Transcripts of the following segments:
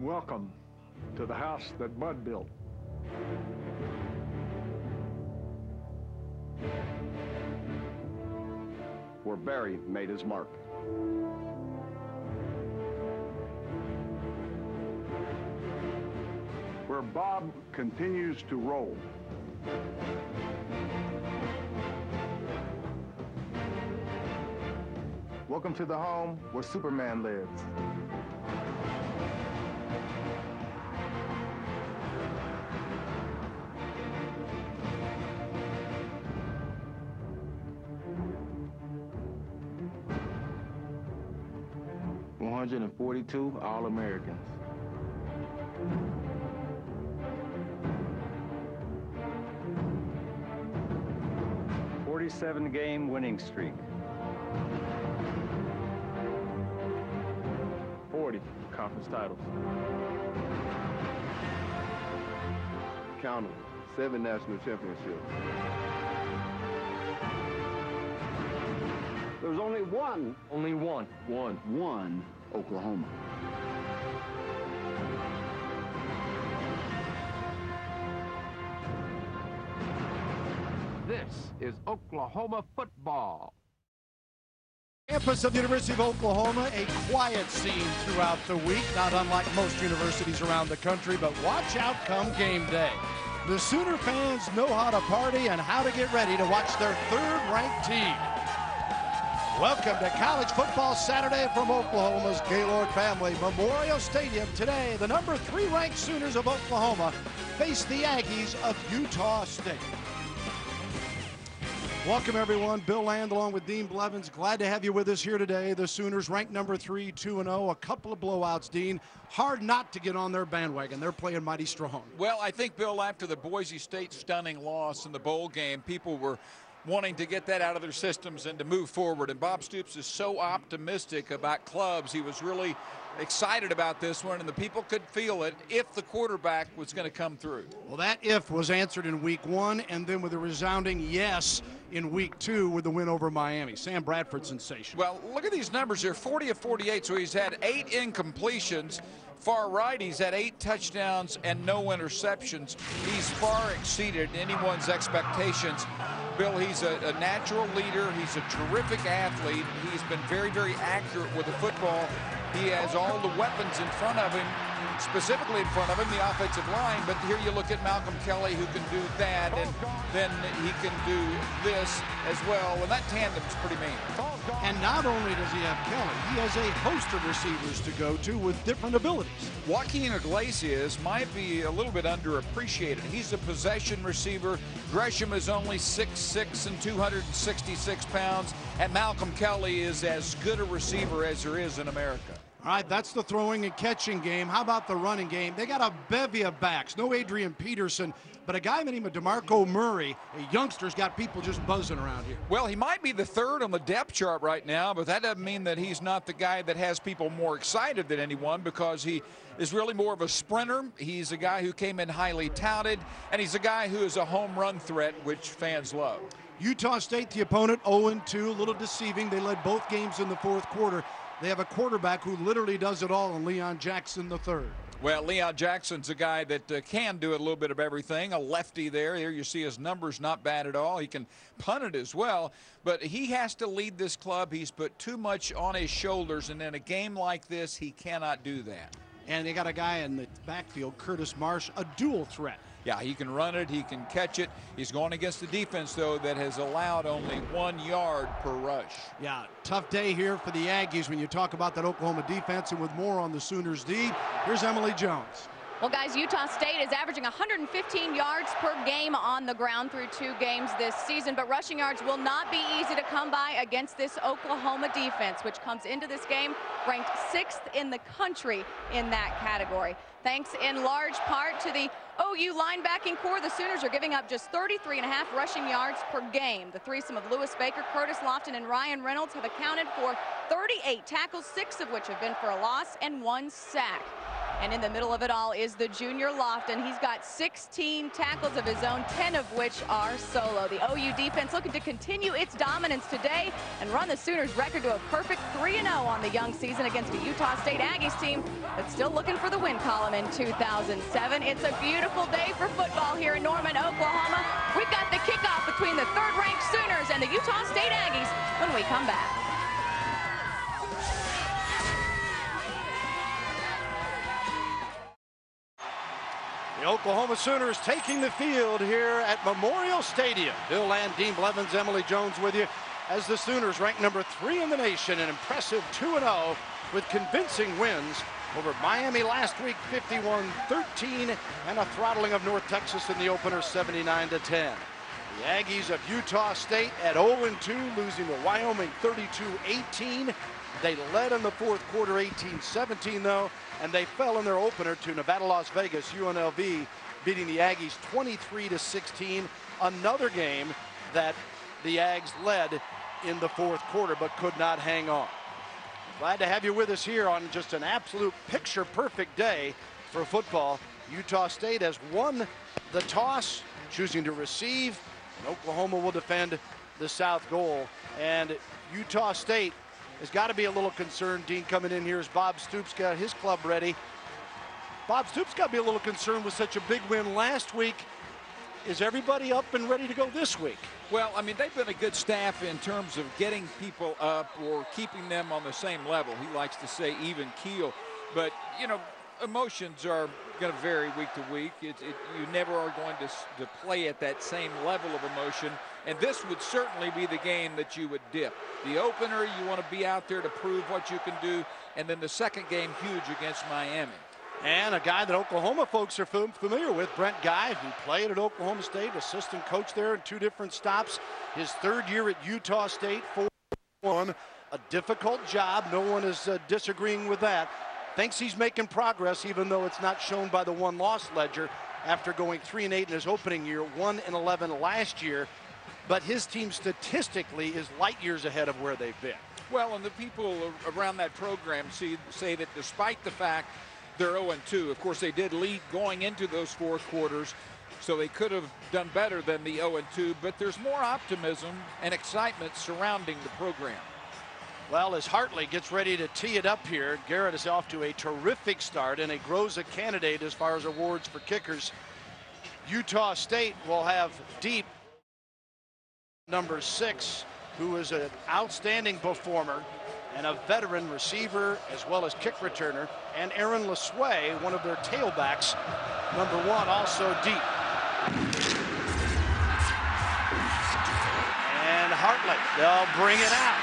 Welcome to the house that Bud built. Where Barry made his mark. Where Bob continues to roll. Welcome to the home where Superman lives. 42 All-Americans. Forty-seven game winning streak. Forty conference titles. Count. Seven national championships. There's only one. Only one. One. One Oklahoma. This is Oklahoma football. Campus of the University of Oklahoma, a quiet scene throughout the week, not unlike most universities around the country, but watch out come game day. The Sooner fans know how to party and how to get ready to watch their third-ranked team. Welcome to College Football Saturday from Oklahoma's Gaylord family Memorial Stadium. Today, the number three ranked Sooners of Oklahoma face the Aggies of Utah State. Welcome, everyone. Bill Land along with Dean Blevins. Glad to have you with us here today. The Sooners ranked number three, 2 0. A couple of blowouts, Dean. Hard not to get on their bandwagon. They're playing mighty strong. Well, I think, Bill, after the Boise State stunning loss in the bowl game, people were wanting to get that out of their systems and to move forward. And Bob Stoops is so optimistic about clubs. He was really excited about this one, and the people could feel it if the quarterback was going to come through. Well, that if was answered in week one, and then with a resounding yes in week two with the win over Miami. Sam Bradford sensation. Well, look at these numbers here 40 of 48, so he's had eight incompletions. Far right, he's had eight touchdowns and no interceptions. He's far exceeded anyone's expectations. Bill, he's a, a natural leader. He's a terrific athlete. He's been very, very accurate with the football. He has all the weapons in front of him, specifically in front of him, the offensive line. But here you look at Malcolm Kelly, who can do that, and then he can do this as well. And that tandem's pretty mean. And not only does he have Kelly, he has a host of receivers to go to with different abilities. Juaquin Iglesias might be a little bit underappreciated. He's a possession receiver. Gresham is only 6'6 and 266 pounds. And Malcolm Kelly is as good a receiver as there is in America. All right, that's the throwing and catching game. How about the running game? They got a bevy of backs. No Adrian Peterson, but a guy by the name of DeMarco Murray, a youngster's got people just buzzing around here. Well, he might be the third on the depth chart right now, but that doesn't mean that he's not the guy that has people more excited than anyone because he is really more of a sprinter. He's a guy who came in highly touted, and he's a guy who is a home run threat, which fans love. Utah State, the opponent, 0-2, a little deceiving. They led both games in the fourth quarter. They have a quarterback who literally does it all in Leon Jackson the third. Well, Leon Jackson's a guy that uh, can do a little bit of everything. A lefty there. Here you see his numbers not bad at all. He can punt it as well. But he has to lead this club. He's put too much on his shoulders. And in a game like this, he cannot do that. And they got a guy in the backfield, Curtis Marsh, a dual threat. Yeah, he can run it, he can catch it. He's going against the defense, though, that has allowed only one yard per rush. Yeah, tough day here for the Aggies when you talk about that Oklahoma defense. And with more on the Sooners D, here's Emily Jones. Well, guys, Utah State is averaging 115 yards per game on the ground through two games this season, but rushing yards will not be easy to come by against this Oklahoma defense, which comes into this game ranked sixth in the country in that category. Thanks in large part to the OU linebacking corps, the Sooners are giving up just 33 and a half rushing yards per game. The threesome of Lewis Baker, Curtis Lofton, and Ryan Reynolds have accounted for 38 tackles, six of which have been for a loss, and one sack. And in the middle of it all is the junior Lofton. He's got 16 tackles of his own, 10 of which are solo. The OU defense looking to continue its dominance today and run the Sooners record to a perfect 3-0 on the young season against a Utah State Aggies team that's still looking for the win column in 2007. It's a beautiful day for football here in Norman, Oklahoma. We've got the kickoff between the third-ranked Sooners and the Utah State Aggies when we come back. The Oklahoma Sooners taking the field here at Memorial Stadium. Bill Land, Dean Blevins, Emily Jones with you as the Sooners rank number three in the nation, an impressive 2-0 with convincing wins over Miami last week, 51-13, and a throttling of North Texas in the opener, 79-10. The Aggies of Utah State at 0-2, losing to Wyoming 32-18. They led in the fourth quarter 18-17 though, and they fell in their opener to Nevada, Las Vegas, UNLV, beating the Aggies 23 to 16. Another game that the Ags led in the fourth quarter, but could not hang on. Glad to have you with us here on just an absolute picture perfect day for football. Utah State has won the toss, choosing to receive, and Oklahoma will defend the south goal. And Utah State has got to be a little concerned, Dean, coming in here as Bob Stoops got his club ready. Bob Stoops got to be a little concerned with such a big win last week. Is everybody up and ready to go this week? Well, I mean, they've been a good staff in terms of getting people up or keeping them on the same level. He likes to say even keel. But, you know, emotions are going to vary week to week. It, it, you never are going to, to play at that same level of emotion. And this would certainly be the game that you would dip. The opener, you want to be out there to prove what you can do. And then the second game, huge against Miami. And a guy that Oklahoma folks are familiar with, Brent Guy, who played at Oklahoma State, assistant coach there in two different stops. His third year at Utah State, 4-1. A difficult job. No one is uh, disagreeing with that. Thinks he's making progress, even though it's not shown by the one-loss ledger after going 3 and 8 in his opening year, 1 and 11 last year. But his team statistically is light years ahead of where they've been. Well, and the people around that program see, say that despite the fact they're 0-2. Of course, they did lead going into those fourth quarters, so they could have done better than the 0-2, but there's more optimism and excitement surrounding the program. Well, as Hartley gets ready to tee it up here, Garrett is off to a terrific start and a Groza candidate as far as awards for kickers. Utah State will have deep number six, who is an outstanding performer and a veteran receiver as well as kick returner, and Aaron LeSueur, one of their tailbacks, number one, also deep. And Hartley, they'll bring it out.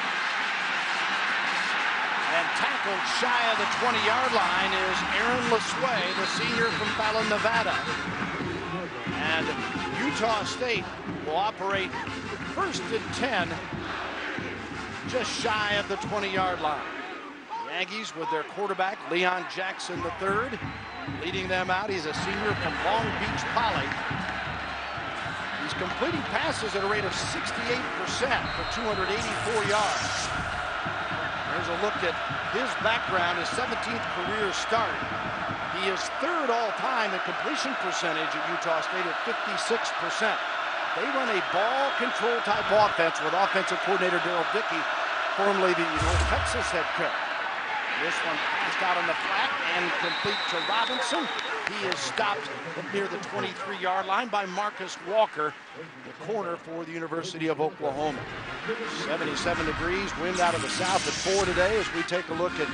And tackled shy of the 20-yard line is Aaron LeSueur, the senior from Fallon, Nevada. And Utah State will operate first and 10 just shy of the 20-yard line. The Aggies with their quarterback, Leon Jackson III, leading them out. He's a senior from Long Beach Poly. He's completing passes at a rate of 68% for 284 yards. There's a look at his background, his 17th career start. He is third all-time in completion percentage at Utah State at 56%. They run a ball control type offense with offensive coordinator Darrell Dickey, formerly the North Texas head coach. This one just out on the flat and complete to Robinson. He is stopped near the 23-yard line by Marcus Walker, corner for the University of Oklahoma. 77 degrees, wind out of the south at 4 today as we take a look at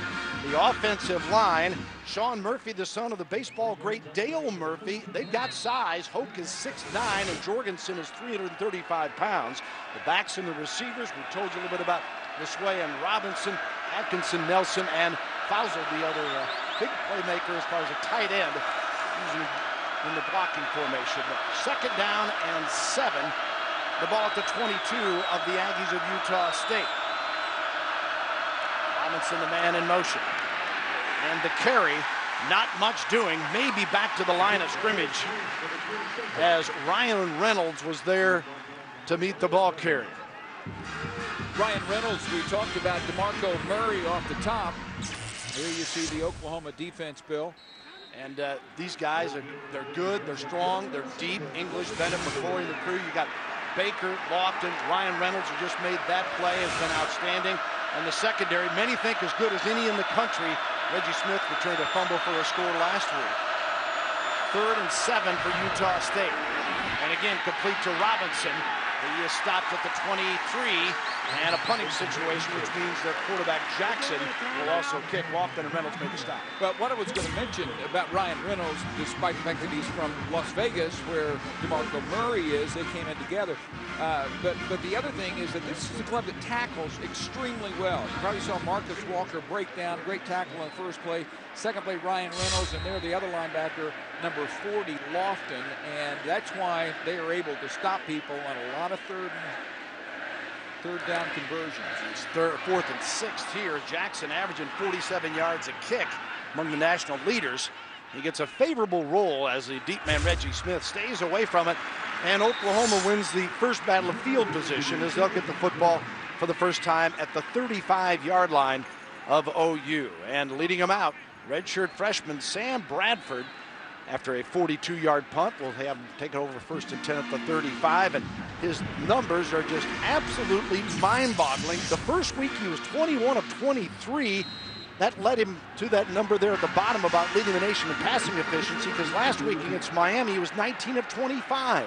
the offensive line. Sean Murphy, the son of the baseball great Dale Murphy. They've got size. Hoke is 6'9", and Jorgensen is 335 pounds. The backs and the receivers, we told you a little bit about this way, and Robinson, Atkinson, Nelson, and Fausel, the other uh, big playmaker as far as a tight end, in the blocking formation. Second down and seven. The ball at the 22 of the Aggies of Utah State. Robinson, the man in motion. And the carry, not much doing, maybe back to the line of scrimmage as Ryan Reynolds was there to meet the ball carrier. Ryan Reynolds, we talked about DeMarco Murray off the top. Here you see the Oklahoma defense, Bill. And uh, these guys are they're good, they're strong, they're deep. English, Bennett, McCoy, the crew. You got Baker, Lofton, Ryan Reynolds, who just made that play, has been outstanding. And the secondary, many think as good as any in the country. Reggie Smith returned a fumble for a score last week. Third and seven for Utah State. And again, complete to Robinson. He is stopped at the 23 and a punting situation, which means that quarterback Jackson will also kick. Lofton and Reynolds made the stop. But what I was going to mention about Ryan Reynolds, despite the fact that he's from Las Vegas, where DeMarco Murray is, they came in together. Uh, but but the other thing is that this is a club that tackles extremely well. You probably saw Marcus Walker break down, great tackle on the first play. Second play, Ryan Reynolds, and there the other linebacker, number 40, Lofton, and that's why they are able to stop people on a lot of third and third down conversions. It's third, fourth and sixth here. Jackson averaging 47 yards a kick among the national leaders. He gets a favorable roll as the deep man Reggie Smith stays away from it. And Oklahoma wins the first battle of field position as they'll get the football for the first time at the 35 yard line of OU. And leading them out, redshirt freshman Sam Bradford after a 42 yard punt. We'll have him take over first and 10 at the 35. And his numbers are just absolutely mind boggling. The first week he was 21 of 23. That led him to that number there at the bottom about leading the nation in passing efficiency because last week against Miami he was 19 of 25.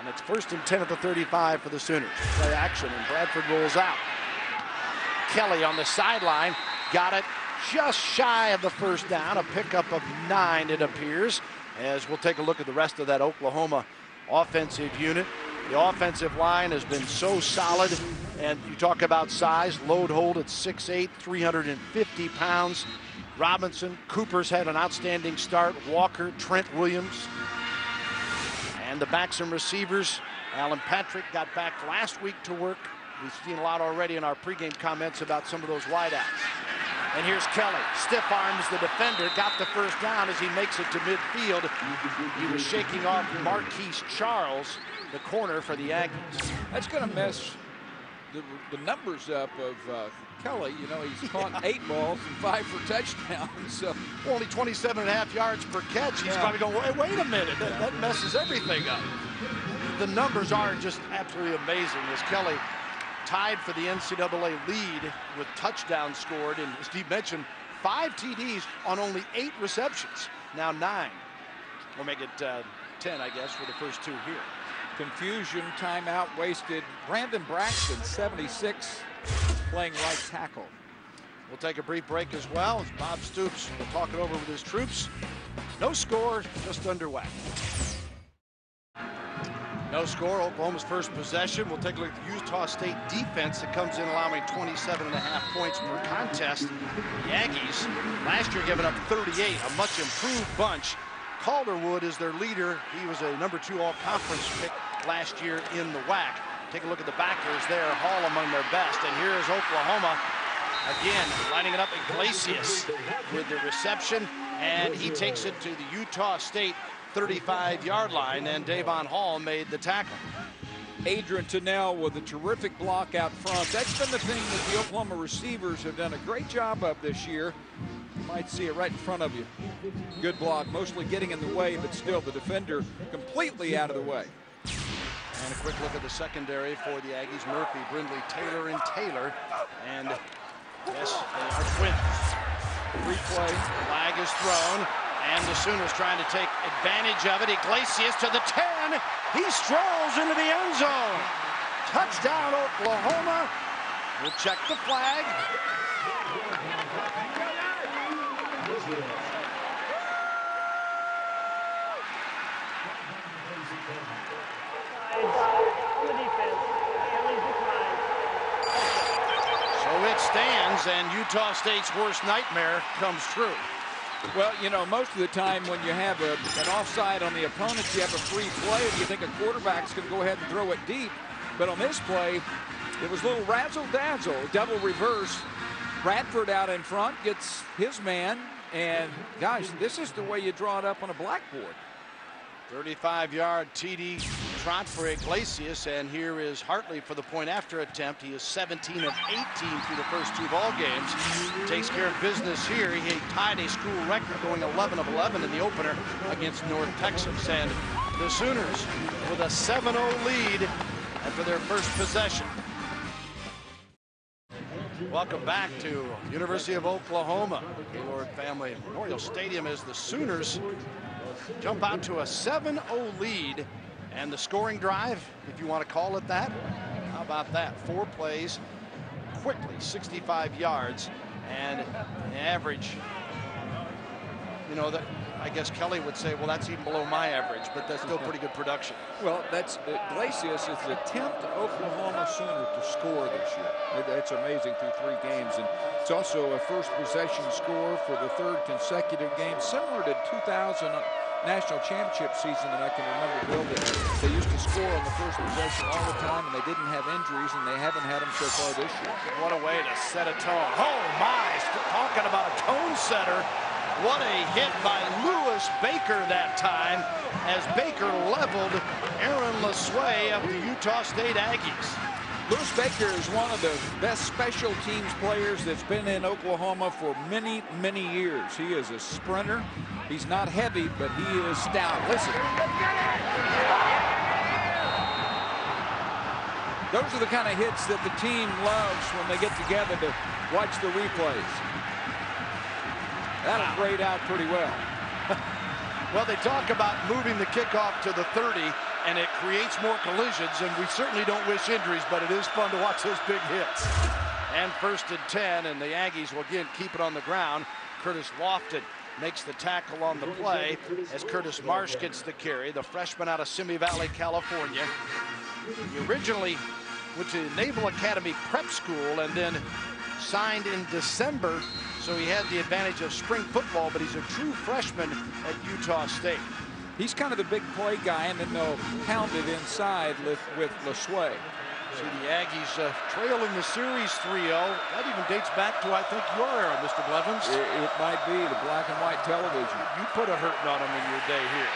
And it's first and 10 at the 35 for the Sooners. Play action and Bradford rolls out. Kelly on the sideline got it just shy of the first down, a pickup of nine, it appears, as we'll take a look at the rest of that Oklahoma offensive unit. The offensive line has been so solid, and you talk about size, Loadholt at 6'8", 350 pounds. Robinson, Cooper's had an outstanding start. Walker, Trent Williams, and the backs and receivers. Allen Patrick got back last week to work. We've seen a lot already in our pregame comments about some of those wideouts. And here's Kelly. Stiff arms the defender. Got the first down as he makes it to midfield. He was shaking off Marquise Charles, the corner for the Aggies. That's going to mess the, the, numbers up of uh, Kelly. You know, he's caught yeah. eight balls and five for touchdowns. So only 27 and a half yards per catch. He's yeah. probably going, wait, wait a minute. That, that messes everything up. The numbers are just absolutely amazing as Kelly tied for the NCAA lead with touchdowns scored. And as Steve mentioned, five TDs on only eight receptions. Now nine. We'll make it uh, 10, I guess, for the first two here. Confusion, timeout wasted. Branndon Braxton, 76, playing right tackle. We'll take a brief break as well as Bob Stoops will talk it over with his troops. No score, just underway. No score, Oklahoma's first possession. We'll take a look at the Utah State defense that comes in allowing 27 and a half points per contest. The Aggies last year giving up 38, a much improved bunch. Calderwood is their leader. He was a number two all-conference pick last year in the WAC. Take a look at the backers there, Hall among their best. And here is Oklahoma again lining it up Iglesias with the reception. And he takes it to the Utah State 35-yard line, and Davon Hall made the tackle. Adron Tennell with a terrific block out front. That's been the thing that the Oklahoma receivers have done a great job of this year. You might see it right in front of you. Good block, mostly getting in the way, but still the defender completely out of the way. And a quick look at the secondary for the Aggies. Murphy, Brindley, Taylor, and Taylor. And yes, they are twins. Replay, flag is thrown. And the Sooners trying to take advantage of it. Iglesias to the 10. He strolls into the end zone. Touchdown, Oklahoma. We'll check the flag. So it stands, and Utah State's worst nightmare comes true. Well, you know, most of the time when you have a, an offside on the opponent, you have a free play, and you think a quarterback's going to go ahead and throw it deep. But on this play, it was a little razzle-dazzle, double reverse. Bradford out in front gets his man, and guys, this is the way you draw it up on a blackboard. 35-yard TD trot for Iglesias, and here is Hartley for the point after attempt. He is 17 of 18 through the first two ball games. Takes care of business here. He tied a school record going 11 of 11 in the opener against North Texas. And the Sooners with a 7-0 lead after their first possession. Welcome back to University of Oklahoma. Gaylord Family Memorial Stadium as the Sooners jump out to a 7-0 lead and the scoring drive, if you want to call it that. How about that? Four plays, quickly 65 yards and an average. You know, that I guess Kelly would say, well, that's even below my average, but that's still pretty good production. Well, that's uh, Iglesias is the 10th Oklahoma Sooner to score this year. That's amazing through three games. And it's also a first possession score for the third consecutive game, similar to 2000 national championship season that I can remember building. They used to score on the first possession all the time, and they didn't have injuries, and they haven't had them so far this year. What a way to set a tone. Oh, my. Talking about a tone setter. What a hit by Lewis Baker that time as Baker leveled Aaron LeSueur of the Utah State Aggies. Lewis Baker is one of the best special teams players that's been in Oklahoma for many, many years. He is a sprinter. He's not heavy, but he is stout. Listen. Those are the kind of hits that the team loves when they get together to watch the replays. That'll grade out pretty well. well, they talk about moving the kickoff to the 30, and it creates more collisions, and we certainly don't wish injuries, but it is fun to watch those big hits. And first and 10, and the Aggies will again keep it on the ground. Curtis Lofton makes the tackle on the play as Curtis Marsh gets the carry, the freshman out of Simi Valley, California. He originally went to Naval Academy Prep School and then signed in December, so he had the advantage of spring football, but he's a true freshman at Utah State. He's kind of the big play guy, and then they'll pound it inside with, with LeSueur. See the Aggies uh, trailing the series 3-0. That even dates back to, I think, your era, Mr. Blevins. It, it, might be the black and white television. You put a hurting on them in your day here.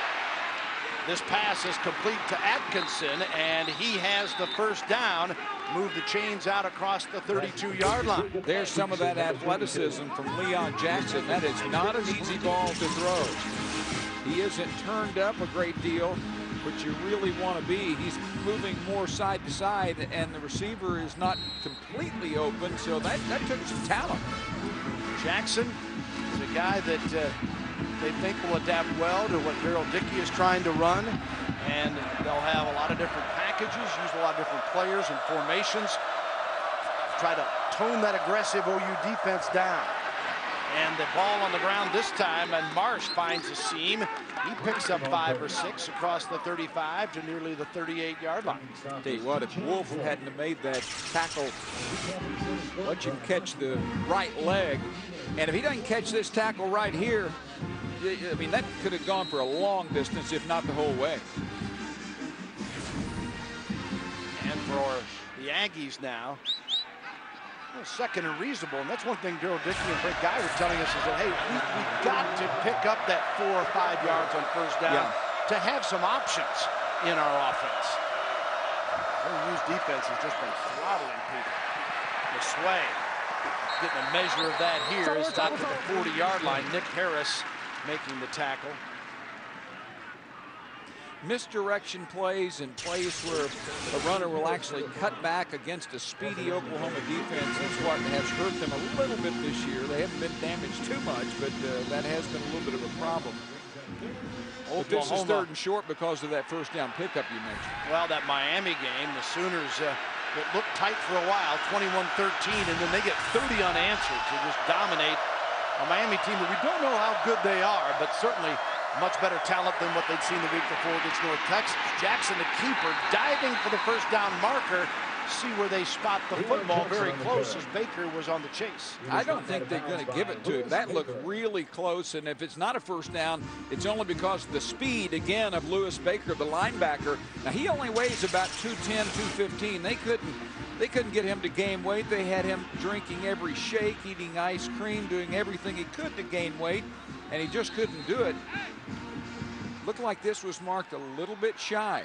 This pass is complete to Atkinson, and he has the first down. Move the chains out across the 32-yard line. There's some of that athleticism from Leon Jackson. That is not an easy ball to throw. He isn't turned up a great deal but you really want to be. He's moving more side to side, and the receiver is not completely open, so that, that took some talent. Jackson is a guy that uh, they think will adapt well to what Darrell Dickey is trying to run, and they'll have a lot of different packages, use a lot of different players and formations, try to tone that aggressive OU defense down. And the ball on the ground this time, and Marsh finds a seam. He picks up five or six across the 35 to nearly the 38-yard line. Tell you what, if Wolf hadn't made that tackle, let him catch the right leg, and if he doesn't catch this tackle right here, I mean, that could have gone for a long distance, if not the whole way. And for the Aggies now, well, second and reasonable, and that's one thing Darrell Dickey and Brent Guy were telling us is that, hey, we, we got to pick up that four or five yards on first down yeah. to have some options in our offense. OU's defense has just been throttling people. The sway getting a measure of that here is out to the 40-yard line. Nick Harris making the tackle misdirection plays and plays where a runner will actually cut back against a speedy Oklahoma defense is what has hurt them a little bit this year. They haven't been damaged too much, but uh, that has been a little bit of a problem. But this is third and short because of that first down pickup you mentioned. Well, that Miami game, the Sooners uh, looked tight for a while, 21-13, and then they get 30 unanswered to just dominate a Miami team that we don't know how good they are, but certainly much better talent than what they'd seen the week before against North Texas. Jackson, the keeper, diving for the first down marker. See where they spot the football very close as Baker was on the chase. I don't think they're going to give it to him. That looked really close, and if it's not a first down, it's only because of the speed, again, of Lewis Baker, the linebacker. Now, he only weighs about 210, 215. They couldn't they couldn't get him to gain weight. They had him drinking every shake, eating ice cream, doing everything he could to gain weight and he just couldn't do it. Looked like this was marked a little bit shy.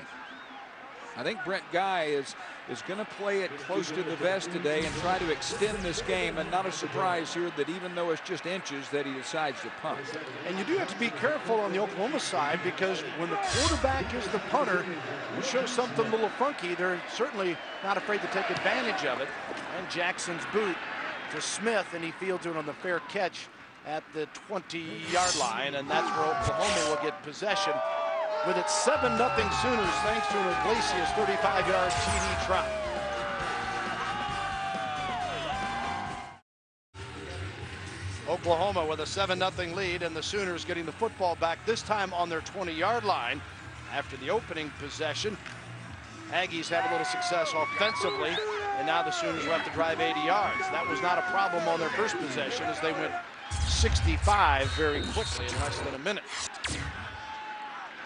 I think Brent Guy is is going to play it close to the vest today and try to extend this game. And not a surprise here that even though it's just inches, that he decides to punt. And you do have to be careful on the Oklahoma side because when the quarterback is the punter, you show something a little funky. They're certainly not afraid to take advantage of it. And Jackson's boot to Smith, and he fields it on the fair catch at the 20-yard line, and that's where Oklahoma will get possession with its 7-0 Sooners thanks to an Iglesias 35-yard TD try. Oklahoma with a 7-0 lead and the Sooners getting the football back this time on their 20-yard line after the opening possession. Aggies had a little success offensively and now the Sooners will have to drive 80 yards. That was not a problem on their first possession as they went 65 very quickly in less than a minute.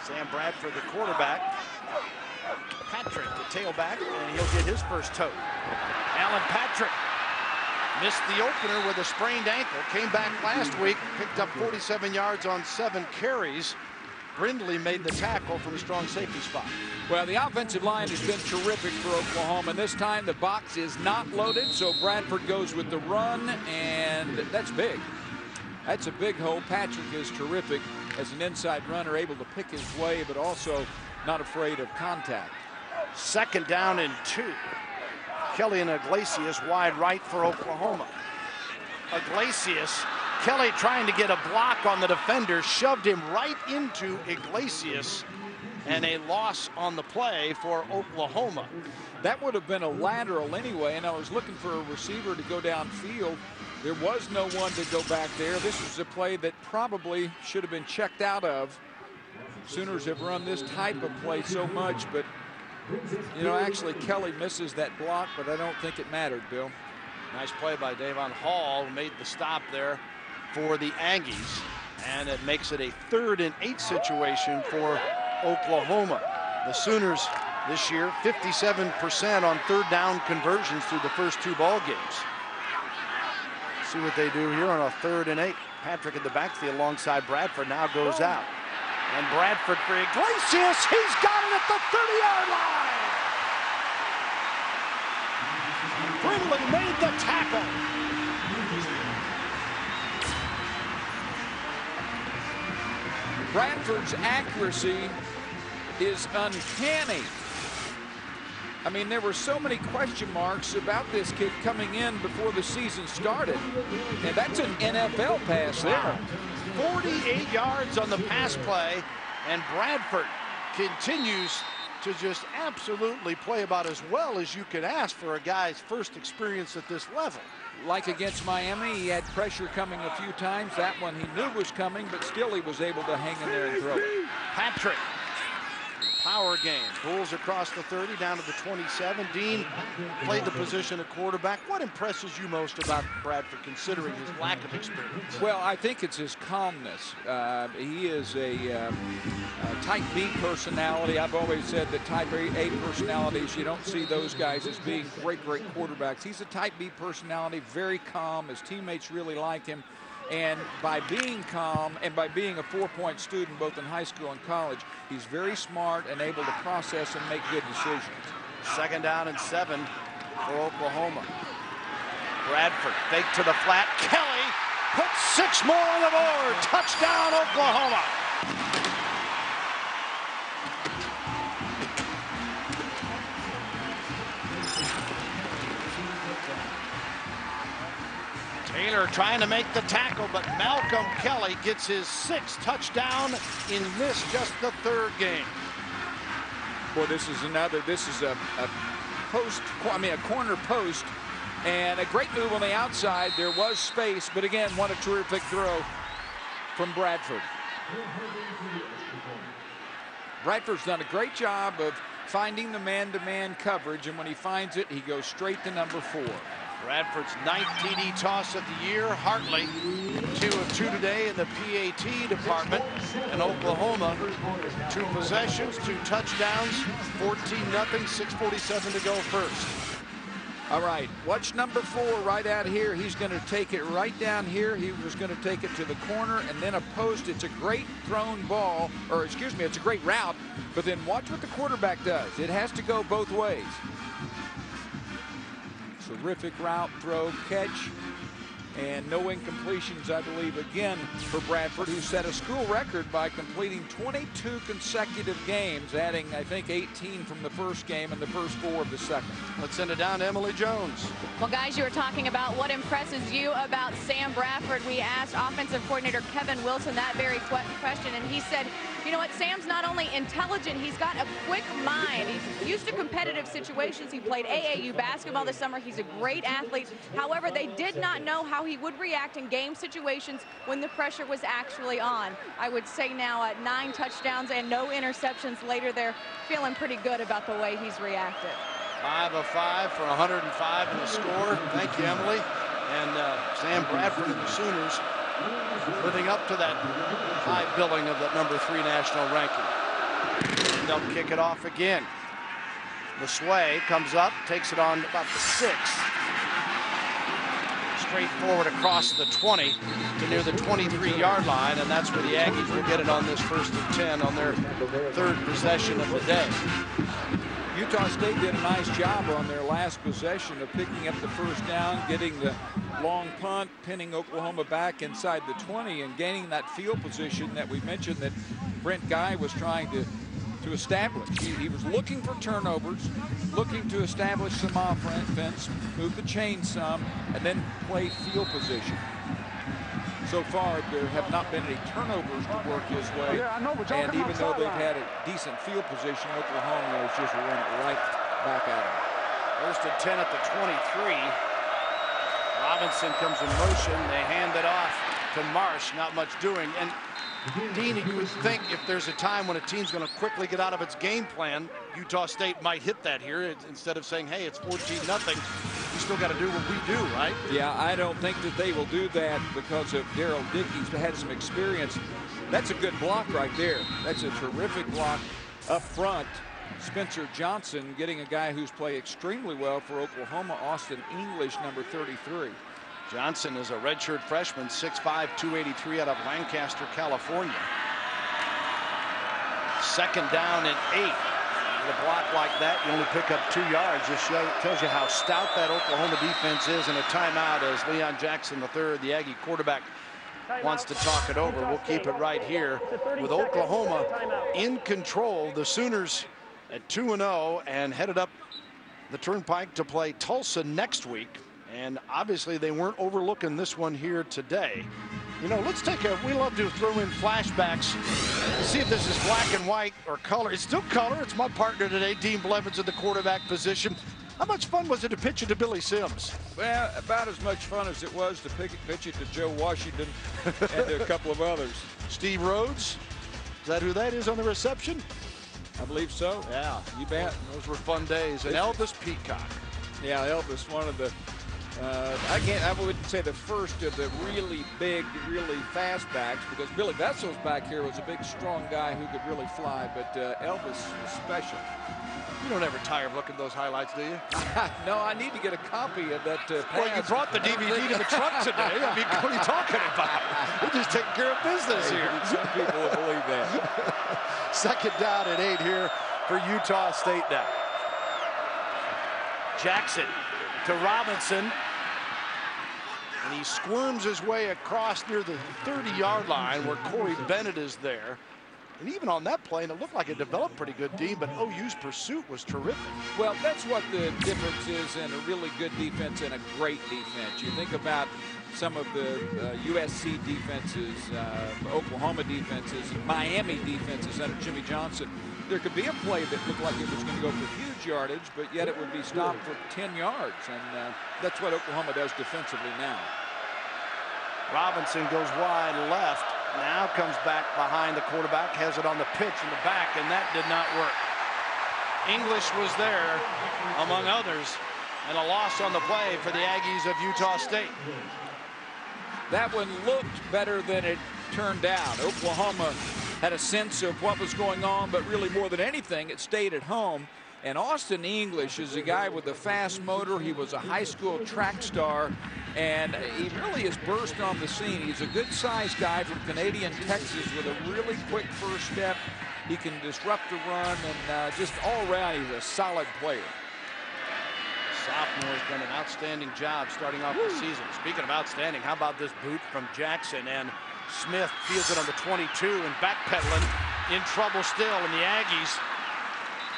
Sam Bradford, the quarterback. Patrick, the tailback, and he'll get his first toe. Allen Patrick missed the opener with a sprained ankle. Came back last week, picked up 47 yards on seven carries. Brindley made the tackle from a strong safety spot. Well, the offensive line has been terrific for Oklahoma. and This time the box is not loaded, so Bradford goes with the run, and that's big. That's a big hole. Patrick is terrific as an inside runner, able to pick his way, but also not afraid of contact. Second down and two. Kelly and Iglesias wide right for Oklahoma. Iglesias, Kelly trying to get a block on the defender, shoved him right into Iglesias, and a loss on the play for Oklahoma. That would have been a lateral anyway, and I was looking for a receiver to go downfield. There was no one to go back there. This was a play that probably should have been checked out of. Sooners have run this type of play so much, but, you know, actually Kelly misses that block, but I don't think it mattered, Bill. Nice play by Davon Hall, made the stop there for the Aggies. And it makes it a third and eight situation for Oklahoma. The Sooners this year, 57% on third down conversions through the first two ball games. See what they do here on a third and eight. Patrick in the backfield alongside Bradford now goes oh. out. And Bradford for Iglesias. He's got it at the 30-yard line. Brindley made the tackle. Bradford's accuracy is uncanny. I mean, there were so many question marks about this kid coming in before the season started. And that's an NFL pass there. 48 yards on the pass play, and Bradford continues to just absolutely play about as well as you could ask for a guy's first experience at this level. Like against Miami, he had pressure coming a few times. That one he knew was coming, but still he was able to hang in there and throw it. Patrick power game. Bulls across the 30 down to the 27. Dean played the position of quarterback. What impresses you most about Bradford considering his lack of experience? Well, I think it's his calmness. Uh, he is a, um, a, type B personality. I've always said that type A personalities, you don't see those guys as being great, great quarterbacks. He's a type B personality, very calm. His teammates really like him. And by being calm and by being a four-point student both in high school and college, he's very smart and able to process and make good decisions. Second down and seven for Oklahoma. Bradford fake to the flat. Kelly puts six more on the board. Touchdown, Oklahoma. Taylor trying to make the tackle, but Malcolm Kelly gets his sixth touchdown in this just the third game. Boy, this is another, this is a, a post, I mean a corner post, and a great move on the outside. There was space, but again, what a terrific throw from Bradford. Bradford's done a great job of finding the man-to-man -man coverage, and when he finds it, he goes straight to number four. Bradford's ninth TD toss of the year. Hartley, two of two today in the PAT department. And Oklahoma, two possessions, two touchdowns, 14 nothing, 6.47 to go first. All right, watch number four right out here. He's going to take it right down here. He was going to take it to the corner and then a post. It's a great thrown ball, or excuse me, it's a great route. But then watch what the quarterback does. It has to go both ways. Terrific route, throw, catch and no incompletions, I believe, again for Bradford, who set a school record by completing 22 consecutive games, adding, I think, 18 from the first game and the first four of the second. Let's send it down to Emily Jones. Well, guys, you were talking about what impresses you about Sam Bradford. We asked offensive coordinator Kevin Wilson that very question, and he said, you know what, Sam's not only intelligent, he's got a quick mind. He's used to competitive situations. He played AAU basketball this summer. He's a great athlete. However, they did not know how he would react in game situations when the pressure was actually on. I would say now at nine touchdowns and no interceptions later, they're feeling pretty good about the way he's reacted. Five of five for 105 in the score. Thank you, Emily. And uh, Sam Bradford and the Sooners living up to that high billing of that number three national ranking. They'll kick it off again. The sway comes up, takes it on about the six straight forward across the 20 to near the 23-yard line, and that's where the Aggies will get it on this first and 10 on their third possession of the day. Utah State did a nice job on their last possession of picking up the first down, getting the long punt, pinning Oklahoma back inside the 20 and gaining that field position that we mentioned that Brent Guy was trying to to establish. He, he, was looking for turnovers, looking to establish some offense, move the chain some, and then play field position. So far, there have not been any turnovers to work his way. Yeah, know, and even though they've had a decent field position, Oklahoma has just run it right back at him. First and 10 at the 23. Robinson comes in motion. They hand it off to Marsh. Not much doing. And Dean, you would think if there's a time when a team's going to quickly get out of its game plan, Utah State might hit that here instead of saying, hey, it's 14 nothing. We still got to do what we do, right? Yeah, I don't think that they will do that because of Darrell Dickey's had some experience. That's a good block right there. That's a terrific block up front. Spencer Johnson getting a guy who's played extremely well for Oklahoma, Auston English, number 33. Johnson is a redshirt freshman, 6'5", 283 out of Lancaster, California. Second down and eight. With a block like that, you only pick up two yards. Just show, tells you how stout that Oklahoma defense is. And a timeout as Leon Jackson III, the Aggie quarterback, wants to talk it over. We'll keep it right here with Oklahoma in control. The Sooners at 2-0 and headed up the Turnpike to play Tulsa next week. And obviously they weren't overlooking this one here today. You know, let's take a, we love to throw in flashbacks, see if this is black and white or color. It's still color. It's my partner today, Dean Blevins at the quarterback position. How much fun was it to pitch it to Billy Sims? Well, about as much fun as it was to pick, pitch it to Joe Washington and a couple of others. Steve Rhodes, is that who that is on the reception? I believe so. Yeah, you bet. Those were fun days. And Elvis Peacock. Yeah, Elvis, one of the uh, I can't. I wouldn't say the first of the really big, really fast backs because Billy Vessels back here was a big, strong guy who could really fly. But uh, Elvis was special. You don't ever tire of looking at those highlights, do you? no, I need to get a copy of that. Uh, well, you brought the DVD to the truck today. I mean, what are you talking about? We're just taking care of business here. Some people will believe that. Second down at eight here for Utah State now. Jackson to Robinson. And he squirms his way across near the 30-yard line where Corey Bennett is there. And even on that play, and it looked like it developed pretty good, Dean, but OU's pursuit was terrific. Well, that's what the difference is in a really good defense and a great defense. You think about some of the uh, USC defenses, uh, Oklahoma defenses, Miami defenses under Jimmy Johnson. There could be a play that looked like it was going to go for huge yardage, but yet it would be stopped for 10 yards. And uh, that's what Oklahoma does defensively now. Robinson goes wide left. Now comes back behind the quarterback, has it on the pitch in the back, and that did not work. English was there, among others, and a loss on the play for the Aggies of Utah State. That one looked better than it turned out. Oklahoma had a sense of what was going on, but really more than anything, it stayed at home. And Auston English is a guy with a fast motor. He was a high school track star, and he really has burst on the scene. He's a good-sized guy from Canadian Texas with a really quick first step. He can disrupt the run, and uh, just all around, he's a solid player. Sophomore has done an outstanding job starting off the season. Speaking of outstanding, how about this boot from Jackson? And Smith fields it on the 22 and backpedaling in trouble still. And the Aggies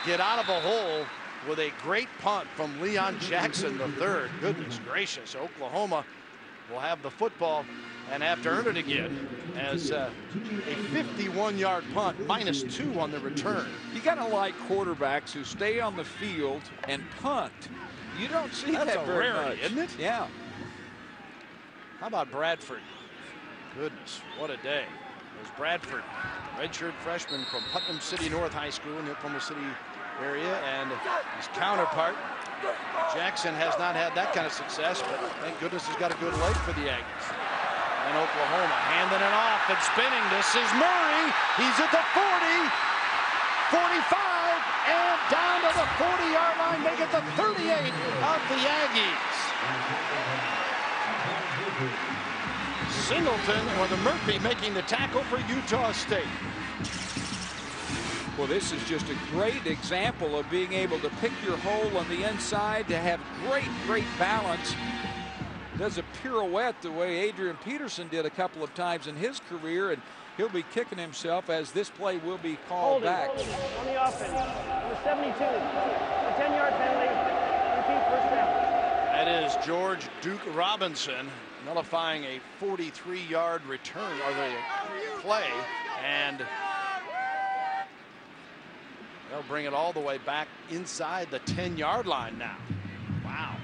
get out of a hole with a great punt from Leon Jackson the third. Goodness gracious, Oklahoma will have the football and have to earn it again as uh, a 51-yard punt, minus two on the return. You got to like quarterbacks who stay on the field and punt. You don't see That's that very rarity, much. isn't it? Yeah. How about Bradford? Goodness, what a day. There's Bradford, redshirt freshman from Putnam City North High School in the Oklahoma City area, and his counterpart, Jackson, has not had that kind of success, but thank goodness he's got a good leg for the Aggies. And Oklahoma handing it off and spinning. This is Murray. He's at the 40, 45, and down to the 40-yard line, make it the 38 of the Aggies. Singleton or the Murphy making the tackle for Utah State. Well, this is just a great example of being able to pick your hole on the inside, to have great, great balance. Does a pirouette the way Adrian Peterson did a couple of times in his career, and he'll be kicking himself as this play will be called Holding, back. holding on the offense. Number 72. A 10-yard penalty. Repeat first down. That is George Duke Robinson nullifying a 43-yard return or the play, and they'll bring it all the way back inside the 10-yard line now. Wow.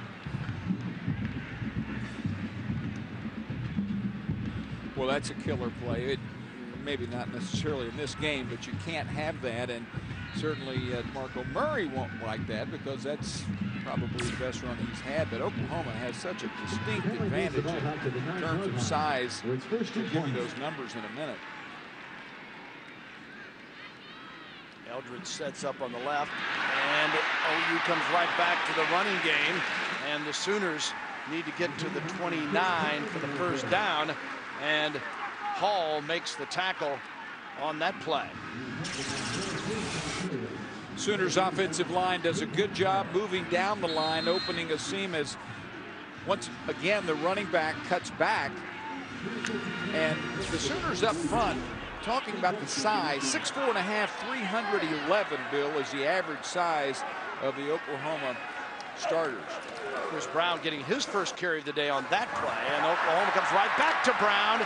Well, that's a killer play. It, maybe not necessarily in this game, but you can't have that. And certainly uh, DeMarco Murray won't like that because that's probably the best run he's had. But Oklahoma has such a distinct advantage in terms of size. We'll give you those numbers in a minute. Eldridge sets up on the left, and OU comes right back to the running game, and the Sooners need to get to the 29 for the first down, and Hall makes the tackle on that play. Sooners offensive line does a good job moving down the line, opening a seam as once again the running back cuts back. And the Sooners up front, talking about the size, 6'4 and a half, 311, Bill, is the average size of the Oklahoma starters. Chris Brown getting his first carry of the day on that play, and Oklahoma comes right back to Brown.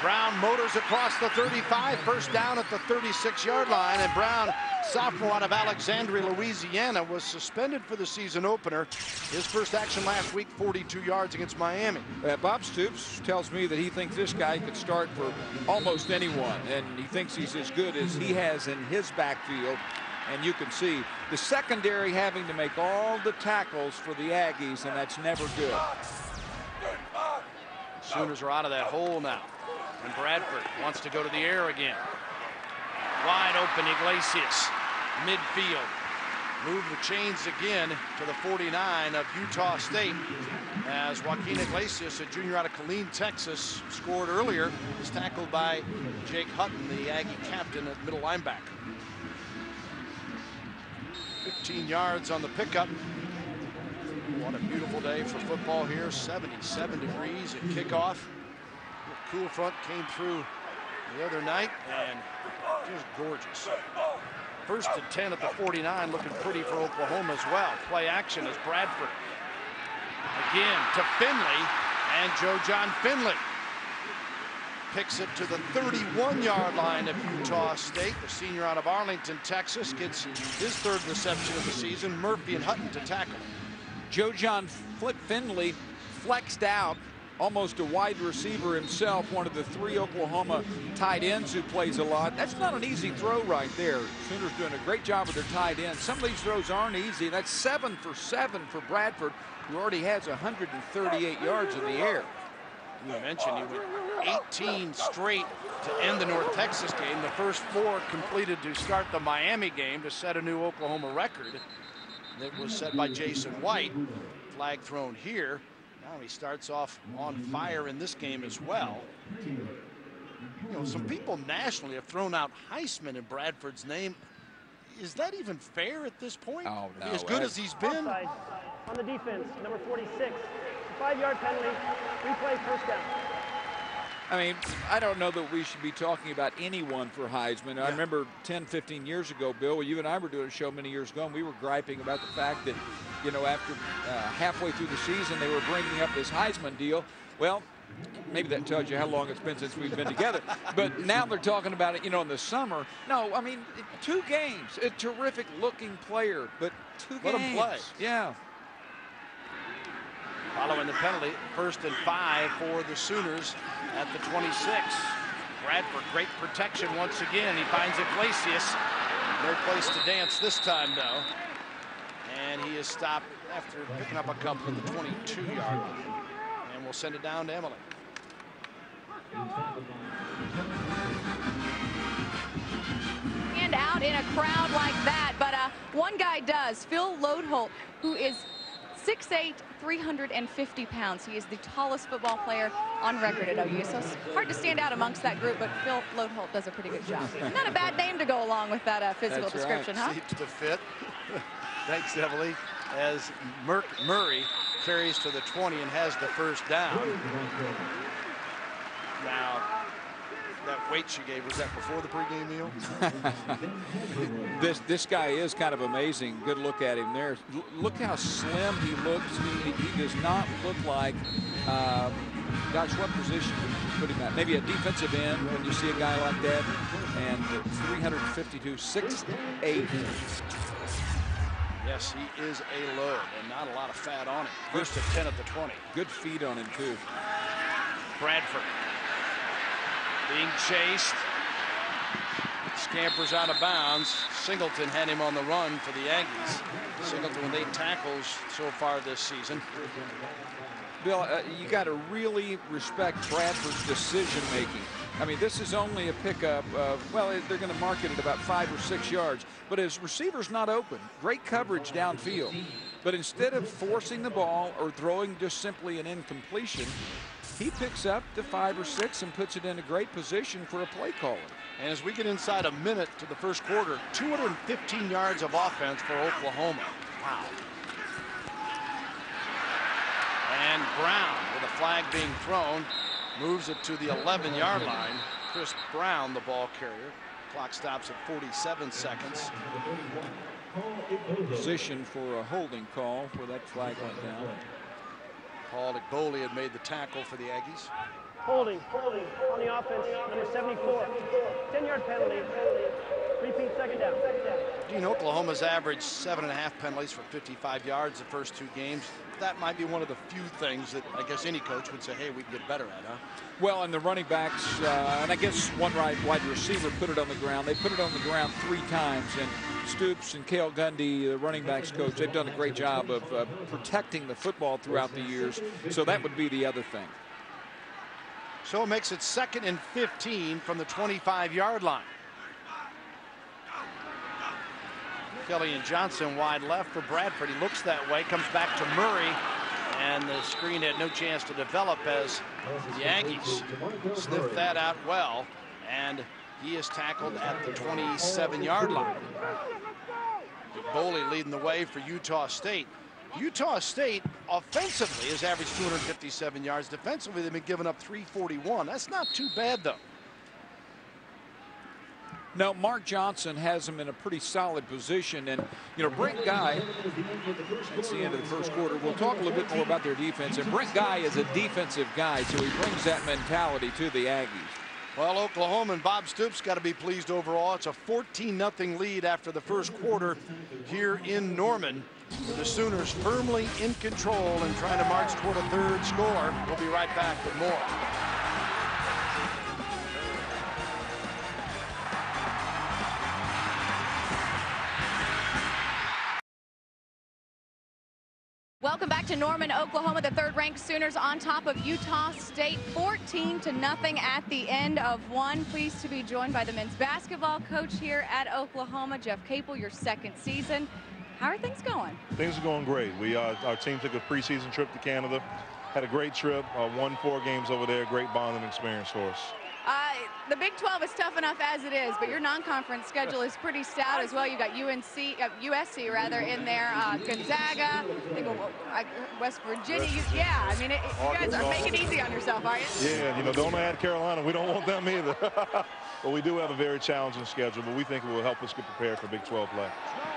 Brown motors across the 35, first down at the 36-yard line, and Brown, sophomore out of Alexandria, Louisiana, was suspended for the season opener. His first action last week, 42 yards against Miami. Uh, Bob Stoops tells me that he thinks this guy could start for almost anyone, and he thinks he's as good as he has in his backfield. And you can see the secondary having to make all the tackles for the Aggies, and that's never good. Sooners are out of that hole now. And Bradford wants to go to the air again. Wide open Iglesias, midfield. Move the chains again to the 49 of Utah State as Juaquin Iglesias, a junior out of Killeen, Texas, scored earlier. Is tackled by Jake Hutton, the Aggie captain at middle linebacker. 15 yards on the pickup. What a beautiful day for football here. 77 degrees at kickoff. Cool front came through the other night and just gorgeous. First and 10 at the 49 looking pretty for Oklahoma as well. Play action as Bradford. Again to Finley and Joe Jon Finley picks it to the 31-yard line of Utah State. The senior out of Arlington, Texas, gets his third reception of the season. Murphy and Hutton to tackle. Joe Jon Flip Finley flexed out, almost a wide receiver himself, one of the three Oklahoma tight ends who plays a lot. That's not an easy throw right there. Sooners doing a great job with their tight ends. Some of these throws aren't easy. That's seven for seven for Bradford, who already has 138 yards in the air. You mentioned he went 18 straight to end the North Texas game. The first four completed to start the Miami game to set a new Oklahoma record that was set by Jason White. Flag thrown here. Now he starts off on fire in this game as well. You know, some people nationally have thrown out Heisman in Bradford's name. Is that even fair at this point? Oh, no. As good as eh. he's been? Offside on the defense, number 46. Five-yard penalty, replay first down. I mean, I don't know that we should be talking about anyone for Heisman. I remember 10, 15 years ago, Bill, you and I were doing a show many years ago, and we were griping about the fact that, you know, after uh, halfway through the season, they were bringing up this Heisman deal. Well, maybe that tells you how long it's been since we've been together. But now they're talking about it, you know, in the summer. No, I mean, two games. A terrific looking player, but two Let him games. play. Yeah. Following the penalty, first and five for the Sooners at the 26. Bradford, great protection once again. He finds Iglesias. No place to dance this time, though. And he is stopped after picking up a couple at the 22-yard line. And we'll send it down to Emily. Stand out in a crowd like that, but uh, one guy does. Phil Loadholt, who is 6'8", 350 pounds. He is the tallest football player on record at OU, so it's hard to stand out amongst that group, but Phil Loadholt does a pretty good job. Not a bad name to go along with that uh, physical That's right. description, huh? Seems to fit. Thanks, Emily. As Merck Murray carries to the 20 and has the first down. Now, that weight she gave, was that before the pregame meal? this this guy is kind of amazing. Good look at him there. L- look how slim he looks. He, he does not look like. Uh, gosh, what position would you put him at? Maybe a defensive end when you see a guy like that. And 352, 6'8". Yes, he is a load and not a lot of fat on him. First and 10 at the 20. Good feet on him too. Bradford being chased. Scampers out of bounds. Singleton had him on the run for the Aggies. Singleton with eight tackles so far this season. Bill, uh, you got to really respect Bradford's decision making. I mean, this is only a pickup. Of, well, they're going to mark it at about five or six yards, but his receiver's not open. Great coverage downfield. But instead of forcing the ball or throwing just simply an incompletion, he picks up the five or six and puts it in a great position for a play caller. And as we get inside a minute to the first quarter, 215 yards of offense for Oklahoma. Wow. And Brown, with a flag being thrown, moves it to the 11-yard line. Chris Brown, the ball carrier. Clock stops at 47 seconds. Position for a holding call where that flag went down. Paul Igboli had made the tackle for the Aggies. Holding, holding on the offense, number 74. 10-yard penalty. Repeat second down. Dean, Oklahoma's averaged seven and a half penalties for 55 yards the first two games. That might be one of the few things that I guess any coach would say, hey, we can get better at, huh? Well, and the running backs, uh, and I guess one right wide receiver put it on the ground. They put it on the ground three times, and Stoops and Cale Gundy, the running backs coach, they've done a great job of uh, protecting the football throughout the years. So that would be the other thing. So it makes it second and 15 from the 25-yard line. Kelly and Johnson wide left for Bradford. He looks that way, comes back to Murray, and the screen had no chance to develop as the Aggies sniffed that out well, and he is tackled at the 27-yard line. Bowley leading the way for Utah State. Utah State offensively has averaged 257 yards. Defensively, they've been giving up 341. That's not too bad, though. No, Mark Johnson has him in a pretty solid position. And, you know, Brent Guy, it's the end of the first quarter. We'll talk a little bit more about their defense. And Brent Guy is a defensive guy, so he brings that mentality to the Aggies. Well, Oklahoma and Bob Stoops got to be pleased overall. It's a 14-0 lead after the first quarter here in Norman. The Sooners firmly in control and trying to march toward a third score. We'll be right back with more. Welcome back to Norman, Oklahoma. The third-ranked Sooners on top of Utah State, 14 to nothing at the end of one. Pleased to be joined by the men's basketball coach here at Oklahoma, Jeff Capel, your second season. How are things going? Things are going great. We uh, our team took a preseason trip to Canada, had a great trip, uh, won four games over there. Great bonding experience for us. Uh, the Big 12 is tough enough as it is, but your non-conference schedule is pretty stout as well. You've got UNC, uh, USC rather, in there, uh, Gonzaga, West Virginia. You, yeah, I mean, it, you guys are making it easy on yourself, aren't you? Yeah, you know, don't add Carolina. We don't want them either. but we do have a very challenging schedule, but we think it will help us get prepared for Big 12 play.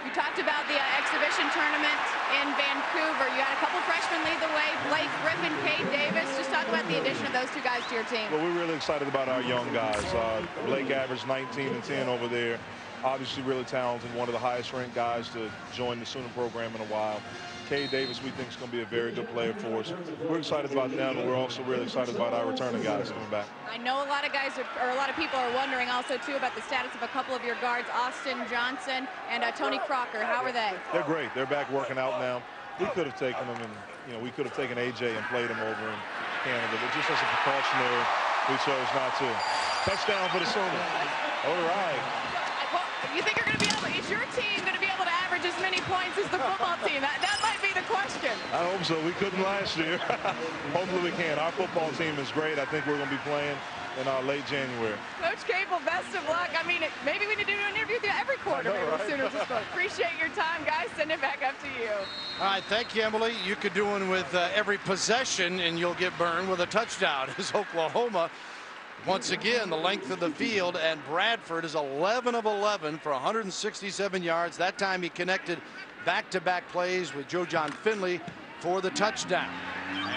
You talked about the uh, exhibition tournament in Vancouver. You had a couple freshmen lead the way, Blake Griffin, Cade Davis. Just talk about the addition of those two guys to your team. Well, we're really excited about our young guys. Uh, Blake averaged 19 and 10 over there. Obviously really talented, one of the highest ranked guys to join the Sooner program in a while. Cade Davis, we think, is going to be a very good player for us. We're excited about them, and we're also really excited about our returning guys coming back. I know a lot of guys, are, or a lot of people are wondering also, too, about the status of a couple of your guards, Austin Johnson and uh, Tony Crocker. How are they? They're great. They're back working out now. We could have taken them, and, you know, we could have taken A.J. and played him over in Canada, but just as a precautionary, we chose not to. Touchdown for the Sooners. All right. Well, you think you're going to be able, is your team as many points as the football team? That, that might be the question. I hope so. We couldn't last year. Hopefully we can. Our football team is great. I think we're going to be playing in uh, late January. Coach Capel, best of luck. I mean, maybe we need to do an interview with you every quarter. Know, right? Sooners Appreciate your time, guys. Send it back up to you. All right, thank you, Emily. You could do one with uh, every possession, and you'll get burned with a touchdown. As Oklahoma once again, the length of the field, and Bradford is 11 of 11 for 167 yards. That time he connected back-to-back -back plays with Joe Jon Finley for the touchdown.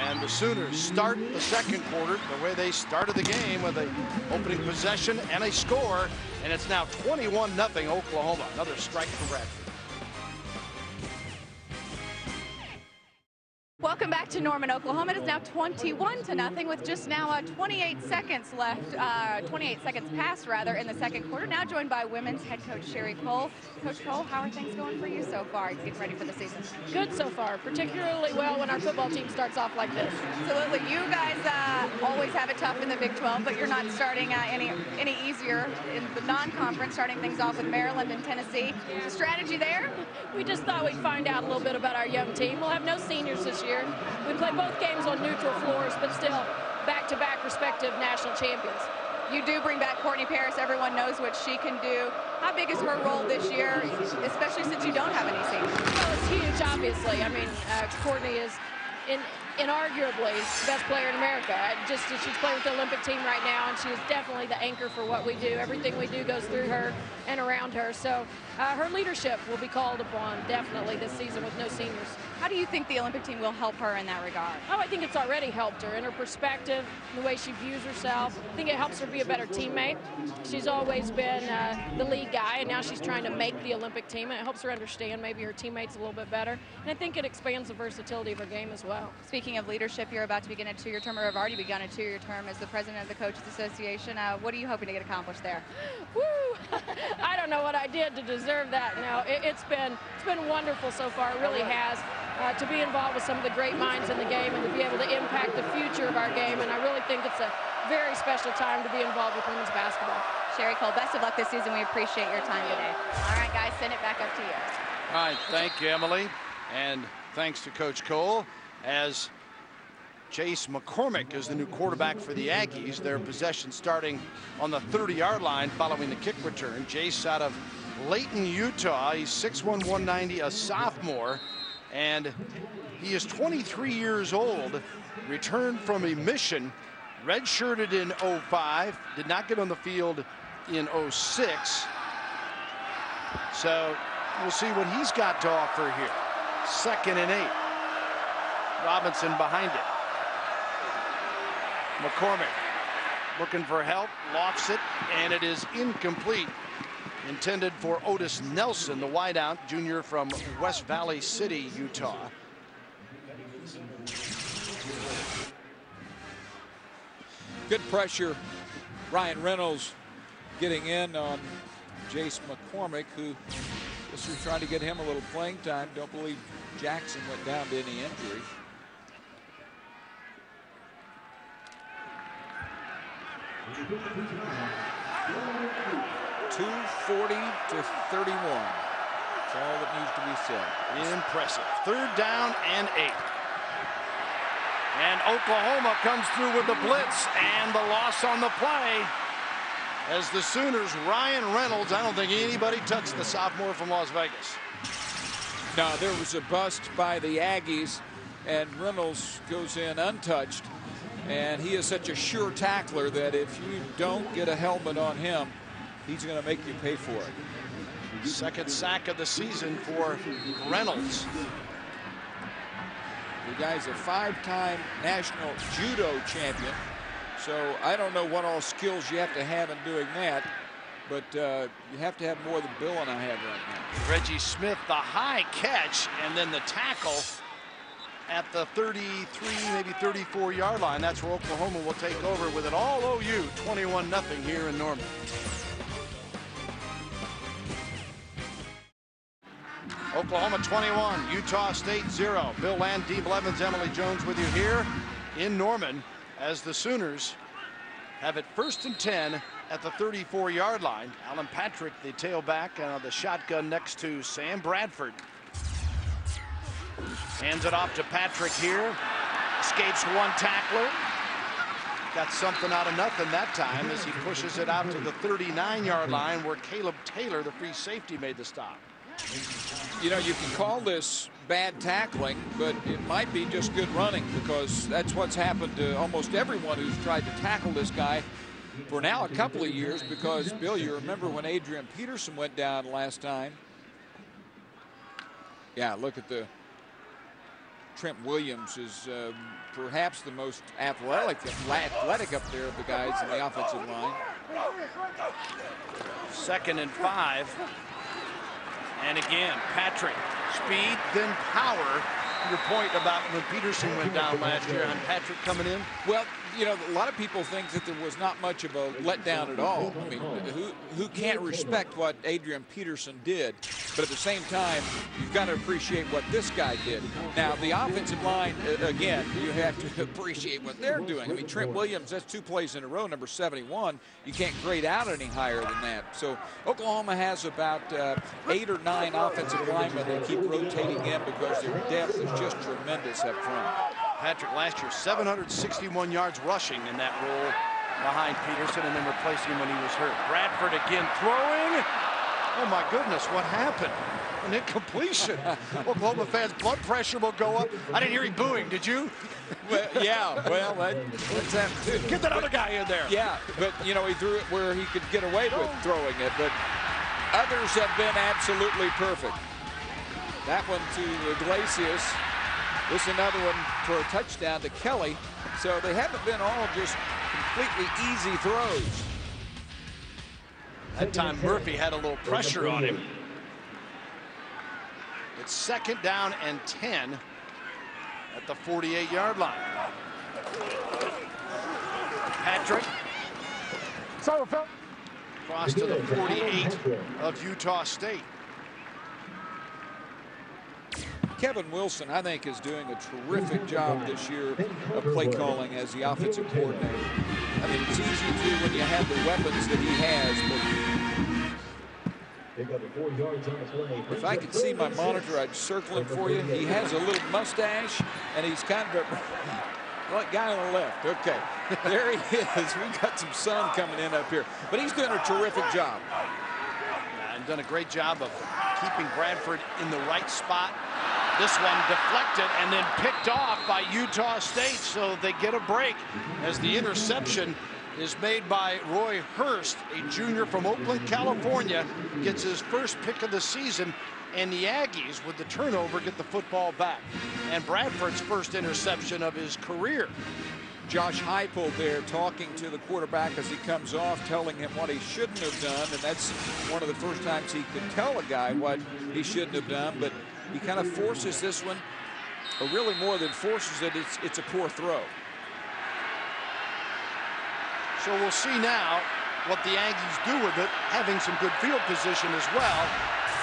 And the Sooners start the second quarter the way they started the game with an opening possession and a score. And it's now 21-0 Oklahoma. Another strike for Bradford. Welcome back to Norman, Oklahoma. It is now 21 to nothing with just now uh, 28 seconds left, uh, 28 seconds past rather in the second quarter. Now joined by women's head coach Sherri Coale. Coach Coale, how are things going for you so far getting ready for the season? Good so far, particularly well when our football team starts off like this. Absolutely. You guys uh, always have it tough in the Big 12, but you're not starting uh, any any easier in the non-conference, starting things off with Maryland and Tennessee. The strategy there? We just thought we'd find out a little bit about our young team. We'll have no seniors this year year. We play both games on neutral floors, but still back-to-back -back respective national champions. You do bring back Courtney Paris. Everyone knows what she can do. How big is her role this year, especially since you don't have any seniors? Well, it's huge, obviously. I mean, uh, Courtney is in inarguably the best player in America. Just she's playing with the Olympic team right now, and she is definitely the anchor for what we do. Everything we do goes through her and around her. So uh, her leadership will be called upon definitely this season with no seniors. How do you think the Olympic team will help her in that regard? Oh, I think it's already helped her in her perspective, the way she views herself. I think it helps her be a better teammate. She's always been uh, the lead guy, and now she's trying to make the Olympic team, and it helps her understand maybe her teammates a little bit better. And I think it expands the versatility of her game as well. Speaking of leadership, you're about to begin a two-year term, or have already begun a two-year term as the president of the Coaches Association. Uh, what are you hoping to get accomplished there? Woo! I don't know what I did to deserve that. No, it, has been it's been wonderful so far. It really has uh, to be involved with some of the great minds in the game and to be able to impact the future of our game. And I really think it's a very special time to be involved with women's basketball. Sherri Coale, best of luck this season. We appreciate your time today. All right, guys, send it back up to you. All right, thank you, Emily. And thanks to Coach Coale. as Jace McCormick is the new quarterback for the Aggies. Their possession starting on the 30-yard line following the kick return. Jace out of Layton, Utah. He's 6'1", 190, a sophomore and he is 23 years old, returned from a mission, redshirted in 05, did not get on the field in 06. So we'll see what he's got to offer here. Second and eight. Robinson behind it. McCormick looking for help, lofts it, and it is incomplete intended for Otis Nelson, the wideout junior from West Valley City, Utah. Good pressure. Ryan Reynolds getting in on Jace McCormick, who this is trying to get him a little playing time. Don't believe Jackson went down to any injury. Two forty to thirty-one. That's all that needs to be said. Impressive. Third down and eight. And Oklahoma comes through with the blitz and the loss on the play. As the Sooners, Ryan Reynolds, I don't think anybody touched the sophomore from Las Vegas. Now, there was a bust by the Aggies, and Reynolds goes in untouched. And he is such a sure tackler that if you don't get a helmet on him, he's going to make you pay for it. Second sack of the season for Reynolds. The guy's a five-time national judo champion. So I don't know what all skills you have to have in doing that, but uh, you have to have more than Bill and I have right now. Reggie Smith, the high catch, and then the tackle at the 33, maybe 34 yard line. That's where Oklahoma will take over with an all OU, 21 0 here in Norman. Oklahoma 21, Utah State 0. Bill Land, Dean Blevins, Emily Jones with you here in Norman as the Sooners have it first and 10 at the 34 yard line. Allen Patrick, the tailback, uh, the shotgun next to Sam Bradford. Hands it off to Patrick here. Escapes one tackler. Got something out of nothing that time as he pushes it out to the 39 yard line where Caleb Taylor, the free safety, made the stop. You know, you can call this bad tackling, but it might be just good running because that's what's happened to almost everyone who's tried to tackle this guy for now a couple of years because, Bill, you remember when Adrian Peterson went down last time? Yeah, look at the Trent Williams is um, perhaps the most athletic, athletic up there of the guys in the offensive line. Second and five. And again, Patrick, speed, then power. Your point about when Peterson went down last year on Patrick coming in? Well, you know, a lot of people think that there was not much of a letdown at all. I mean, who, who can't respect what Adrian Peterson did? But at the same time, you've got to appreciate what this guy did. Now, the offensive line, again, you have to appreciate what they're doing. I mean, Trent Williams, that's two plays in a row, number 71. You can't grade out any higher than that. So Oklahoma has about uh, eight or nine offensive linemen that keep rotating in because their depth is just tremendous up front. Patrick last year, 761 yards rushing in that role behind Peterson and then replacing him when he was hurt. Bradford again throwing. Oh my goodness, what happened? An incompletion. Well, Oklahoma fans' blood pressure will go up. I didn't hear him booing, did you? Well, yeah, well, that, that's that. Get that other guy in there. Yeah, but, you know, he threw it where he could get away with oh. throwing it, but others have been absolutely perfect. That one to Iglesias. This is another one for a touchdown to Kelly. So they haven't been all just completely easy throws. That time Murphy had a little pressure on him. It's second down and 10 at the 48 yard line. Patrick. Cross to the 48 of Utah State. Kevin Wilson, I think, is doing a terrific job this year of play calling as the offensive coordinator. I mean, it's easy to do when you have the weapons that he has, but if I could see my monitor, I'd circle him for you. He has a little mustache, and he's kind of a guy on the left. Okay, there he is. We've got some sun coming in up here, but he's doing a terrific job. And done a great job of keeping Bradford in the right spot this one deflected and then picked off by Utah State, so they get a break as the interception is made by Roy Hurst, a junior from Oakland, California, gets his first pick of the season, and the Aggies, with the turnover, get the football back. And Bradford's first interception of his career. Josh Heupel there talking to the quarterback as he comes off, telling him what he shouldn't have done, and that's one of the first times he could tell a guy what he shouldn't have done, but he kind of forces this one, or really more than forces it, it's, it's a poor throw. So we'll see now what the Aggies do with it, having some good field position as well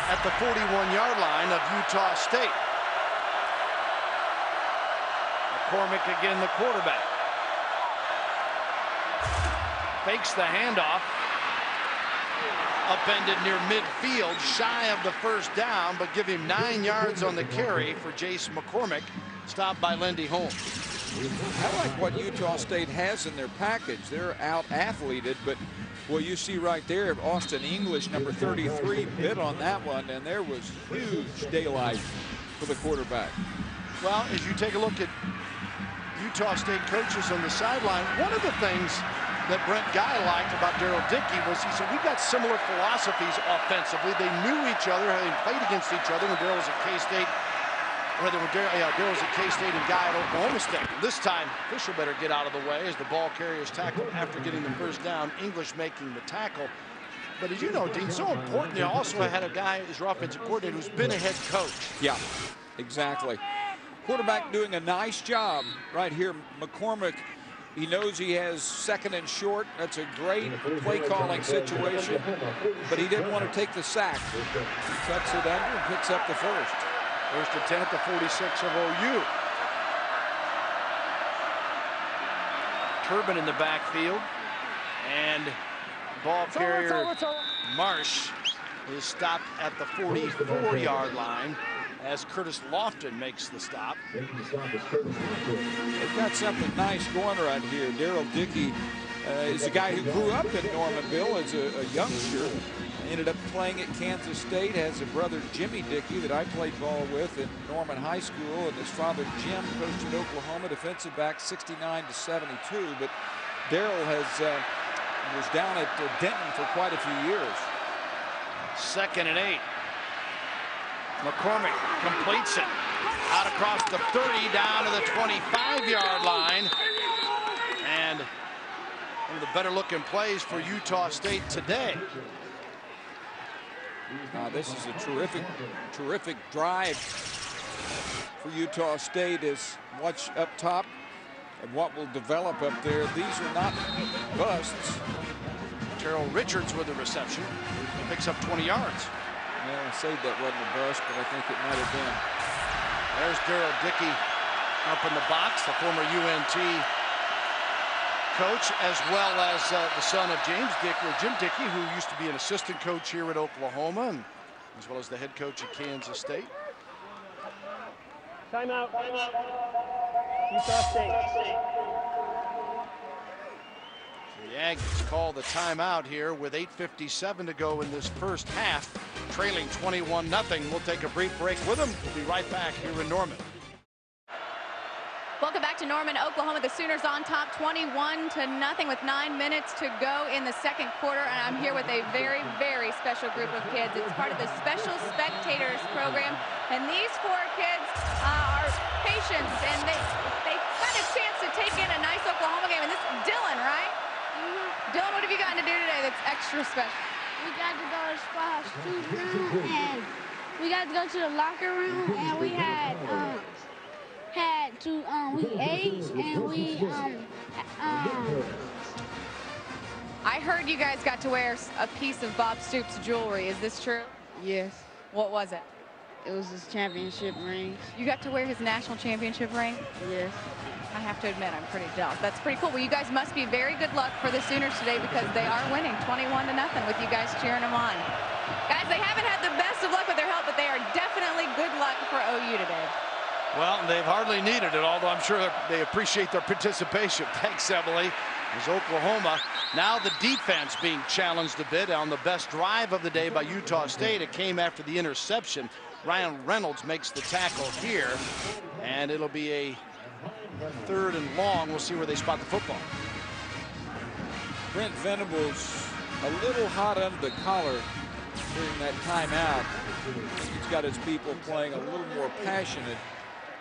at the 41-yard line of Utah State. McCormick again, the quarterback. Fakes the handoff. Upended near midfield, shy of the first down, but give him nine yards on the carry for Jace McCormick, stopped by Lendy Holmes. I like what Utah State has in their package. They're out athleted, but well, you see right there, Auston English, number 33, bit on that one, and there was huge daylight for the quarterback. Well, as you take a look at Utah State coaches on the sideline, one of the things that Brent Guy liked about Darrell Dickey was he said, we've got similar philosophies offensively. They knew each other, having played against each other when Darrell was at K-State, rather when Darrell yeah, was at K-State and Guy at Oklahoma State. This time, Fisher better get out of the way as the ball carriers tackle after getting the first down. English making the tackle. But as you know, Dean, so important, they also had a guy as your offensive coordinator who's been a head coach. Yeah, exactly. Quarterback doing a nice job right here. McCormick he knows he has second and short. That's a great play calling situation, but he didn't want to take the sack. He tucks it under and picks up the first. First and 10 at the 46 of OU. Turbin in the backfield. And ball carrier Marsh is stopped at the 44-yard line as Curtis Lofton makes the stop. They've got something nice going right here. Darrell Dickey uh, is a guy who grew up in Normanville as a, a, youngster. Ended up playing at Kansas State. Has a brother, Jimmy Dickey, that I played ball with in Norman High School. And his father, Jim, coached at Oklahoma, defensive back 69 to 72. But Darrell has uh, was down at uh, Denton for quite a few years. Second and eight. McCormick completes it. Out across the 30, down to the 25-yard line. And one of the better looking plays for Utah State today. Uh, this is a terrific, terrific drive for Utah State as watch up top and what will develop up there. These are not busts. Terrell Richards with the reception. Picks up 20 yards. Well, I said that wasn't a bust, but I think it might have been. There's Darrell Dickey up in the box, the former UNT coach, as well as uh, the son of James Dickey, Jim Dickey, who used to be an assistant coach here at Oklahoma, and as well as the head coach at Kansas State. Timeout. Timeout. Utah State. Aggies call the timeout here with 8.57 to go in this first half, trailing 21 0 We'll take a brief break with them. We'll be right back here in Norman. Welcome back to Norman, Oklahoma. The Sooners on top 21 to nothing with nine minutes to go in the second quarter. And I'm here with a very, very special group of kids. It's part of the Special Spectators program. And these four kids uh, are patients and they, they got a chance to take in a nice Oklahoma game. And this is Dylan, right? Dylan, what have you gotten to do today that's extra special? We got to go to Splash room and we got to go to the locker room and we had um, had to um, we ate and we um, um I heard you guys got to wear a piece of Bob Stoops jewelry. Is this true? Yes. What was it? It was his championship ring. You got to wear his national championship ring? Yes. I have to admit, I'm pretty jealous. That's pretty cool. Well, you guys must be very good luck for the Sooners today because they are winning 21 to nothing with you guys cheering them on. Guys, they haven't had the best of luck with their help, but they are definitely good luck for OU today. Well, they've hardly needed it, although I'm sure they appreciate their participation. Thanks, Emily. As Oklahoma, now the defense being challenged a bit on the best drive of the day by Utah State. It came after the interception. Ryan Reynolds makes the tackle here, and it'll be a Third and long. We'll see where they spot the football. Brent Venables a little hot under the collar during that timeout. He's got his people playing a little more passionate,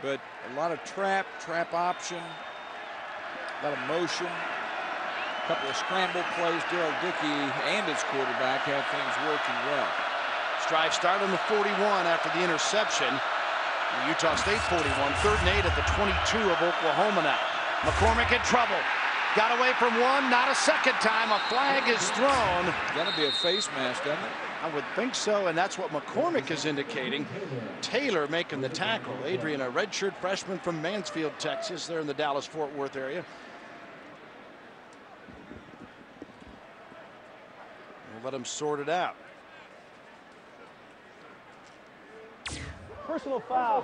but a lot of trap, trap option, a lot of motion, a couple of scramble plays. Darrell Dickey and his quarterback have things working well. Strive start on the 41 after the interception. Utah State 41, third and eight at the 22 of Oklahoma now. McCormick in trouble. Got away from one, not a second time. A flag is thrown. Gonna be a face mask, doesn't it? I would think so, and that's what McCormick is indicating. Taylor making the tackle. Adrian, a redshirt freshman from Mansfield, Texas, there in the Dallas-Fort Worth area. We'll let him sort it out. Personal foul,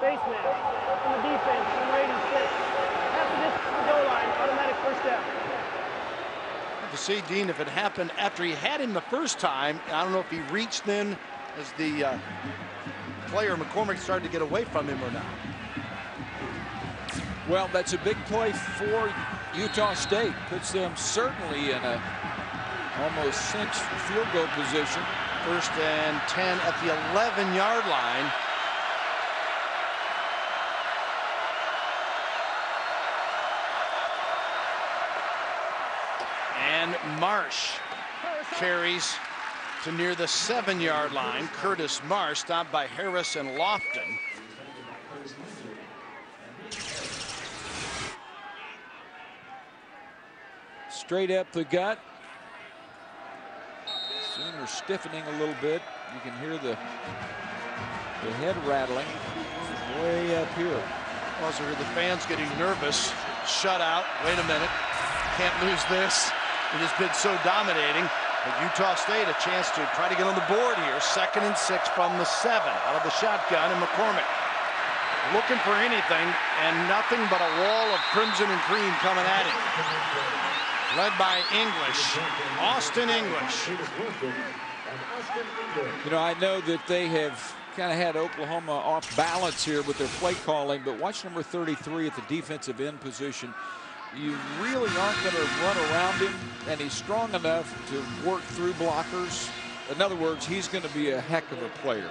face mask on the defense, number 86. Half the distance to the goal line, automatic first down. To see Dean if it happened after he had him the first time. I don't know if he reached then as the uh, player McCormick started to get away from him or not. Well, that's a big play for Utah State. Puts them certainly in a almost cinched field goal position. First and 10 at the 11 yard line. Marsh carries to near the seven yard line. Curtis Marsh stopped by Harris and Lofton. Straight up the gut. Sooner stiffening a little bit. You can hear the the head rattling way up here. Also hear the fans getting nervous. Shut out. Wait a minute. Can't lose this. It has been so dominating. But Utah State a chance to try to get on the board here. Second and six from the seven. Out of the shotgun and McCormick. Looking for anything and nothing but a wall of crimson and cream coming at him. Led by English. Auston English. You know, I know that they have kind of had Oklahoma off balance here with their play calling, but watch number 33 at the defensive end position. You really aren't going to run around him, and he's strong enough to work through blockers. In other words, he's going to be a heck of a player.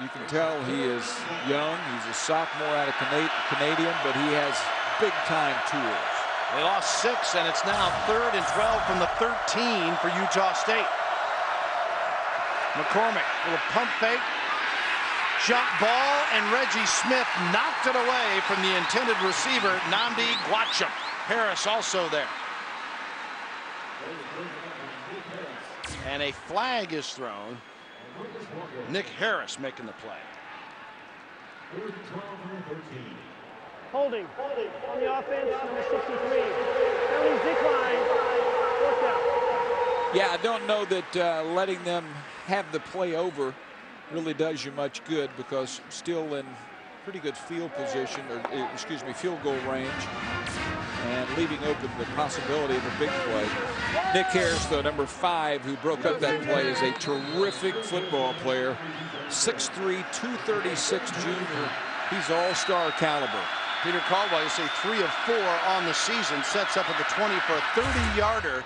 You can tell he is young. He's a sophomore out of Canadian, but he has big-time tools. They lost six, and it's now third and 12 from the 13 for Utah State. McCormick, little pump fake, jump ball, and Reggie Smith knocked it away from the intended receiver, Nnamdi Gwacham. Harris also there. And a flag is thrown. Nick Harris making the play. Holding, holding on the offense, number 63. Penalties decline, fourth down. Yeah, I don't know that uh, letting them have the play over really does you much good because still in pretty good field position, or uh, excuse me, field goal range, and leaving open the possibility of a big play. Nick Harris, though, number five, who broke up that play, is a terrific football player. 6'3", 236 junior. He's all-star caliber. Peter Caldwell, you say three of four on the season, sets up at the 20 for a 30-yarder.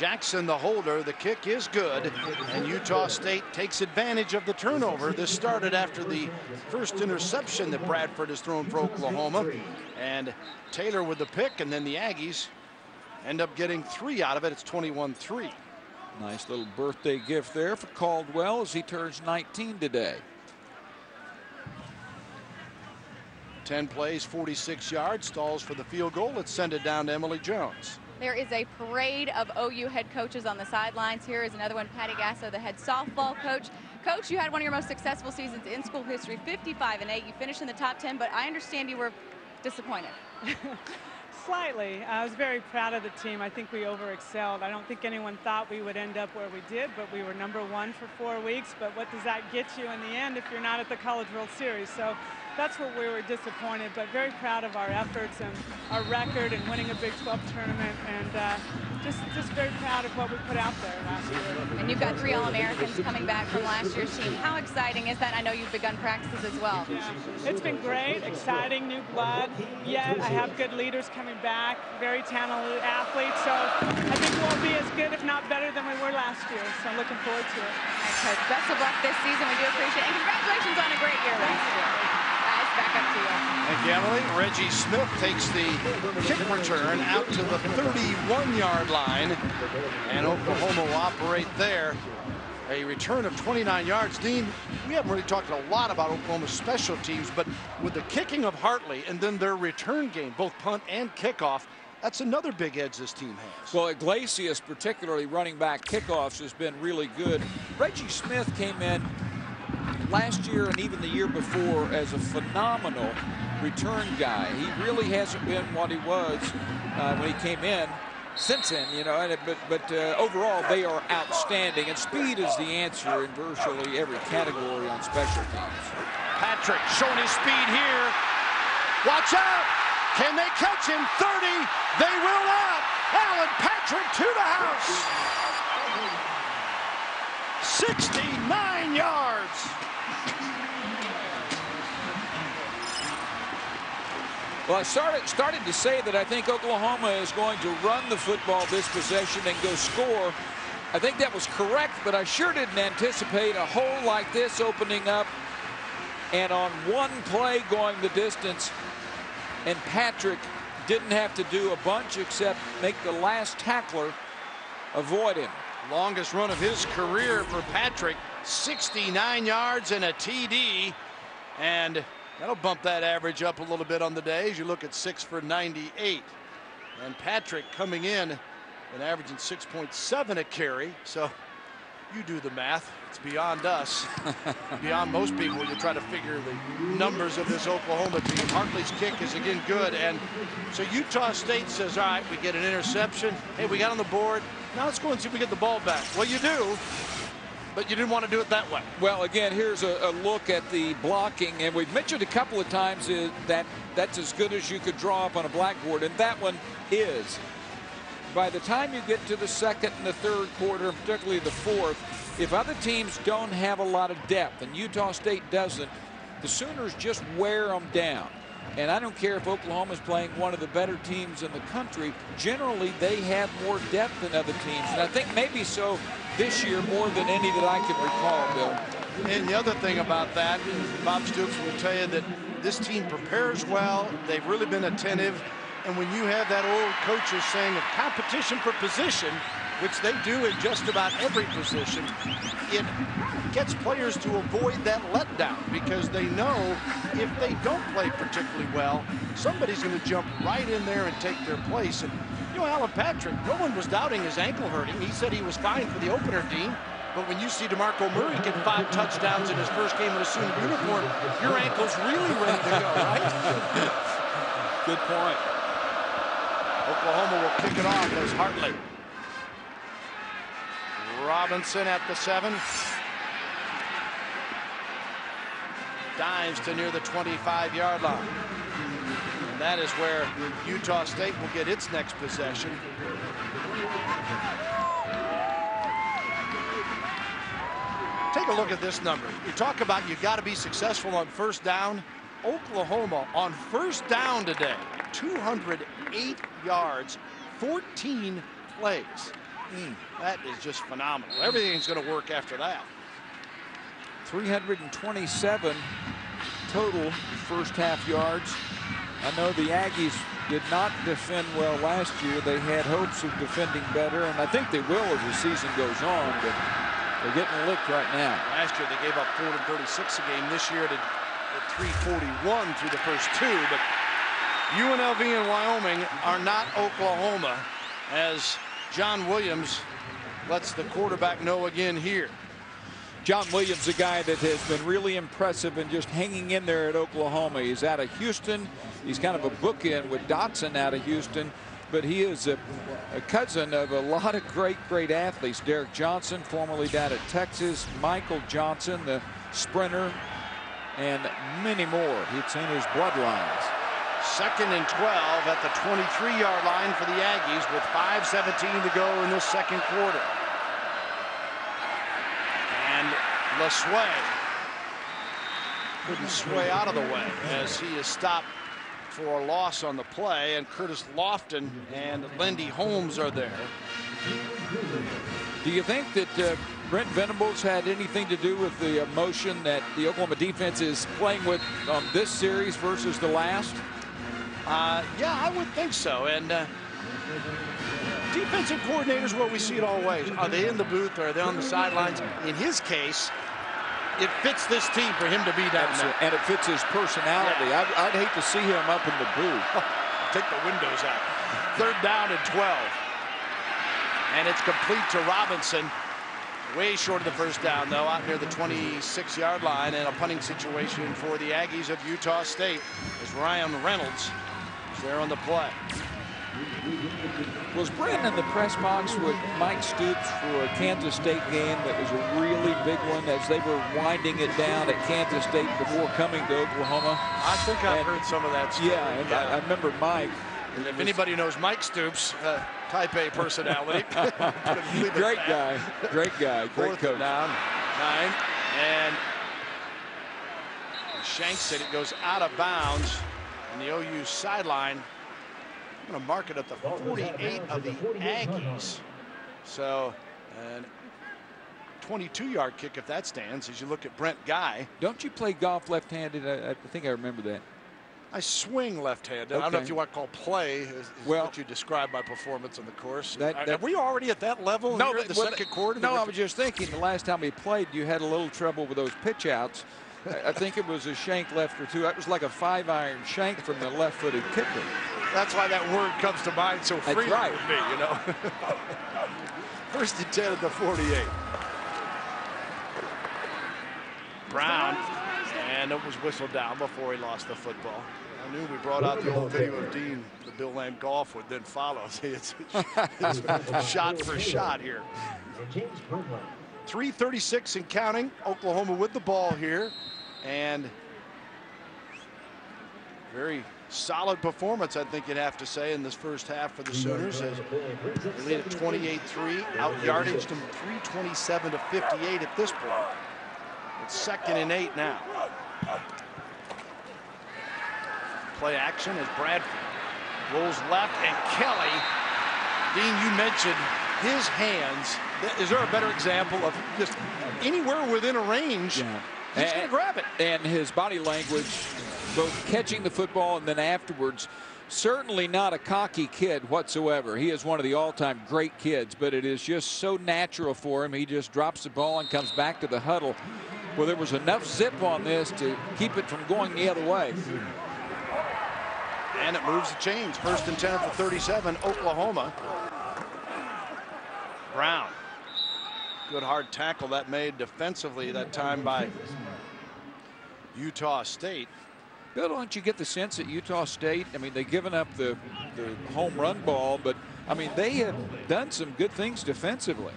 Jackson the holder. The kick is good, and Utah State takes advantage of the turnover. This started after the first interception that Bradford has thrown for Oklahoma. And Taylor with the pick, and then the Aggies end up getting three out of it. It's 21-3. Nice little birthday gift there for Caldwell as he turns 19 today. 10 plays, 46 yards, stalls for the field goal. Let's send it down to Emily Jones. There is a parade of OU head coaches on the sidelines. Here is another one, Patty Gasso, the head softball coach. Coach, you had one of your most successful seasons in school history, 55 and 8. You finished in the top 10, but I understand you were disappointed. Slightly. I was very proud of the team. I think we overexcelled. I don't think anyone thought we would end up where we did, but we were number one for four weeks. But what does that get you in the end if you're not at the College World Series? So that's what we were disappointed, but very proud of our efforts and our record and winning a Big 12 tournament, and uh, just just very proud of what we put out there last year. And you've got three All-Americans coming back from last year's team. How exciting is that? I know you've begun practices as well. Yeah. It's been great, exciting, new blood. Yet I have good leaders coming back, very talented athletes. So I think we'll be as good, if not better, than we were last year. So I'm looking forward to it. Coach, best of luck this season. We do appreciate it. And congratulations on a great year last year back up to you. Thank you, Emily. Reggie Smith takes the kick return out to the 31-yard line, and Oklahoma will operate there. A return of 29 yards. Dean, we haven't really talked a lot about Oklahoma's special teams, but with the kicking of Hartley and then their return game, both punt and kickoff, That's another big edge this team has. Well, Iglesias, particularly running back kickoffs, has been really good. Reggie Smith came in last year and even the year before as a phenomenal return guy. He really hasn't been what he was uh, when he came in since then, you know, but, but uh, overall they are outstanding, and speed is the answer in virtually every category on special teams. Patrick showing his speed here. Watch out! Can they catch him? 30. They will not. Allen Patrick to the house. 69 yards. Well, I started, started to say that I think Oklahoma is going to run the football this possession and go score. I think that was correct, but I sure didn't anticipate a hole like this opening up and on one play going the distance and Patrick didn't have to do a bunch except make the last tackler avoid him. Longest run of his career for Patrick, 69 yards and a TD. And that'll bump that average up a little bit on the day as you look at six for 98. And Patrick coming in and averaging 6.7 a carry. So you do the math. It's beyond us, beyond most people. You try to figure the numbers of this Oklahoma team. Hartley's kick is again good. And so Utah State says, all right, we get an interception. Hey, we got on the board. Now let's go and see if we get the ball back. Well, you do, but you didn't want to do it that way. Well, again, here's a, a look at the blocking. And we've mentioned a couple of times uh, that that's as good as you could draw up on a blackboard. And that one is. By the time you get to the second and the third quarter, particularly the fourth, if other teams don't have a lot of depth, and Utah State doesn't, the Sooners just wear them down. And I don't care if Oklahoma's playing one of the better teams in the country. Generally, they have more depth than other teams. And I think maybe so this year more than any that I can recall, Bill. And the other thing about that, Bob Stoops will tell you that this team prepares well. They've really been attentive. And when you have that old coaches saying of competition for position, which they do in just about every position, it gets players to avoid that letdown because they know if they don't play particularly well, somebody's going to jump right in there and take their place. And, you know, Allen Patrick, no one was doubting his ankle hurting. He said he was fine for the opener, Dean. But when you see DeMarco Murray get five touchdowns in his first game in a Sooner uniform, your ankle's really ready to go, right? Good point. Oklahoma will kick it off as Hartley. Robinson at the seven. Dives to near the 25 yard line. And that is where Utah State will get its next possession. Take a look at this number. You talk about you got to be successful on first down. Oklahoma on first down today, 208 yards, 14 plays. Mm, that is just phenomenal. Everything's going to work after that. 327 total first half yards. I know the Aggies did not defend well last year. They had hopes of defending better, and I think they will as the season goes on, but they're getting licked right now. Last year they gave up 436 a game. This year at 341 through the first two, but UNLV and Wyoming are not Oklahoma as John Williams lets the quarterback know again here. John Williams, a guy that has been really impressive and just hanging in there at Oklahoma. He's out of Houston. He's kind of a bookend with Dotson out of Houston, but he is a, a cousin of a lot of great, great athletes. Derek Johnson, formerly down at Texas. Michael Johnson, the sprinter, and many more. It's in his bloodlines. Second and 12 at the 23-yard line for the Aggies with 5.17 to go in this second quarter. And LeSueur couldn't sway out of the way as he is stopped for a loss on the play. And Curtis Lofton and Lendy Holmes are there. Do you think that uh, Brent Venables had anything to do with the emotion that the Oklahoma defense is playing with on this series versus the last? Uh, yeah, I would think so. And uh, defensive coordinators, well, we see it all ways. Are they in the booth or are they on the sidelines? In his case, it fits this team for him to be down there. And it fits his personality. Yeah. I'd, I'd, hate to see him up in the booth. Take the windows out. Third down and 12. And it's complete to Robinson. Way short of the first down, though, out near the 26-yard line, and a punting situation for the Aggies of Utah State as Ryan Reynolds is there on the play. Was Brandon in the press box with Mike Stoops for a Kansas State game that was a really big one as they were winding it down at Kansas State before coming to Oklahoma? I think I've heard some of that. Yeah, and yeah. I, I, remember Mike. And if anybody knows Mike Stoops, uh, type A personality. great guy, great guy, great Fourth coach. Down, nine, and Shanks it. It goes out of bounds on the OU sideline. I'm going to mark it at the 48 of the Aggies. So, and 22-yard kick if that stands. As you look at Brent Guy. Don't you play golf left-handed? I, I think I remember that. I swing left-handed. Okay. I don't know if you want to call play is, is well, what you describe my performance on the course. That, that, Are we already at that level no, here the well, second quarter? No, I was just thinking the last time we played, you had a little trouble with those pitch outs. I think it was a shank left or two. That was like a five-iron shank from the left-footed kicker. That's why that word comes to mind so freely right. with me, you know. First and 10 at the 48. Brown, and it was whistled down before he lost the football. I knew we brought out the old video of Dean, the Bill Land golf would then follow. It's, it's shot for shot here. 336 and counting. Oklahoma with the ball here. And very solid performance, I think you'd have to say, in this first half for the Sooners. As they lead at 28-3, out yardage them 327 to 58 at this point. It's second and eight now. Play action as Bradford rolls left and Kelly. Dean, you mentioned his hands. Is there a better example of just anywhere within a range? Yeah. He's going to grab it. And his body language, both catching the football and then afterwards, certainly not a cocky kid whatsoever. He is one of the all-time great kids, but it is just so natural for him. He just drops the ball and comes back to the huddle. Well, there was enough zip on this to keep it from going the other way. And it moves the chains. First and 10 at the 37, Oklahoma. Brown. Good hard tackle that made defensively that time by Utah State. Bill, don't you get the sense that Utah State, I mean, they've given up the, the home run ball, but, I mean, they have done some good things defensively.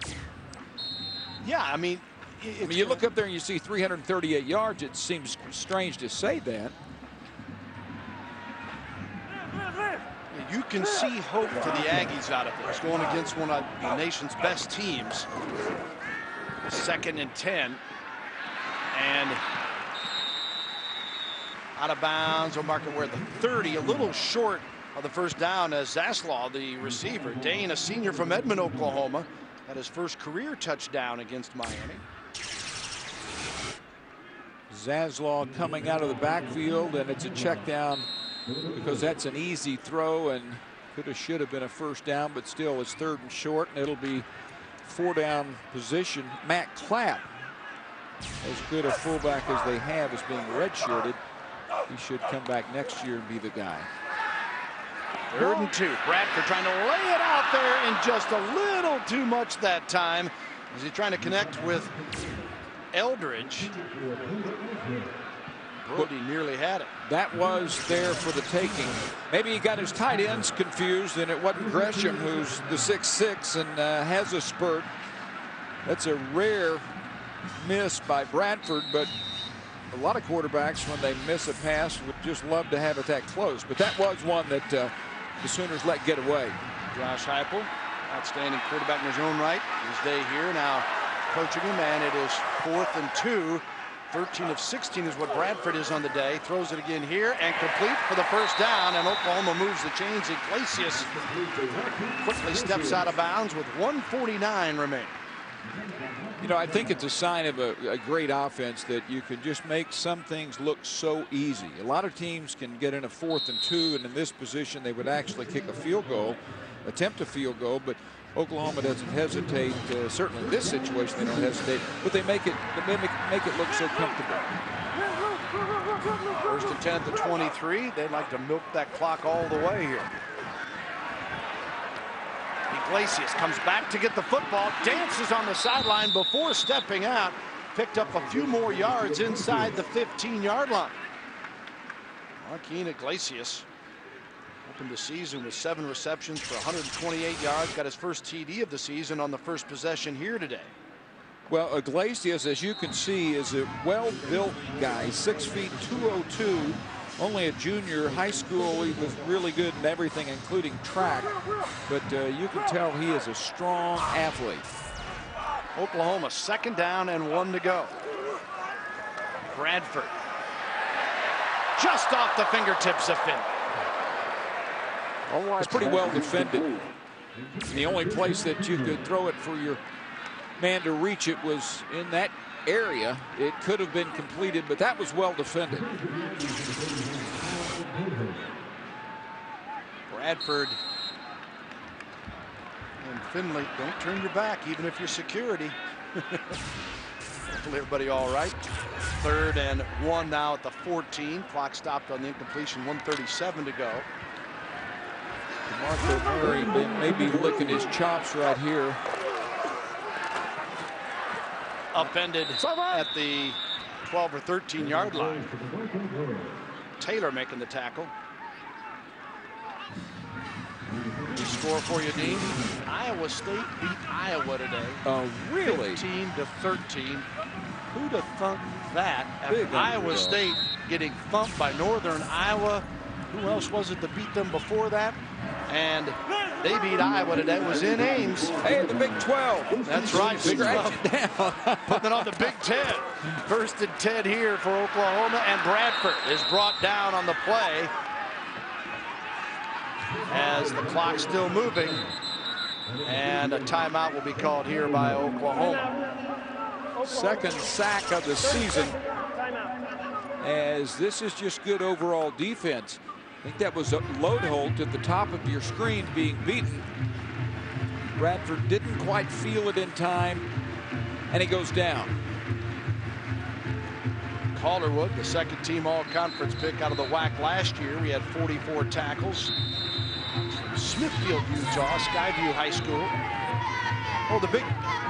Yeah, I mean, I mean, you look up there and you see 338 yards. It seems strange to say that. You can see hope for the Aggies out of this, going against one of the nation's best teams. Second and 10. And out of bounds. We'll mark where the 30, a little short of the first down as Zaslaw, the receiver. Dane, a senior from Edmond, Oklahoma, had his first career touchdown against Miami. Zaslaw coming out of the backfield, and it's a check down because that's an easy throw and could have should have been a first down, but still it's third and short, and it'll be four down position. Matt Clapp, as good a fullback as they have, is being redshirted. He should come back next year and be the guy. Third and two. Bradford trying to lay it out there and just a little too much that time. Is he trying to connect with Eldridge? Brody nearly had it. That was there for the taking. Maybe he got his tight ends confused, and it wasn't Gresham, who's the six-six and uh, has a spurt. That's a rare miss by Bradford, but a lot of quarterbacks, when they miss a pass, would just love to have it that close. But that was one that uh, the Sooners let get away. Josh Heupel, outstanding quarterback in his own right. His day here now coaching him, and it is fourth and two. 13 of 16 is what Bradford is on the day. Throws it again here and complete for the first down. And Oklahoma moves the chains. Iglesias quickly steps out of bounds with 149 remaining. You know, I think it's a sign of a, a, great offense that you can just make some things look so easy. A lot of teams can get in a fourth and two, and in this position, they would actually kick a field goal, attempt a field goal, but Oklahoma doesn't hesitate. Uh, certainly in this situation, they don't hesitate, but they make it they make, make it look so comfortable. First and 10 at the 23. They'd like to milk that clock all the way here. Iglesias comes back to get the football, dances on the sideline before stepping out, picked up a few more yards inside the 15-yard line. Juaquin Iglesias opened the season with seven receptions for 128 yards, got his first TD of the season on the first possession here today. Well, Iglesias, as you can see, is a well-built guy, six feet 202, only a junior high school. He was really good in everything, including track. But uh, you can tell he is a strong athlete. Oklahoma second down and one to go. Bradford just off the fingertips of Finn. It's pretty well defended. The only place that you could throw it for your man to reach it was in that area. It could have been completed, but that was well defended. Bradford and Finley, don't turn your back, even if you're security. Hopefully everybody all right. Third and one now at the 14. Clock stopped on the incompletion, 137 to go. Marco Murray maybe licking his chops right here. Upended at the 12 or 13 yard line. Taylor making the tackle. The score for you, Dean. Iowa State beat Iowa today. Oh, really? 15 to 13. Who'd have thunk that? Big Iowa. State getting thumped by Northern Iowa. Who else was it that beat them before that? And they beat Iowa today. It was in Ames. Hey, the Big 12. That's right. Big Scratch 12. it down. Putting it on the Big Ten. First and 10 here for Oklahoma. And Bradford is brought down on the play as the clock's still moving. And a timeout will be called here by Oklahoma. Second sack of the season as this is just good overall defense. I think that was a Loadholt at the top of your screen being beaten. Bradford didn't quite feel it in time, and he goes down. Calderwood, the second team all-conference pick out of the WAC last year. We had 44 tackles. From Smithfield, Utah, Skyview High School. Oh, the Big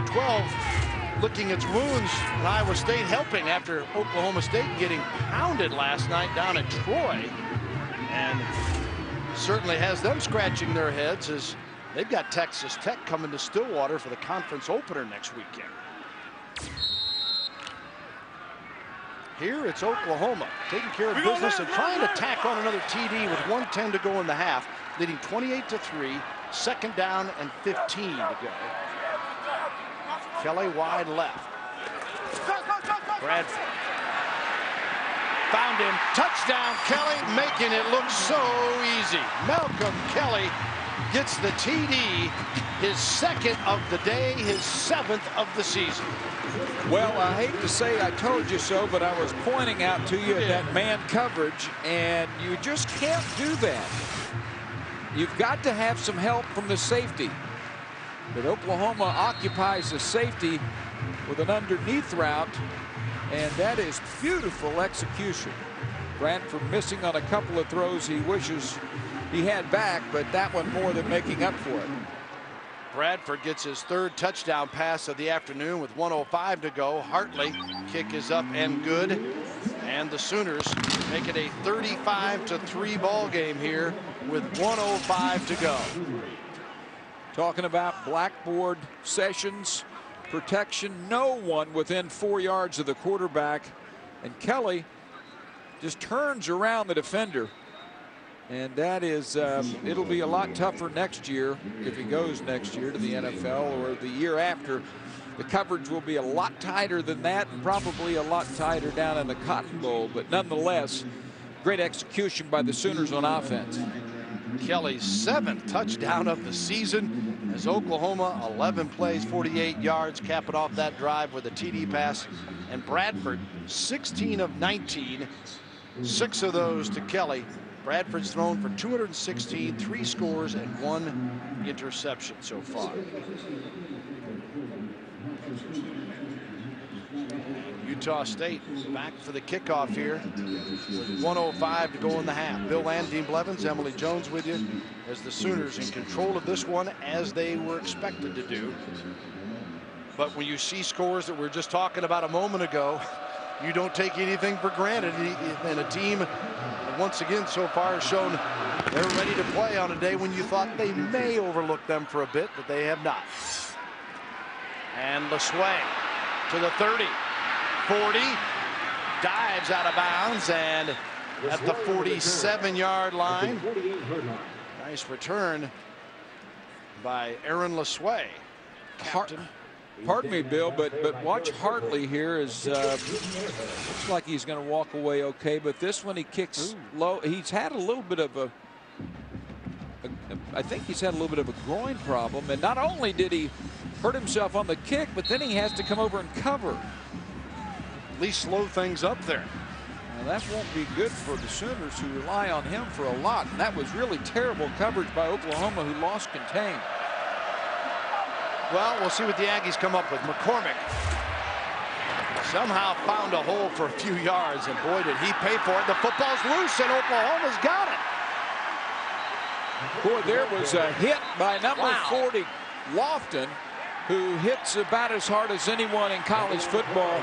12 licking its wounds and Iowa State helping after Oklahoma State getting pounded last night down at Troy. And certainly has them scratching their heads as they've got Texas Tech coming to Stillwater for the conference opener next weekend. Here it's Oklahoma taking care of business and trying to tack on another TD with 110 to go in the half, leading 28 to 3, second down and 15 to go. Kelly wide left. Bradford. Found him. Touchdown, Kelly, making it look so easy. Malcolm Kelly gets the TD, his second of the day, his seventh of the season. Well, I hate to say I told you so, but I was pointing out to you that man coverage, and you just can't do that. You've got to have some help from the safety. But Oklahoma occupies the safety with an underneath route, and that is beautiful execution. Bradford missing on a couple of throws he wishes he had back, but that one more than making up for it. Bradford gets his third touchdown pass of the afternoon with 105 to go. Hartley kick is up and good. And the Sooners make it a 35 to 3 ball game here with 105 to go. Talking about blackboard sessions, protection, no one within four yards of the quarterback. And Kelly just turns around the defender. And that is, um, it'll be a lot tougher next year if he goes next year to the NFL or the year after. The coverage will be a lot tighter than that and probably a lot tighter down in the Cotton Bowl. But nonetheless, great execution by the Sooners on offense. Kelly's seventh touchdown of the season as Oklahoma 11 plays 48 yards capping off that drive with a TD pass. And Bradford 16 of 19 six of those to Kelly. Bradford's thrown for 216 three scores and one interception so far Utah State back for the kickoff here. With 105 to go in the half. Bill Land, Dean Blevins, Emily Jones with you as the Sooners in control of this one as they were expected to do. But when you see scores that we are just talking about a moment ago, you don't take anything for granted. And a team once again so far has shown they're ready to play on a day when you thought they may overlook them for a bit, but they have not. And LeSueur to the 30, 40, dives out of bounds and at the 47 yard line. Nice return by Aaron captain. Pardon me, Bill, but but watch Hartley here is uh, looks like he's going to walk away okay, but this one he kicks Ooh. low. He's had a little bit of a, a. I think he's had a little bit of a groin problem, and not only did he hurt himself on the kick, but then he has to come over and cover. At least slow things up there. Well, that won't be good for the Sooners who rely on him for a lot. And that was really terrible coverage by Oklahoma who lost contain. Well, we'll see what the Aggies come up with. McCormick somehow found a hole for a few yards, and boy, did he pay for it. The football's loose, and Oklahoma's got it. Boy, there was a hit by number wow. 40, Lofton, who hits about as hard as anyone in college football.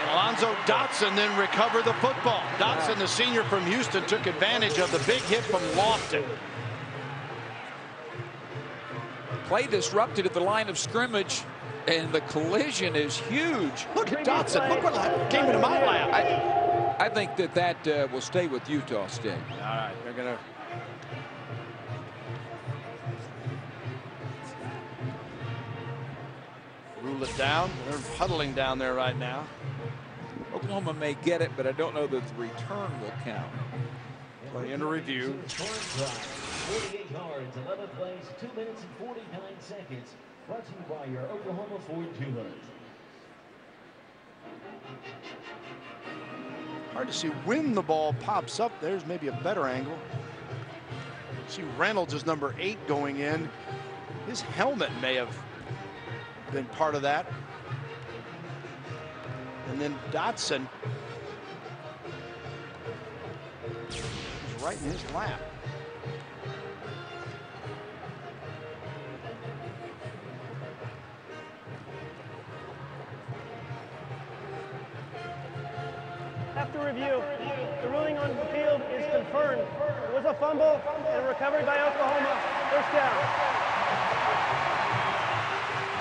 And Alonzo Dotson then recovered the football. Dotson, the senior from Houston, took advantage of the big hit from Lofton. Play disrupted at the line of scrimmage, and the collision is huge. Look at Dotson. Look what came into my lap. I, I think that that uh, will stay with Utah State. All right, they're going to rule it down. They're huddling down there right now. Oklahoma may get it, but I don't know that the return will count. Play in a review. 48 yards, 11 plays, 2 minutes and 49 seconds. Brought to you by your Oklahoma Ford dealers. Hard to see when the ball pops up. There's maybe a better angle. See Reynolds is number eight going in. His helmet may have been part of that. And then Dotson is right in his lap. After review, the ruling on the field is confirmed. It was a fumble and recovery by Oklahoma. First down.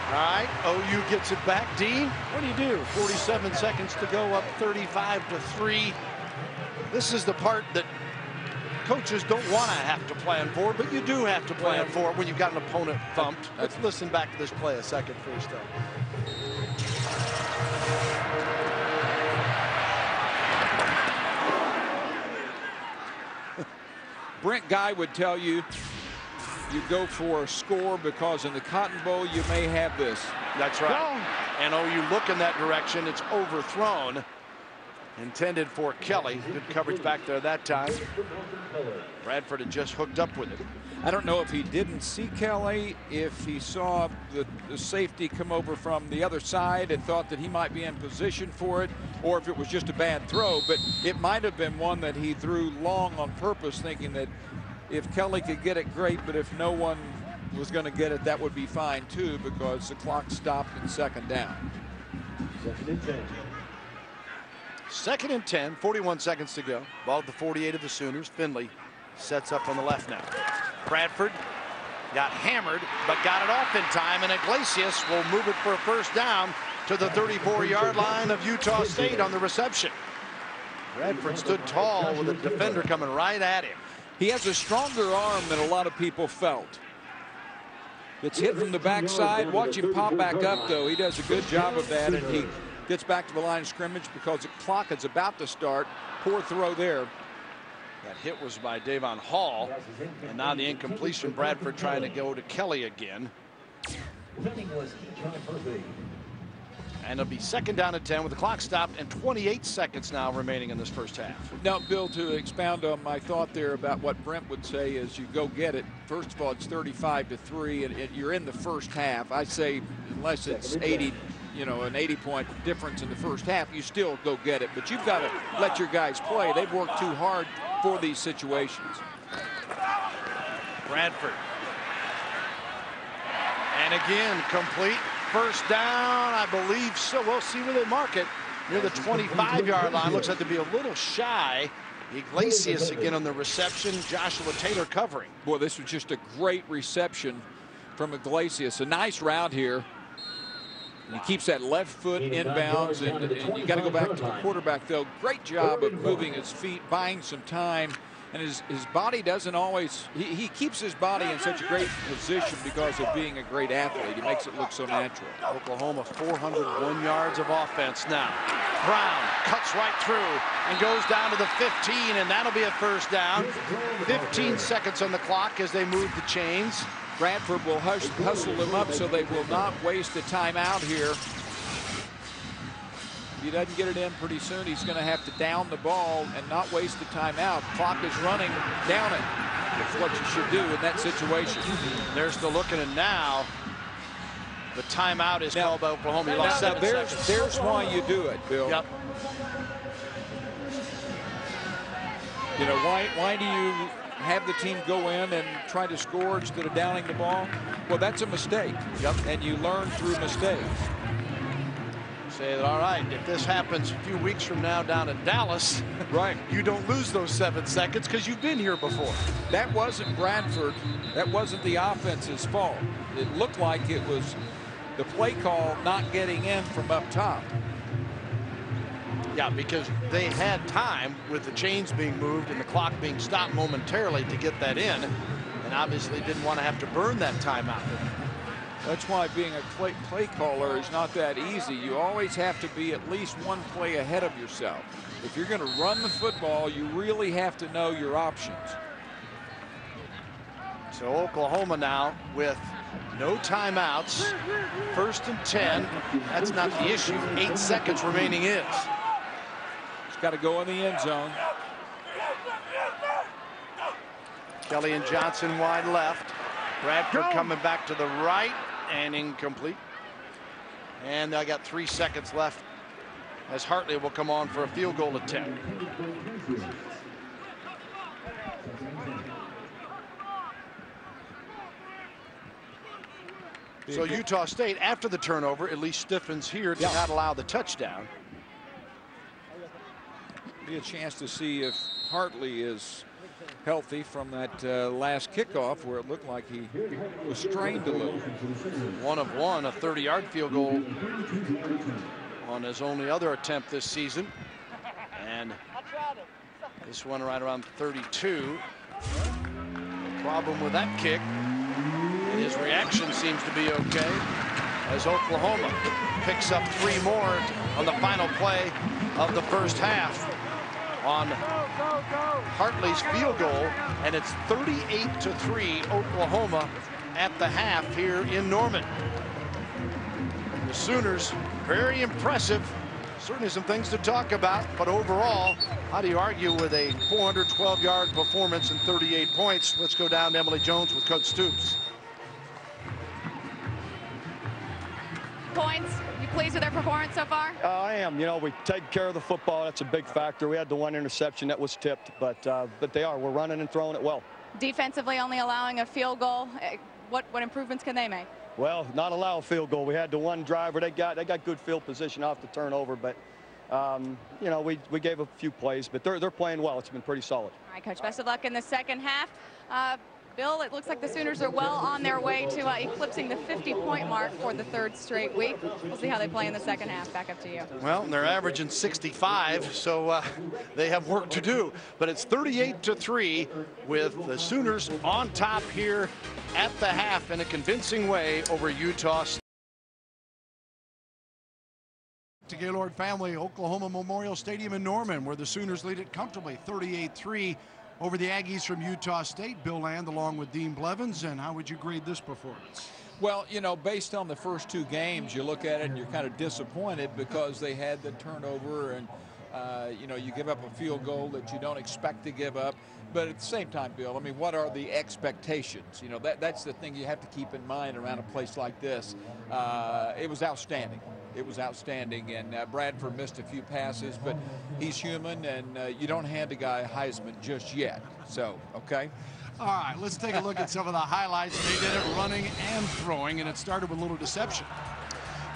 All right, OU gets it back. Dean, what do you do? 47 seconds to go, up 35 to 3. This is the part that coaches don't want to have to plan for, but you do have to plan for it when you've got an opponent thumped. Let's listen back to this play a second first, though. Brent Guy would tell you you go for a score because in the Cotton Bowl you may have this. That's right. And oh, you look in that direction, it's overthrown. Intended for Kelly. Good coverage back there that time. Bradford had just hooked up with it. I don't know if he didn't see Kelly, if he saw the, the, safety come over from the other side and thought that he might be in position for it, or if it was just a bad throw. But it might have been one that he threw long on purpose, thinking that if Kelly could get it, great, but if no one was going to get it, that would be fine too because the clock stopped in second down. Second and 10. Second and 10, 41 seconds to go. Ball at the 48 of the Sooners. Finley sets up on the left now. Bradford got hammered, but got it off in time, and Iglesias will move it for a first down to the 34-yard line of Utah State on the reception. Bradford stood tall with a defender coming right at him. He has a stronger arm than a lot of people felt. It's hit from the backside. Watch him pop back up, though. He does a good job of that, and he gets back to the line of scrimmage because the clock is about to start. Poor throw there. That hit was by Davon Hall, and now the incompletion. Bradford trying to go to Kelly again. And it'll be second down at 10 with the clock stopped and 28 seconds now remaining in this first half. Now, Bill, to expound on my thought there about what Brent would say is you go get it. First of all, it's 35 to 3, and it, you're in the first half. I say, unless it's 80, you know, an 80-point difference in the first half, you still go get it. But you've got to let your guys play. They've worked too hard for these situations. Bradford. And again, complete first down, I believe so. We'll see where they mark it. Near the 25-yard line. Looks like to be a little shy. Iglesias again on the reception. Joshua Taylor covering. Boy, this was just a great reception from Iglesias. A nice route here. And he keeps that left foot inbounds, and, and you got to go back to the quarterback, though. Great job of moving his feet, buying some time, and his, his body doesn't always, he, he keeps his body in such a great position because of being a great athlete. He makes it look so natural. Oklahoma 401 yards of offense now. Brown cuts right through and goes down to the 15, and that'll be a first down. 15 seconds on the clock as they move the chains. Bradford will hush, hustle them up so they will not waste a timeout here. If he doesn't get it in pretty soon, he's going to have to down the ball and not waste the timeout. Clock is running. Down it. That's what you should do in that situation. There's the looking, and now the timeout is now, called by Oklahoma. Now, lost seven there's, seconds. There's why you do it, Bill. Yep. You know, why, why do you have the team go in and try to score instead of downing the ball? Well, that's a mistake. Yep. And you learn through mistakes. Say that, all right, if this happens a few weeks from now down in Dallas, right, you don't lose those seven seconds because you've been here before. That wasn't Bradford. That wasn't the offense's fault. It looked like it was the play call not getting in from up top. Yeah, because they had time with the chains being moved and the clock being stopped momentarily to get that in, and obviously didn't want to have to burn that timeout. That's why being a play, play caller is not that easy. You always have to be at least one play ahead of yourself. If you're going to run the football, you really have to know your options. So Oklahoma now with no timeouts. First and 10. That's not the issue. Eight seconds remaining is. It's got to go in the end zone. Kelly and Johnson wide left. Bradford coming back to the right and incomplete. And I got three seconds left as Hartley will come on for a field goal attempt. So Utah State, after the turnover, at least stiffens here to yeah. not allow the touchdown. Be a chance to see if Hartley is healthy from that uh, last kickoff where it looked like he was strained a little. One of one, a 30-yard field goal on his only other attempt this season. And this one right around 32. The problem with that kick and his reaction seems to be okay as Oklahoma picks up three more on the final play of the first half on Hartley's field goal and it's 38 to 3 Oklahoma at the half here in Norman. The Sooners very impressive certainly some things to talk about but overall how do you argue with a 412 yard performance and 38 points let's go down to Emily Jones with Coach Stoops. Points. You pleased with their performance so far? Uh, I am. You know, we take care of the football. That's a big factor. We had the one interception that was tipped, but uh, but they are. We're running and throwing it well. Defensively, only allowing a field goal. Eh, what what improvements can they make? Well, not allow a field goal. We had the one driver. They got they got good field position off the turnover, but um, you know, we, we gave a few plays, but they're, they're playing well. It's been pretty solid. All right, Coach, best of luck in the second half. Uh, Bill, it looks like the Sooners are well on their way to uh, eclipsing the 50-point mark for the third straight week. We'll see how they play in the second half. Back up to you. Well, they're averaging 65, so uh, they have work to do. But it's 38 to 3 with the Sooners on top here at the half in a convincing way over Utah State. to Gaylord family, Oklahoma Memorial Stadium in Norman, where the Sooners lead it comfortably 38-3 over the Aggies from Utah State. Bill Land along with Dean Blevins. And how would you grade this performance? Well, you know, based on the first two games, you look at it and you're kind of disappointed because they had the turnover and, uh, you know, you give up a field goal that you don't expect to give up. But at the same time, Bill, I mean, what are the expectations? You know, that, that's the thing you have to keep in mind around a place like this. Uh, it was outstanding. It was outstanding, and uh, Bradford missed a few passes, but he's human, and uh, you don't hand a guy Heisman just yet. So, okay? All right, let's take a look at some of the highlights. They did it running and throwing, and it started with a little deception.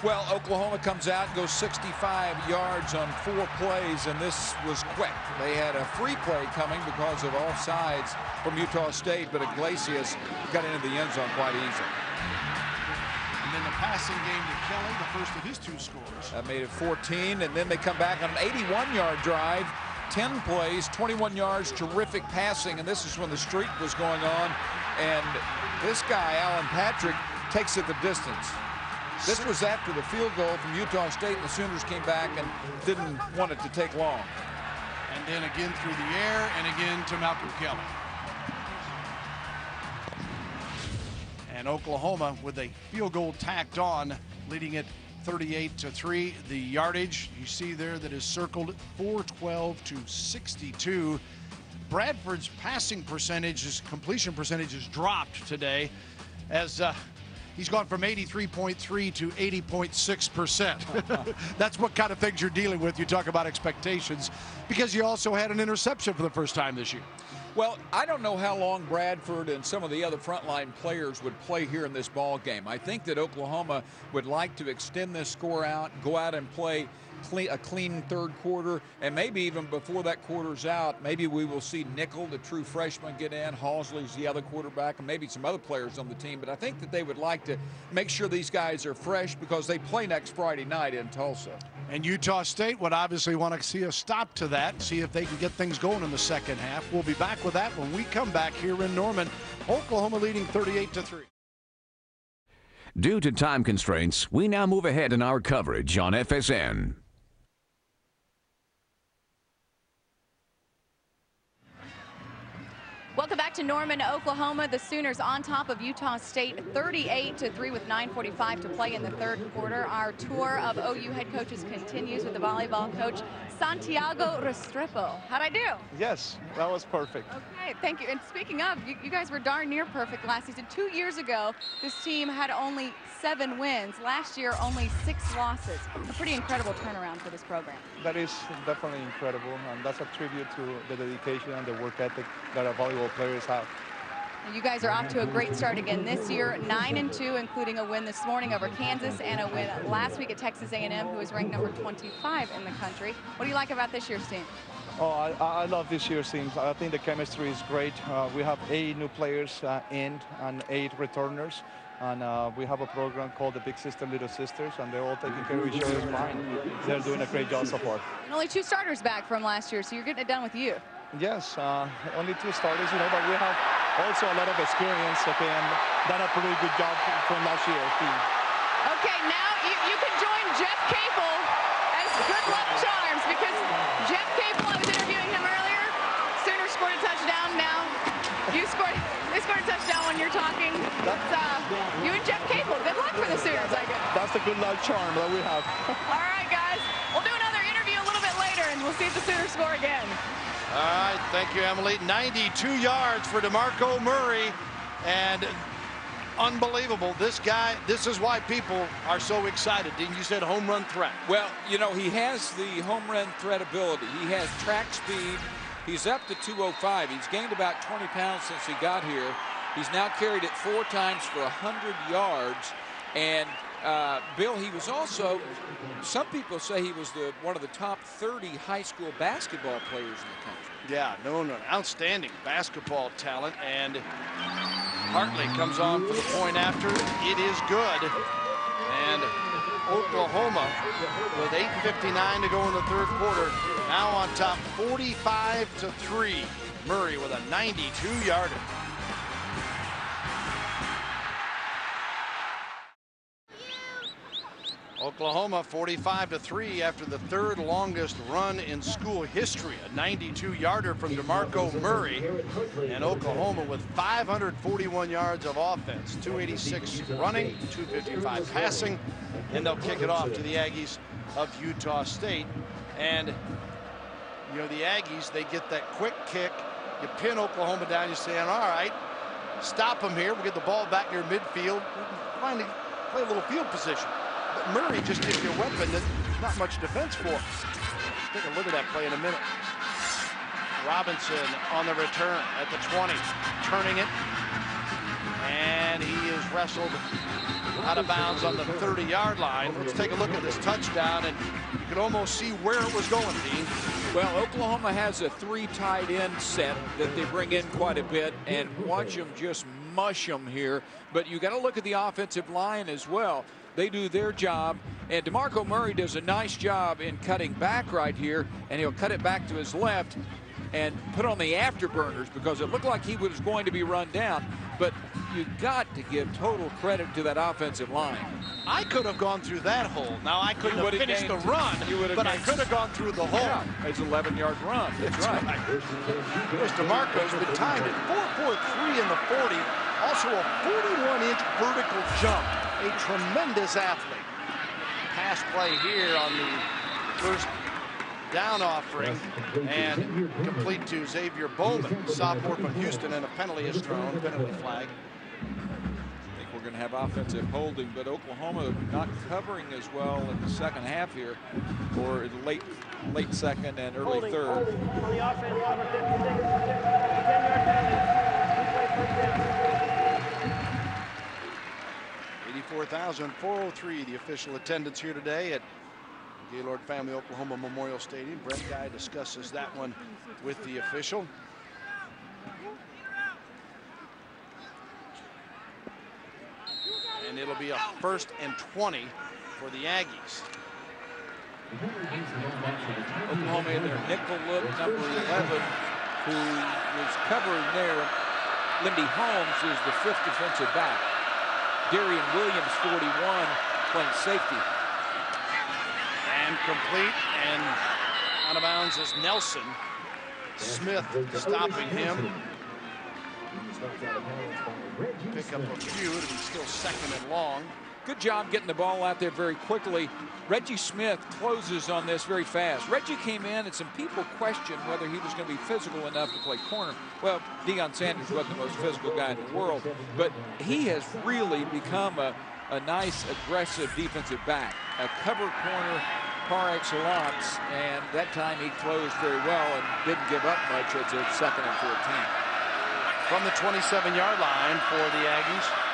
Well, Oklahoma comes out and goes 65 yards on four plays, and this was quick. They had a free play coming because of offsides from Utah State, but Iglesias got into the end zone quite easy. And then the passing game to Kelly, the first of his two scores. That made it 14, and then they come back on an 81-yard drive 10 plays, 21 yards, terrific passing, and this is when the streak was going on. And this guy, Allen Patrick, takes it the distance. This was after the field goal from Utah State, and the Sooners came back and didn't want it to take long. And then again through the air, and again to Malcolm Kelly. And Oklahoma with a field goal tacked on, leading it 38 to 3. The yardage you see there that is circled 412 to 62. Bradford's passing percentage, his completion percentage has dropped today as uh, he's gone from 83.3 to 80.6%. That's what kind of things you're dealing with. You talk about expectations because you also had an interception for the first time this year. Well, I don't know how long Bradford and some of the other frontline players would play here in this ball game. I think that Oklahoma would like to extend this score out, go out and play clean, a clean third quarter, and maybe even before that quarter's out, maybe we will see Nichol, the true freshman, get in. Halzle's the other quarterback, and maybe some other players on the team. But I think that they would like to make sure these guys are fresh because they play next Friday night in Tulsa. And Utah State would obviously want to see a stop to that, see if they can get things going in the second half. We'll be back with that when we come back here in Norman. Oklahoma leading 38 to 3. Due to time constraints, we now move ahead in our coverage on FSN. Welcome back to Norman, Oklahoma. The Sooners on top of Utah State 38 to 3 with 9:45 to play in the third quarter. Our tour of OU head coaches continues with the volleyball coach Santiago Restrepo. How'd I do? Yes, that was perfect. Okay, thank you. And speaking of, you, you guys were darn near perfect last season. 2 years ago, this team had only 7 wins. Last year only 6 losses. A pretty incredible turnaround for this program. That is definitely incredible and that's a tribute to the dedication and the work ethic that our volleyball players have. You guys are off to a great start again this year, 9 and 2, including a win this morning over Kansas and a win last week at Texas A&M, who is ranked number 25 in the country. What do you like about this year's team? Oh, I, I love this year's team. I think the chemistry is great. Uh, we have eight new players uh, in and eight returners. And uh, we have a program called the Big Sister Little Sisters, and they're all taking care of each other's mind. They're doing a great job so far. And only two starters back from last year, so you're getting it done with you. Yes, uh, only two starters, you know, but we have also a lot of experience, okay, and done a pretty good job from last year. Okay, now you, you can join Jeff Capel as good luck charms because Jeff Capel, I was interviewing him earlier. Sooners scored a touchdown now. You scored, they scored a touchdown when you're talking. That's, uh, you and Jeff Capel, good luck for the Sooners, I guess. That's the good luck charm that we have. All right, guys, we'll do another interview a little bit later and we'll see if the Sooners score again. All right, thank you, Emily. 92 yards for DeMarco Murray. And unbelievable. This guy, this is why people are so excited. Didn't you said home run threat? Well, you know, he has the home run threat ability. He has track speed. He's up to 205. He's gained about 20 pounds since he got here. He's now carried it four times for 100 yards. And uh, Bill, he was also, some people say he was the one of the top 30 high school basketball players in the country. Yeah, no, no, outstanding basketball talent. And Hartley comes on for the point after. It is good. And Oklahoma, with 8.59 to go in the third quarter, now on top 45 to 3. Murray with a 92 yarder. Oklahoma 45 to 3 after the third longest run in school history. A 92 yarder from DeMarco Murray. And Oklahoma with 541 yards of offense, 286 running, 255 passing. And they'll kick it off to the Aggies of Utah State. And, you know, the Aggies, they get that quick kick. You pin Oklahoma down, you're saying, all right, stop them here. We get the ball back near midfield. Finally play a little field position. Murray just gives you a weapon that not much defense for. Take a look at that play in a minute. Robinson on the return at the 20, turning it. And he is wrestled out of bounds on the 30-yard line. Let's take a look at this touchdown, and you can almost see where it was going, Dean. Well, Oklahoma has a three tight end set that they bring in quite a bit, and watch them just mush them here. But you got to look at the offensive line as well. They do their job, and DeMarco Murray does a nice job in cutting back right here, and he'll cut it back to his left and put on the afterburners because it looked like he was going to be run down. But you got to give total credit to that offensive line. I could have gone through that hole. Now, I couldn't have finished the run, but I could have gone through the hole. Yeah, it's an 11-yard run. That's, right. Here's DeMarco's been timed at 4.43 in the 40. Also a 41-inch vertical jump. A tremendous athlete. Pass play here on the first down offering and complete to Xavier Bowman, sophomore from Houston, and a penalty is thrown, penalty flag. I think we're going to have offensive holding, but Oklahoma not covering as well in the second half here, or in late late second and early Holding, third. holding 84,403, the official attendance here today at Gaylord Family Oklahoma Memorial Stadium. Brent Guy discusses that one with the official. And it'll be a first and 20 for the Aggies. Oklahoma in their nickel look, number 11, who was covering there. Lendy Holmes is the fifth defensive back. Darian Williams, 41, playing safety. And complete and out of bounds is Nelson. Smith stopping him. Pick up a few. It'll be still second and long. Good job getting the ball out there very quickly. Reggie Smith closes on this very fast. Reggie came in and some people questioned whether he was going to be physical enough to play corner. Well, Deion Sanders wasn't the most physical guy in the world, but he has really become a, a nice, aggressive defensive back. A cover corner par excellence, and that time he closed very well and didn't give up much. It's a second and 14. From the 27-yard line for the Aggies.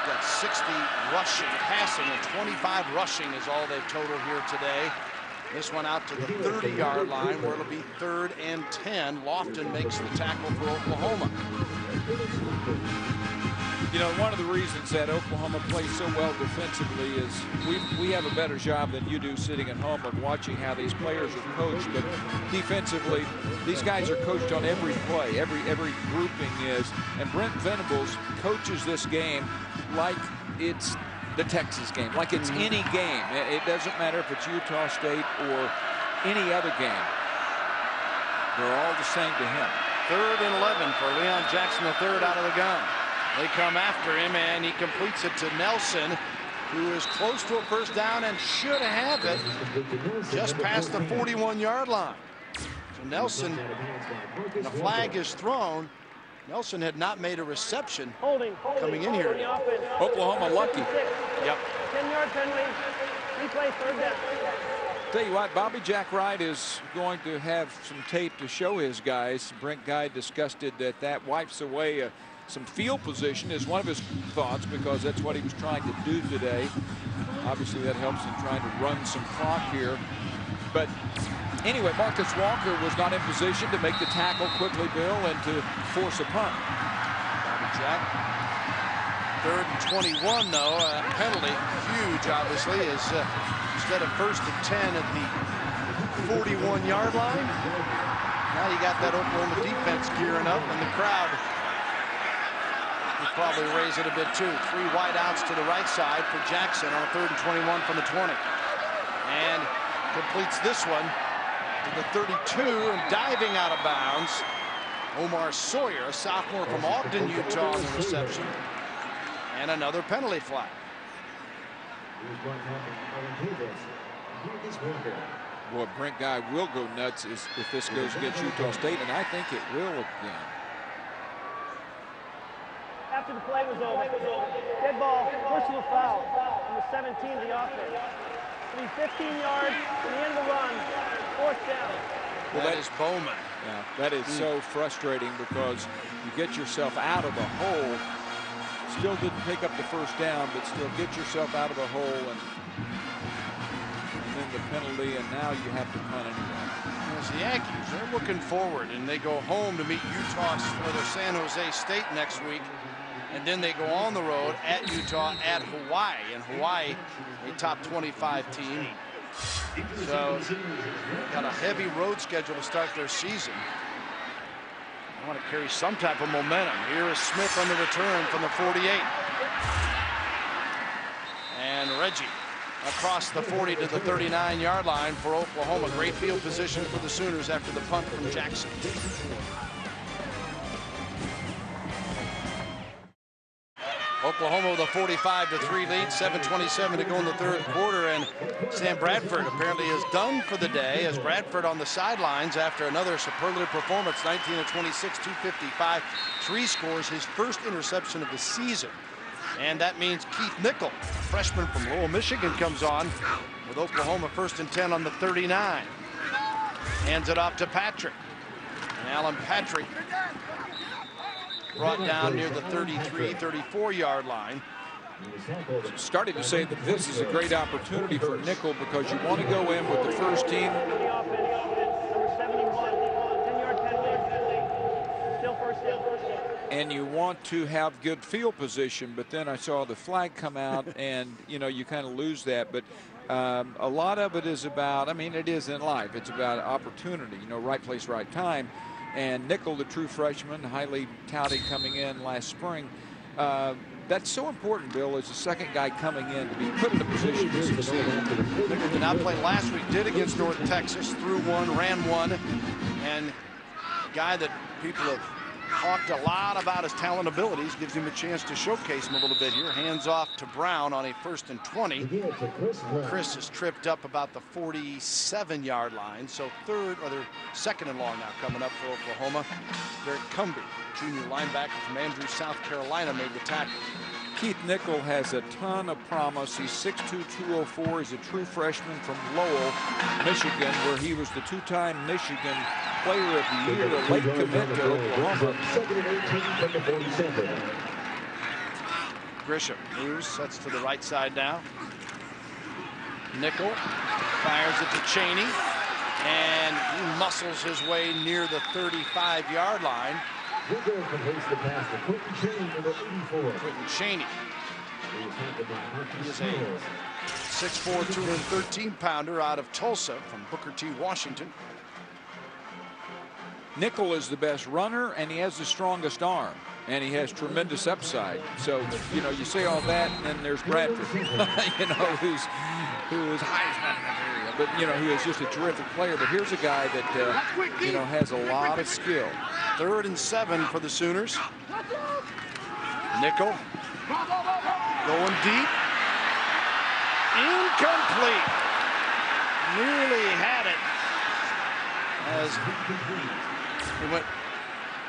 They've got 60 rushing, passing, and 25 rushing is all they've total here today. This one out to the 30-yard line where it'll be third and 10. Lofton makes the tackle for Oklahoma. You know, one of the reasons that Oklahoma plays so well defensively is we we have a better job than you do sitting at home of watching how these players are coached. But defensively, these guys are coached on every play, every every grouping is. And Brent Venables coaches this game like it's the Texas game, like it's mm-hmm. any game. It it doesn't matter if it's Utah State or any other game. They're all the same to him. Third and 11 for Leon Jackson, the third out of the gun. They come after him, and he completes it to Nelson, who is close to a first down and should have it just past the 41-yard line. So Nelson, the flag is thrown. Nelson had not made a reception Holding, holding, coming in holding here. on the offense. Oklahoma lucky. Yep. 10-yard penalty. Replay third down. Tell you what, Bobby Jack Wright is going to have some tape to show his guys. Brent Guy discussed it that that wipes away uh, some field position is one of his thoughts because that's what he was trying to do today. Obviously, that helps in trying to run some clock here. But anyway, Marcus Walker was not in position to make the tackle quickly, Bill, and to force a punt. Bobby Jack. Third and 21, though. A penalty, huge, obviously, is uh, instead of first and 10 at the 41-yard line. Now you got that Oklahoma defense gearing up, and the crowd will probably raise it a bit too. Three wideouts to the right side for Jackson on third and 21 from the 20. And completes this one to the 32 and diving out of bounds. Omar Sawyer, a sophomore from Ogden, Utah, on the reception. And another penalty flag. Boy, Brent Guy will go nuts if this goes against Utah State, and I think it will again. After the play was over, dead ball, personal foul. on the 17 of the offense. It'll be 15 yards from the end of the run, fourth down. Well, that is Bowman. Yeah, that is so hmm. frustrating because you get yourself out of the hole. Still didn't pick up the first down, but still get yourself out of the hole and, and then the penalty, and now you have to punt anyway. As the Aggies, they're looking forward, and they go home to meet Utah for their San Jose State next week. And then they go on the road at Utah, at Hawaii. And Hawaii, a top 25 team. So, got a heavy road schedule to start their season. I want to carry some type of momentum. Here is Smith on the return from the 48. And Reggie across the 40 to the 39 yard line for Oklahoma. Great field position for the Sooners after the punt from Jackson. Oklahoma with a 45 to 3 lead, 7.27 to go in the third quarter, and Sam Bradford apparently is done for the day as Bradford on the sidelines after another superlative performance, 19 to 26, 255, three scores, his first interception of the season. And that means Keith Nichol, a freshman from Lowell, Michigan, comes on with Oklahoma first and 10 on the 39. Hands it off to Patrick. And Allen Patrick brought down near the 33, 34 yard line. Starting to say that this is a great opportunity for Nichol because you want to go in with the first team. And you want to have good field position, but then I saw the flag come out, and you know you kind of lose that. But um, a lot of it is about, I mean, it is in life. It's about opportunity, you know, right place, right time. And Nichol, the true freshman, highly touted coming in last spring. Uh, that's so important, Bill, as the second guy coming in to be put in a position to succeed. Nichol did not play last week, did against North Texas, threw one, ran one, and guy that people have talked a lot about his talent abilities, gives him a chance to showcase him a little bit here. Hands off to Brown on a first and 20. Chris is tripped up about the 47 yard line. So third, or they're second and long now coming up for Oklahoma. Derek Cumbie, junior linebacker from Andrews, South Carolina, made the tackle. Keith Nichol has a ton of promise. He's 6'2", 204. He's a true freshman from Lowell, Michigan, where he was the two-time Michigan Player of the Year, a late commit to Oklahoma. Grisham moves, sets to the right side now. Nichol fires it to Chaney, and he muscles his way near the 35-yard line. Quentin Chaney. He is a 6'4", 213-pounder out of Tulsa from Booker T. Washington. Nichol is the best runner, and he has the strongest arm, and he has tremendous upside. So, you know, you say all that, and then there's Bradford, you know, who's who is Heisman in that area, but, you know, who is just a terrific player. But here's a guy that, uh, you know, has a lot of skill. Third and seven for the Sooners. Nichol. going deep. Incomplete. Nearly had it. As it went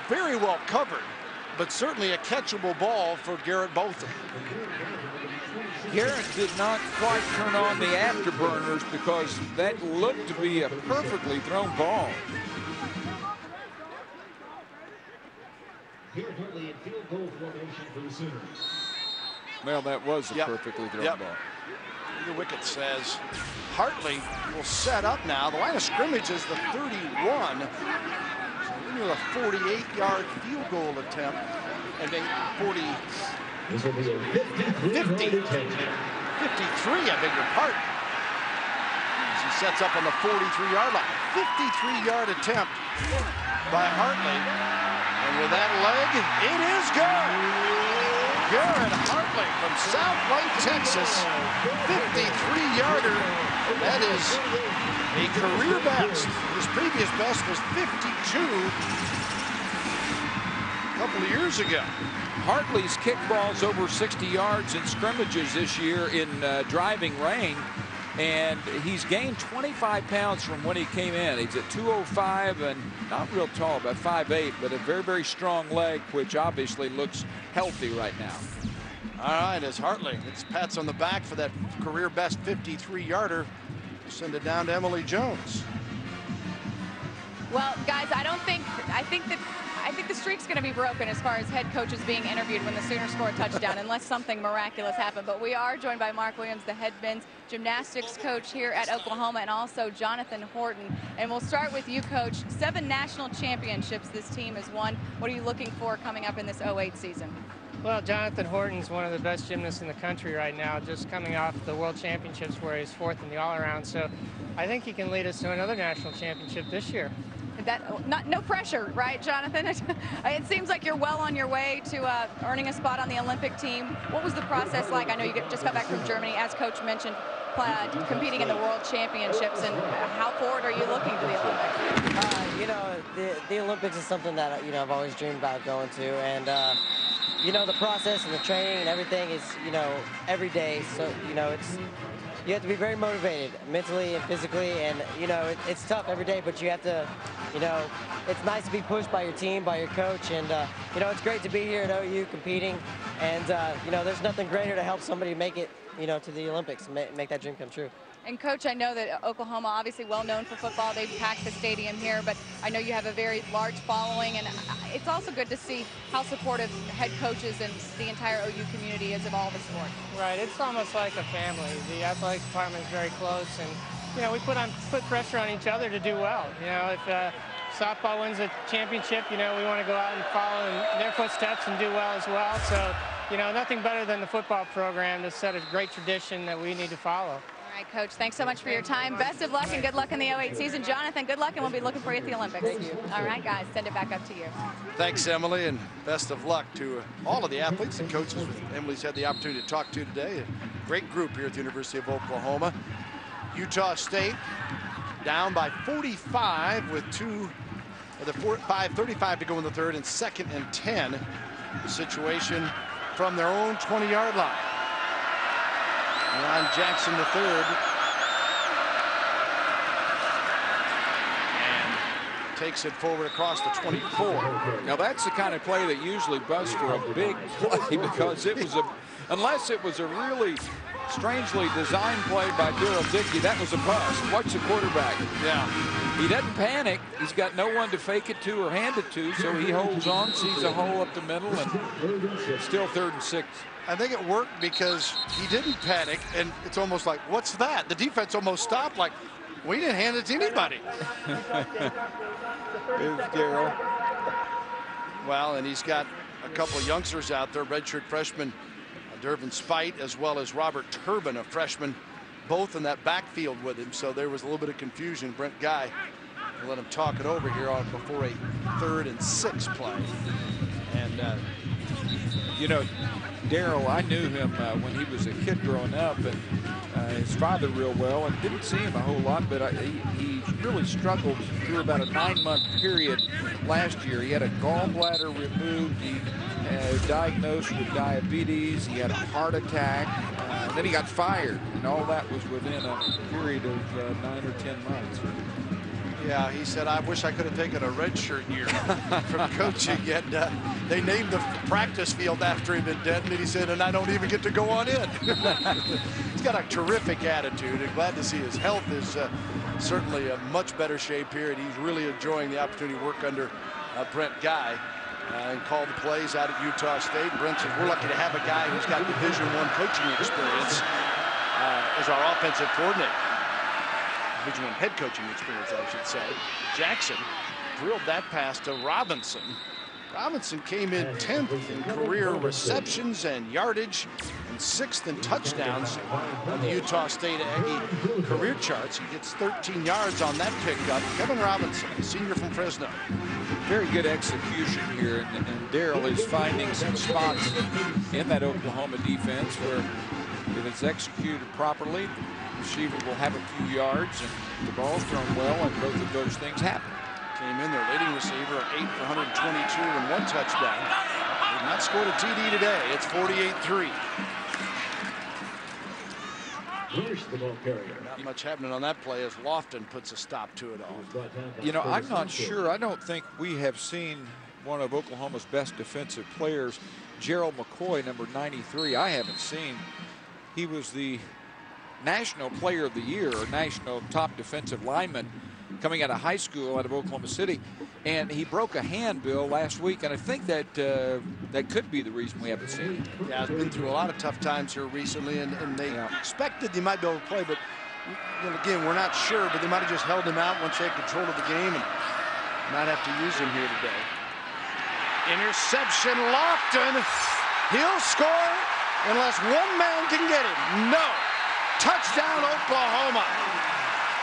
very well covered, but certainly a catchable ball for Garrett Botham. Garrett did not quite turn on the afterburners because that looked to be a perfectly thrown ball. Here currently in field goal formation for the Sooners. Well, that was a Yep. perfectly thrown Yep. ball. The wicket says Hartley will set up now. The line of scrimmage is the 31. So into a 48-yard field goal attempt. And then 40, This will be a 53 50, 53, I beg your pardon. As he sets up on the 43-yard line. 53-yard attempt by Hartley. With that leg, it is good. Garrett Hartley from Southlake, Texas. 53-yarder. That is a career best. His previous best was 52 a couple of years ago. Hartley's kickballs over 60 yards in scrimmages this year in uh, driving rain. And he's gained 25 pounds from when he came in. He's at 205 and not real tall, about 5'8", but a very, very strong leg, which obviously looks healthy right now. All right, as Hartley gets pats on the back for that career best 53 yarder, send it down to Emily Jones. Well, guys, I don't think I think that I think the streak's going to be broken as far as head coaches being interviewed when the Sooners score a touchdown, unless something miraculous happens. But we are joined by Mark Williams, the head men's gymnastics coach here at Oklahoma, and also Jonathan Horton. And we'll start with you, coach. Seven national championships this team has won. What are you looking for coming up in this 08 season? Well, Jonathan Horton's one of the best gymnasts in the country right now, just coming off the World Championships where he's fourth in the all-around. So I think he can lead us to another national championship this year. That not no pressure, right, Jonathan? it seems like you're well on your way to uh, earning a spot on the Olympic team. What was the process like? I know you just got back from Germany, as Coach mentioned, uh, competing in the World Championships. And how forward are you looking to the Olympics? Uh, you know, the, the Olympics is something that you know I've always dreamed about going to, and uh, you know the process and the training and everything is you know every day. So you know it's you have to be very motivated mentally and physically and you know it, it's tough every day but you have to you know it's nice to be pushed by your team by your coach and uh, you know it's great to be here at OU competing and uh, you know there's nothing greater to help somebody make it you know to the Olympics make that dream come true. And coach, I know that Oklahoma, obviously well known for football, they've packed the stadium here, but I know you have a very large following, and it's also good to see how supportive head coaches and the entire OU community is of all the sports. Right, it's almost like a family. The athletic department is very close, and you know we put on put pressure on each other to do well. You know, if uh, softball wins a championship, you know we want to go out and follow in their footsteps and do well as well. So, you know, nothing better than the football program to set a great tradition that we need to follow right, Coach. Thanks so much for your time. Best of luck and good luck in the 08 season. Jonathan, good luck, and we'll be looking for you at the Olympics. Thank you. All right, guys, send it back up to you. Thanks, Emily, and best of luck to all of the athletes and coaches Emily's had the opportunity to talk to today. A great group here at the University of Oklahoma. Utah State down by 45 with two, of the four, 5.35 to go in the third and second and 10. The situation from their own 20-yard line. Ron Jackson the third. And takes it forward across the 24. Now that's the kind of play that usually busts for a big play because it was a, unless it was a really strangely designed play by Darrell Dickey, that was a bust. Watch the quarterback. Yeah. He doesn't panic. He's got no one to fake it to or hand it to, so he holds on, sees a hole up the middle, and still third and six. I think it worked because he didn't panic, and it's almost like, what's that? The defense almost stopped, like, we didn't hand it to anybody. Here's Darrell. Well, and he's got a couple of youngsters out there, redshirt freshman Derrvin Speight, as well as Robert Turbin, a freshman, both in that backfield with him. So there was a little bit of confusion. Brent Guy let him talk it over here on before a third and six play. And, uh, you know, Darrell, I knew him uh, when he was a kid growing up, and uh, his father real well, and didn't see him a whole lot, but I, he, he, really struggled through about a nine-month period last year. He had a gallbladder removed. He uh, diagnosed with diabetes. He had a heart attack. Uh, then he got fired, and all that was within a period of uh, nine or ten months. Yeah, he said, I wish I could have taken a redshirt year from coaching. And uh, they named the practice field after him in Denton. And he said, and I don't even get to go on in. He's got a terrific attitude and glad to see his health is uh, certainly a much better shape here. And he's really enjoying the opportunity to work under uh, Brent Guy. Uh, and call the plays out at Utah State. Brent says, we're lucky to have a guy who's got Division One coaching experience uh, as our offensive coordinator. Division One head coaching experience, I should say. Jackson drilled that pass to Robinson. Robinson came in 10th in career receptions and yardage and 6th in touchdowns on the Utah State Aggie career charts. He gets 13 yards on that pickup. Kevin Robinson, senior from Fresno. Very good execution here, and, and Darrell is finding some spots in that Oklahoma defense where if it's executed properly, receiver will have a few yards and the ball's thrown well and both of those things happen. Came in their leading receiver, 8 for 122 and one touchdown. Did not scored a TD today. It's 48-3. The ball carrier. Not much happening on that play as Lofton puts a stop to it all. You know, I'm not sure. I don't think we have seen one of Oklahoma's best defensive players, Gerald McCoy, number 93. I haven't seen. He was the National Player of the Year, or National Top Defensive Lineman, coming out of high school out of Oklahoma City. And he broke a hand, Bill, last week, and I think that uh, that could be the reason we haven't seen him. Yeah, he's been through a lot of tough times here recently, and, and they yeah. expected he might be able to play, but you know, again, we're not sure, but they might have just held him out once they had control of the game and not have to use him here today. Interception, Lofton. He'll score unless one man can get it. No. Touchdown, Oklahoma.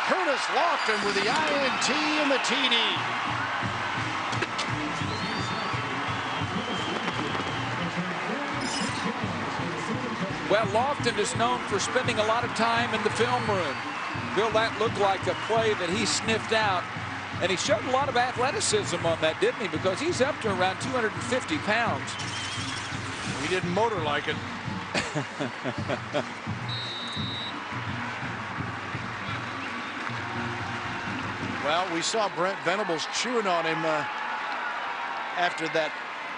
Curtis Lofton with the INT and the TD. Well, Lofton is known for spending a lot of time in the film room. Bill, that looked like a play that he sniffed out. And he showed a lot of athleticism on that, didn't he? Because he's up to around 250 pounds. He didn't motor like it. well, we saw Brent Venables chewing on him uh, after that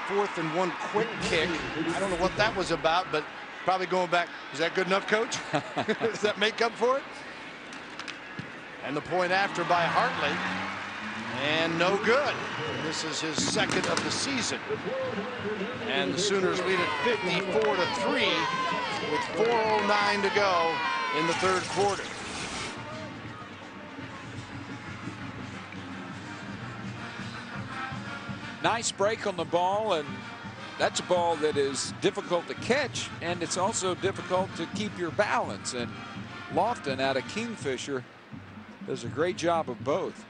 fourth and one quick kick. I don't know what that was about, but Probably going back. Is that good enough, coach? Does that make up for it? And the point after by Hartley. And no good. This is his second of the season. And the Sooners lead at 54 to 3 with 4.09 to go in the third quarter. Nice break on the ball and that's a ball that is difficult to catch, and it's also difficult to keep your balance. And Lofton out of Kingfisher does a great job of both.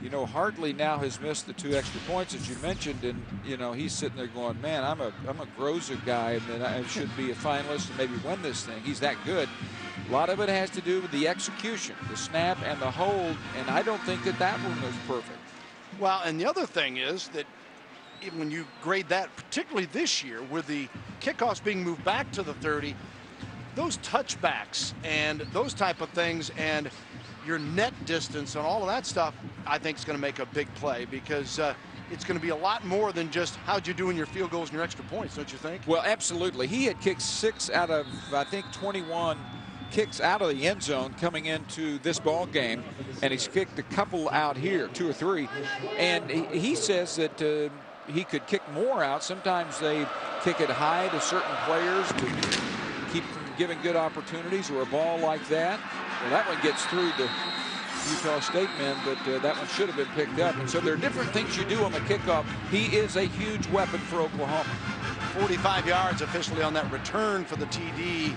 You know, Hartley now has missed the two extra points, as you mentioned, and you know he's sitting there going, "Man, I'm a I'm a Groza guy, and then I should be a finalist and maybe win this thing." He's that good. A lot of it has to do with the execution, the snap and the hold, and I don't think that that one was perfect. Well, and the other thing is that when you grade that, particularly this year, with the kickoffs being moved back to the 30, those touchbacks and those type of things and your net distance and all of that stuff, I think is going to make a big play because uh, it's going to be a lot more than just how'd you do in your field goals and your extra points, don't you think? Well, absolutely. He had kicked six out of, I think, 21 kicks out of the end zone coming into this ball game, and he's kicked a couple out here, two or three. And he, he says that uh, he could kick more out. Sometimes they kick it high to certain players to keep giving good opportunities or a ball like that. Well, that one gets through the Utah State men, but uh, that one should have been picked up. And so there are different things you do on the kickoff. He is a huge weapon for Oklahoma. 45 yards officially on that return for the TD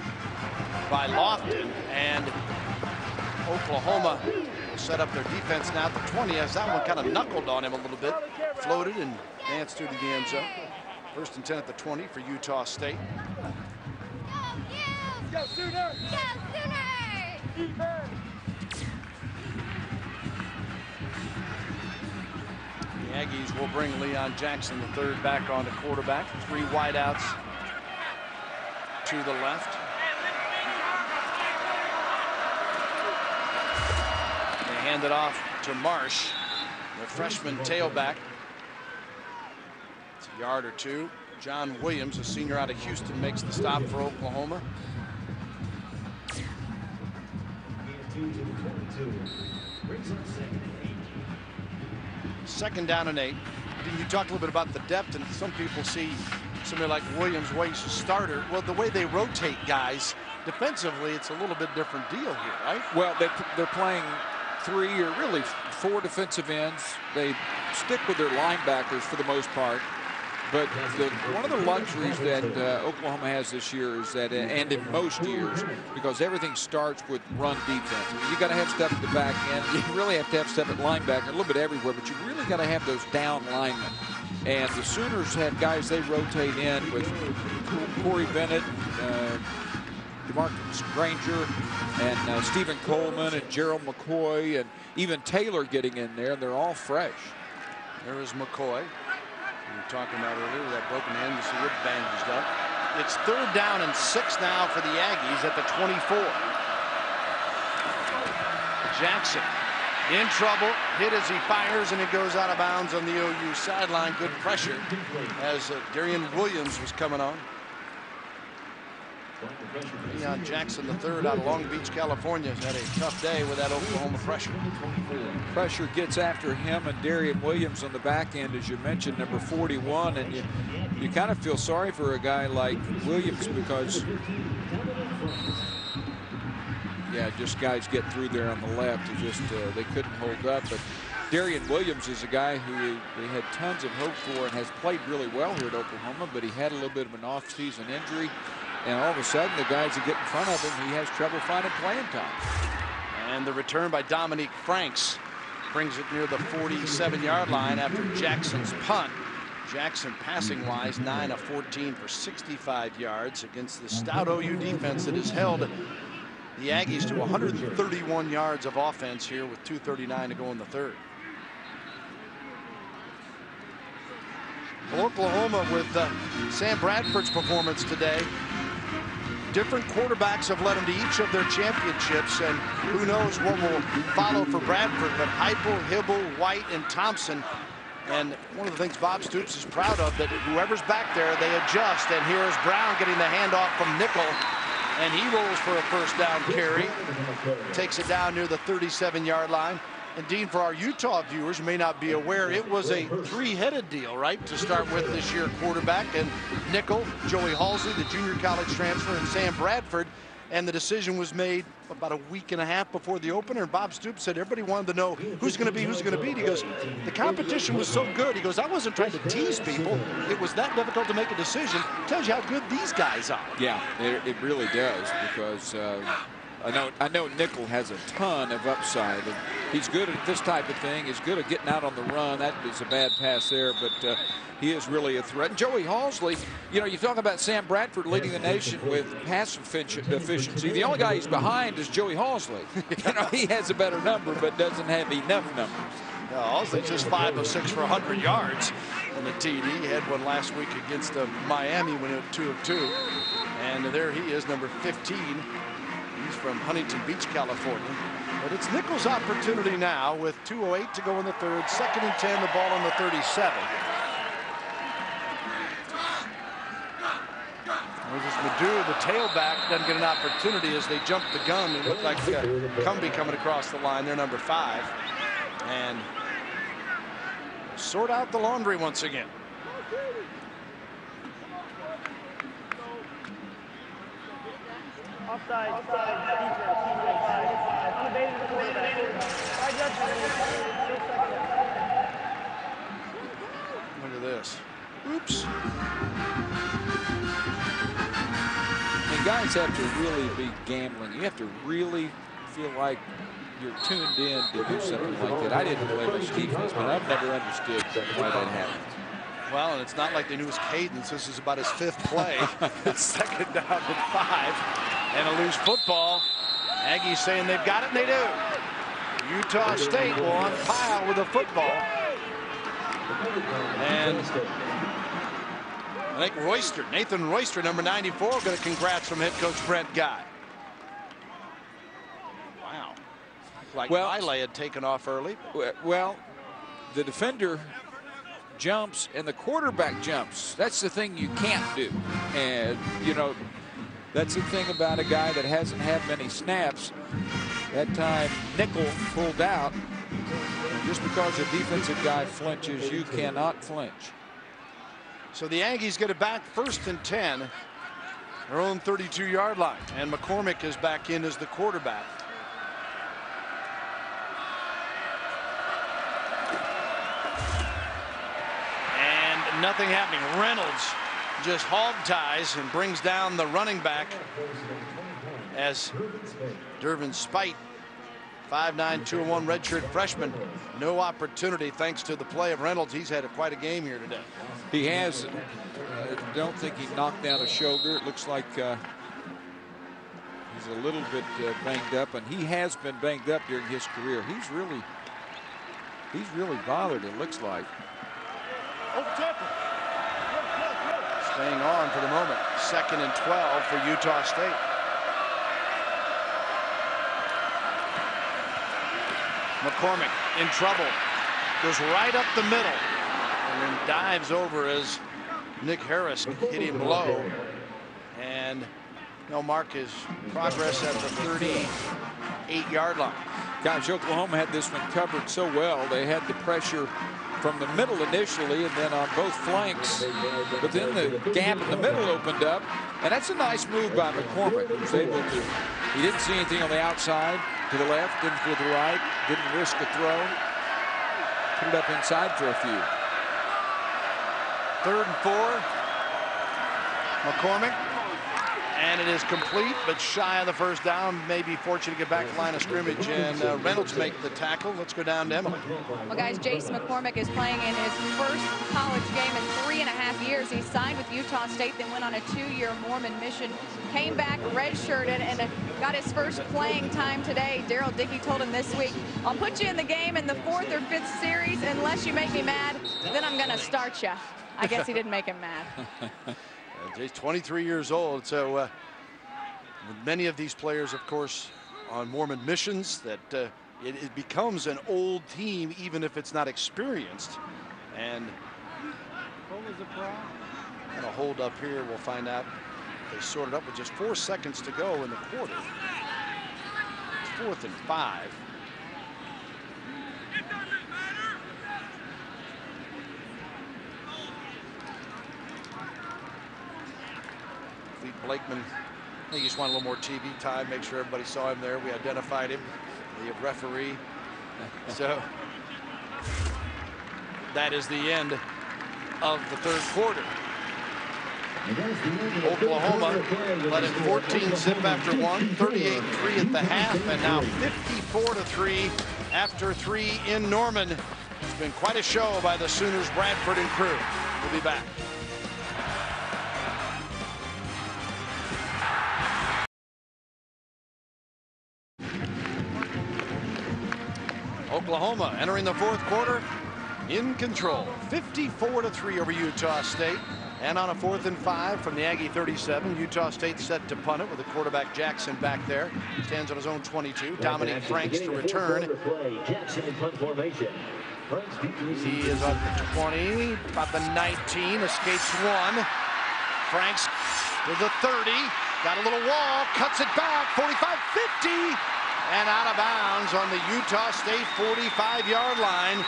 by Lofton. And Oklahoma will set up their defense now at the 20 as that one kind of knuckled on him a little bit. Floated and danced through to the end zone. First and 10 at the 20 for Utah State. Go, Sooner! Go, Sooner! The Aggies will bring Leon Jackson, the third back onto quarterback. Three wideouts to the left. Hand it off to Marsh, the freshman tailback. It's a yard or two. John Williams, a senior out of Houston, makes the stop for Oklahoma. Second down and eight. You talked a little bit about the depth, and some people see somebody like Williams, he's a starter. Well, the way they rotate guys defensively, it's a little bit different deal here, right? Well, they, they're playing three or really four defensive ends. They stick with their linebackers for the most part. But the, one of the luxuries that uh, Oklahoma has this year is that, uh, and in most years, because everything starts with run defense. You got to have stuff at the back end. You really have to have stuff at linebacker, a little bit everywhere, but you really got to have those down linemen. And the Sooners have guys they rotate in with Corey Bennett, uh, DeMarcus Granger and uh, Stephen Coleman and Gerald McCoy and even Taylor getting in there. And they're all fresh. There is McCoy. We were talking about earlier with that broken hand. You see it bandaged up. It's third down and six now for the Aggies at the 24. Jackson in trouble, hit as he fires, and it goes out of bounds on the OU sideline. Good pressure as uh, Darian Williams was coming on. Leon Jackson III out of Long Beach, California has had a tough day with that Oklahoma pressure. Pressure gets after him and Darian Williams on the back end, as you mentioned, number 41. And you, you kind of feel sorry for a guy like Williams because, yeah, just guys get through there on the left. It just uh, they couldn't hold up. But Darian Williams is a guy who they had tons of hope for and has played really well here at Oklahoma, but he had a little bit of an off-season injury. And all of a sudden, the guys that get in front of him, he has trouble finding playing time. And the return by Dominique Franks brings it near the 47-yard line after Jackson's punt. Jackson passing wise 9 of 14 for 65 yards against the stout OU defense that has held the Aggies to 131 yards of offense here with 239 to go in the third. Oklahoma with uh, Sam Bradford's performance today different quarterbacks have led them to each of their championships, and who knows what will follow for Bradford. But Heupel, Hybl, White, and Thompson. And one of the things Bob Stoops is proud of, that whoever's back there, they adjust. And here's Brown getting the handoff from Nichol. And he rolls for a first down carry. Takes it down near the 37-yard line. And Dean, for our Utah viewers may not be aware, it was a three-headed deal, right, to start with this year quarterback and Nichol, Joey Halzle, the junior college transfer, and Sam Bradford. And the decision was made about a week and a half before the opener. And Bob Stoops said everybody wanted to know who's going to be, who's going to beat. He goes, the competition was so good. He goes, I wasn't trying to tease people. It was that difficult to make a decision. It Tells you how good these guys are. Yeah, it, it really does because uh, I know I know Nichol has a ton of upside. And he's good at this type of thing. He's good at getting out on the run. That is a bad pass there, but uh, he is really a threat. And Joey Halzle, you know, you talk about Sam Bradford leading the nation with pass efficiency. The only guy he's behind is Joey Halzle. you know, he has a better number, but doesn't have enough numbers. No, Halzle's just five of six for 100 yards in the TD. He had one last week against uh, Miami when it was two of two. And there he is, number 15 He's from Huntington Beach, California. But it's Nichol's opportunity now with 2.08 to go in the third. Second and 10, the ball on the 37. Mossis Madu, the tailback, doesn't get an opportunity as they jump the gun. It looked like uh, Cumbie coming across the line. They're number five. And sort out the laundry once again. Offside. Quarterback. Look at this. Oops. And guys have to really be gambling. You have to really feel like you're tuned in to do something like that. I didn't play much defense, but I've never understood why that happens. Well, and it's not like they knew his cadence. This is about his fifth play. it's second down and five and a loose football. Aggies saying they've got it, and they do. Utah State will on pile with a football. And I think Royster, Nathan Royster, number 94, got a congrats from head coach Brent Guy. Wow. Like well, Miley had taken off early. Well, the defender jumps and the quarterback jumps. That's the thing you can't do. And, you know, that's the thing about a guy that hasn't had many snaps. That time, Nichol pulled out. And just because a defensive guy flinches, you cannot flinch. So the Aggies get it back first and 10. Their own 32-yard line. And McCormick is back in as the quarterback. And nothing happening. Reynolds just hog ties and brings down the running back as Derrvin Speight, 5'9", 201 redshirt freshman. No opportunity thanks to the play of Reynolds. He's had a, quite a game here today. He has. Uh, don't think he knocked down a shoulder. It looks like uh, he's a little bit uh, banged up, and he has been banged up during his career. He's really, he's really bothered. It looks like. Over Temple staying on for the moment. Second and 12 for Utah State. McCormick in trouble. Goes right up the middle and then dives over as Nick Harris hit him low. And no mark his progress at the 38 yard line. Gosh, Oklahoma had this one covered so well. They had the pressure from the middle initially and then on both flanks. But then the gap in the middle opened up. And that's a nice move by McCormick. He was able to, he didn't see anything on the outside, to the left, didn't to the right, didn't risk a throw. Put it up inside for a few. Third and four. McCormick and it is complete, but shy of the first down. Maybe fortunate to get back to line of scrimmage, and uh, Reynolds make the tackle. Let's go down to Emily. Well, guys, Jason McCormick is playing in his first college game in three and a half years. He signed with Utah State, then went on a two-year Mormon mission, came back redshirted, and got his first playing time today. Darrell Dickey told him this week, I'll put you in the game in the fourth or fifth series unless you make me mad, then I'm going to start you. I guess he didn't make him mad. He's 23 years old, so uh, many of these players, of course, on Mormon missions, that uh, it, it, becomes an old team, even if it's not experienced. And and a hold up here. We'll find out. They sorted up with just four seconds to go in the quarter. Fourth and five. Blakeman. I think he just wanted a little more TV time, make sure everybody saw him there. We identified him, the referee. so that is the end of the third quarter. Oklahoma led in 14 zip after one, 38-3 at the half, and now 54-3 after three in Norman. It's been quite a show by the Sooners, Bradford and crew. We'll be back. Oklahoma entering the fourth quarter in control. 54 to 3 over Utah State. And on a fourth and five from the Aggie 37, Utah State set to punt it with the quarterback Jackson back there. Stands on his own 22. Dominique Franks to return. He is on the 20, about the 19, escapes one. Franks to the 30, got a little wall, cuts it back, 45, 50, and out of bounds on the Utah State 45-yard line.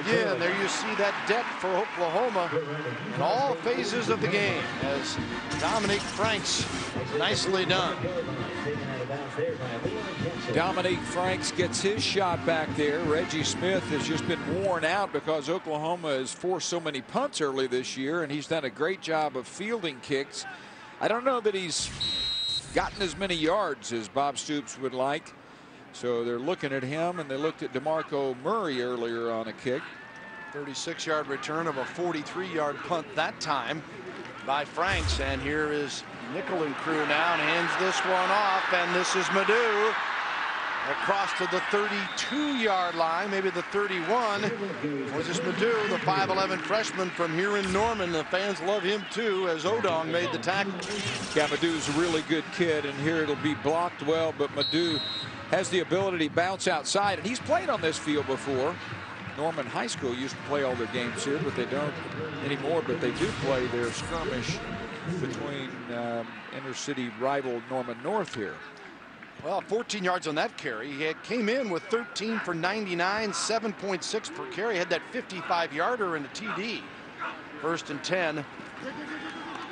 Again, there you see that depth for Oklahoma in all phases of the game as Dominique Franks nicely done. Dominique Franks gets his shot back there. Reggie Smith has just been worn out because Oklahoma has forced so many punts early this year, and he's done a great job of fielding kicks. I don't know that he's gotten as many yards as Bob Stoops would like. So they're looking at him, and they looked at DeMarco Murray earlier on a kick. 36-yard return of a 43-yard punt that time by Franks. And here is Nichol and crew now and hands this one off. And this is Madu across to the 32-yard line, maybe the 31. Was this Madu, the 5'11 freshman from here in Norman. The fans love him too as Odong made the tackle. Yeah, Madu's a really good kid, and here it'll be blocked well, but Madu has the ability to bounce outside, and he's played on this field before. Norman High School used to play all their games here, but they don't anymore, but they do play their skirmish between um, inner city rival Norman North here. Well, 14 yards on that carry. He came in with 13 for 99, 7.6 per carry. Had that 55-yarder and a TD. First and 10.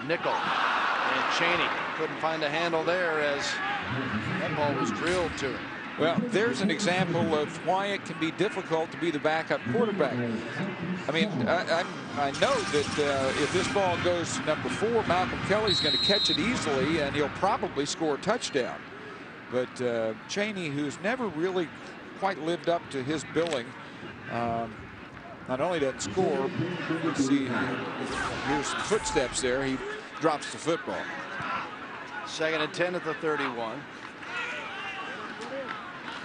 Nichol and Chaney couldn't find a handle there as that ball was drilled to him. Well, there's an example of why it can be difficult to be the backup quarterback. I mean, I, I, I know that uh, if this ball goes to number four, Malcolm Kelly's going to catch it easily, and he'll probably score a touchdown. But uh, Chaney, who's never really quite lived up to his billing, um, not only doesn't score, you see here's some footsteps there. He drops the football. Second and 10 at the 31.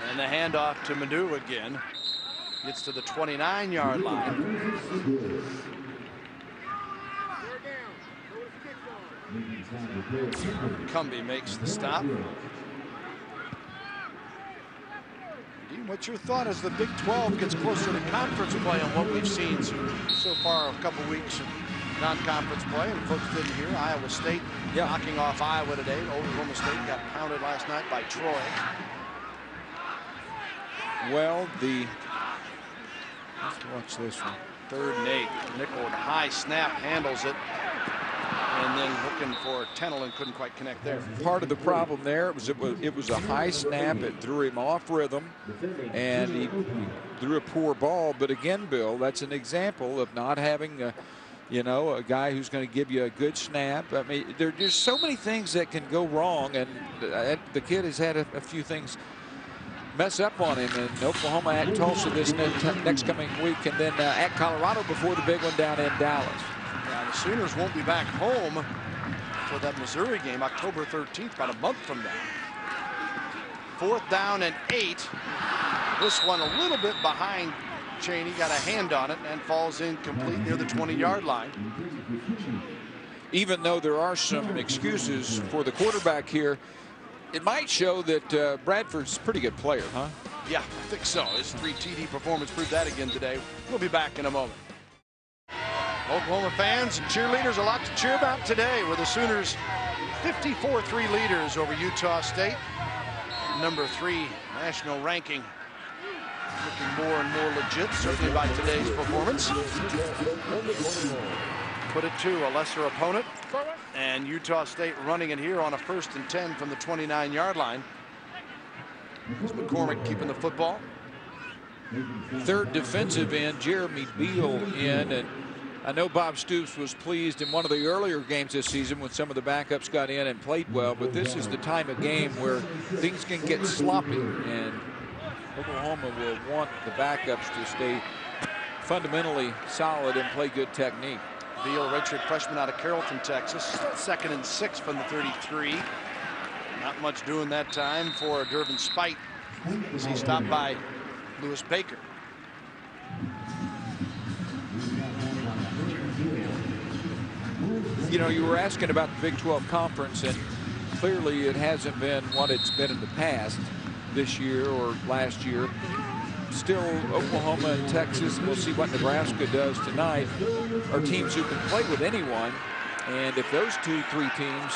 And the handoff to Madu again. Gets to the 29-yard line. Cumbie makes the stop. What's your thought as the Big 12 gets closer to conference play on what we've seen so far a couple weeks of non-conference play? And folks didn't hear Iowa State knocking off Iowa today. Oklahoma State got pounded last night by Troy. Well, the let's watch this one. Third and eight. Nichol high snap handles it. And then looking for Tennell and couldn't quite connect there. Part of the problem there was it was it was a high snap. It threw him off rhythm, and he, threw a poor ball. But again, Bill, that's an example of not having a, you know, a guy who's going to give you a good snap. I mean, there, there's so many things that can go wrong, and the kid has had a, a few things mess up on him. And Oklahoma at Tulsa this next coming week, and then uh, at Colorado before the big one down in Dallas. Yeah, the Sooners won't be back home for that Missouri game October 13th, about a month from now. Fourth down and eight. This one a little bit behind Chaney, got a hand on it and falls in complete near the 20-yard line. Even though there are some excuses for the quarterback here, it might show that uh, Bradford's a pretty good player, huh? Yeah, I think so. His three TD performance proved that again today. We'll be back in a moment. Oklahoma fans and cheerleaders, a lot to cheer about today with the Sooners 54-3 leaders over Utah State. Number three national ranking. Looking more and more legit, certainly by today's performance. Put it to a lesser opponent. And Utah State running it here on a first and 10 from the 29-yard line. It's McCormick keeping the football. Third defensive end, Jeremy Beal in. And I know Bob Stoops was pleased in one of the earlier games this season when some of the backups got in and played well. But this is the time of game where things can get sloppy. And Oklahoma will want the backups to stay fundamentally solid and play good technique. Beal, redshirt freshman out of Carrollton, Texas. Second and six from the 33. Not much doing that time for Derrvin Speight as he stopped by Lewis Baker. You know, you were asking about the Big 12 Conference, and clearly it hasn't been what it's been in the past this year or last year still Oklahoma and Texas, we'll see what Nebraska does tonight, are teams who can play with anyone. And if those two, three teams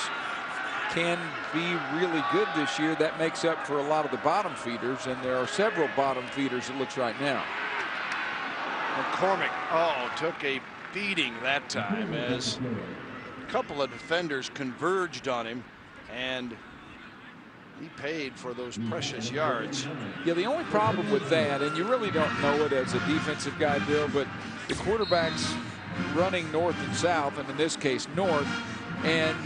can be really good this year, that makes up for a lot of the bottom feeders, and there are several bottom feeders, it looks right now. McCormick, oh, took a beating that time as couple of defenders converged on him, and he paid for those precious yards. Yeah, the only problem with that, and you really don't know it as a defensive guy, Bill, but the quarterback's running north and south, and in this case, north, and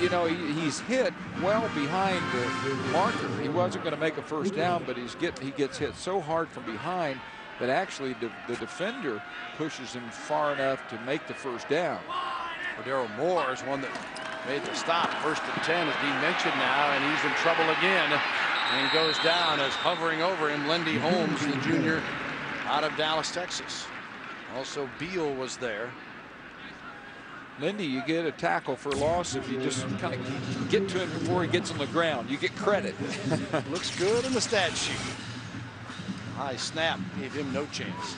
you know, he, he's hit well behind the, the marker. He wasn't going to make a first down, but he's get, he gets hit so hard from behind that actually the defender pushes him far enough to make the first down. Daryl Moore is one that made the stop. First and 10, as Dean mentioned now, and he's in trouble again and goes down as hovering over him, Lendy Holmes, the junior out of Dallas, Texas. Also, Beal was there. Lindy, you get a tackle for loss if you just kind of get to him before he gets on the ground. You get credit. Looks good in the stat sheet. High snap gave him no chance.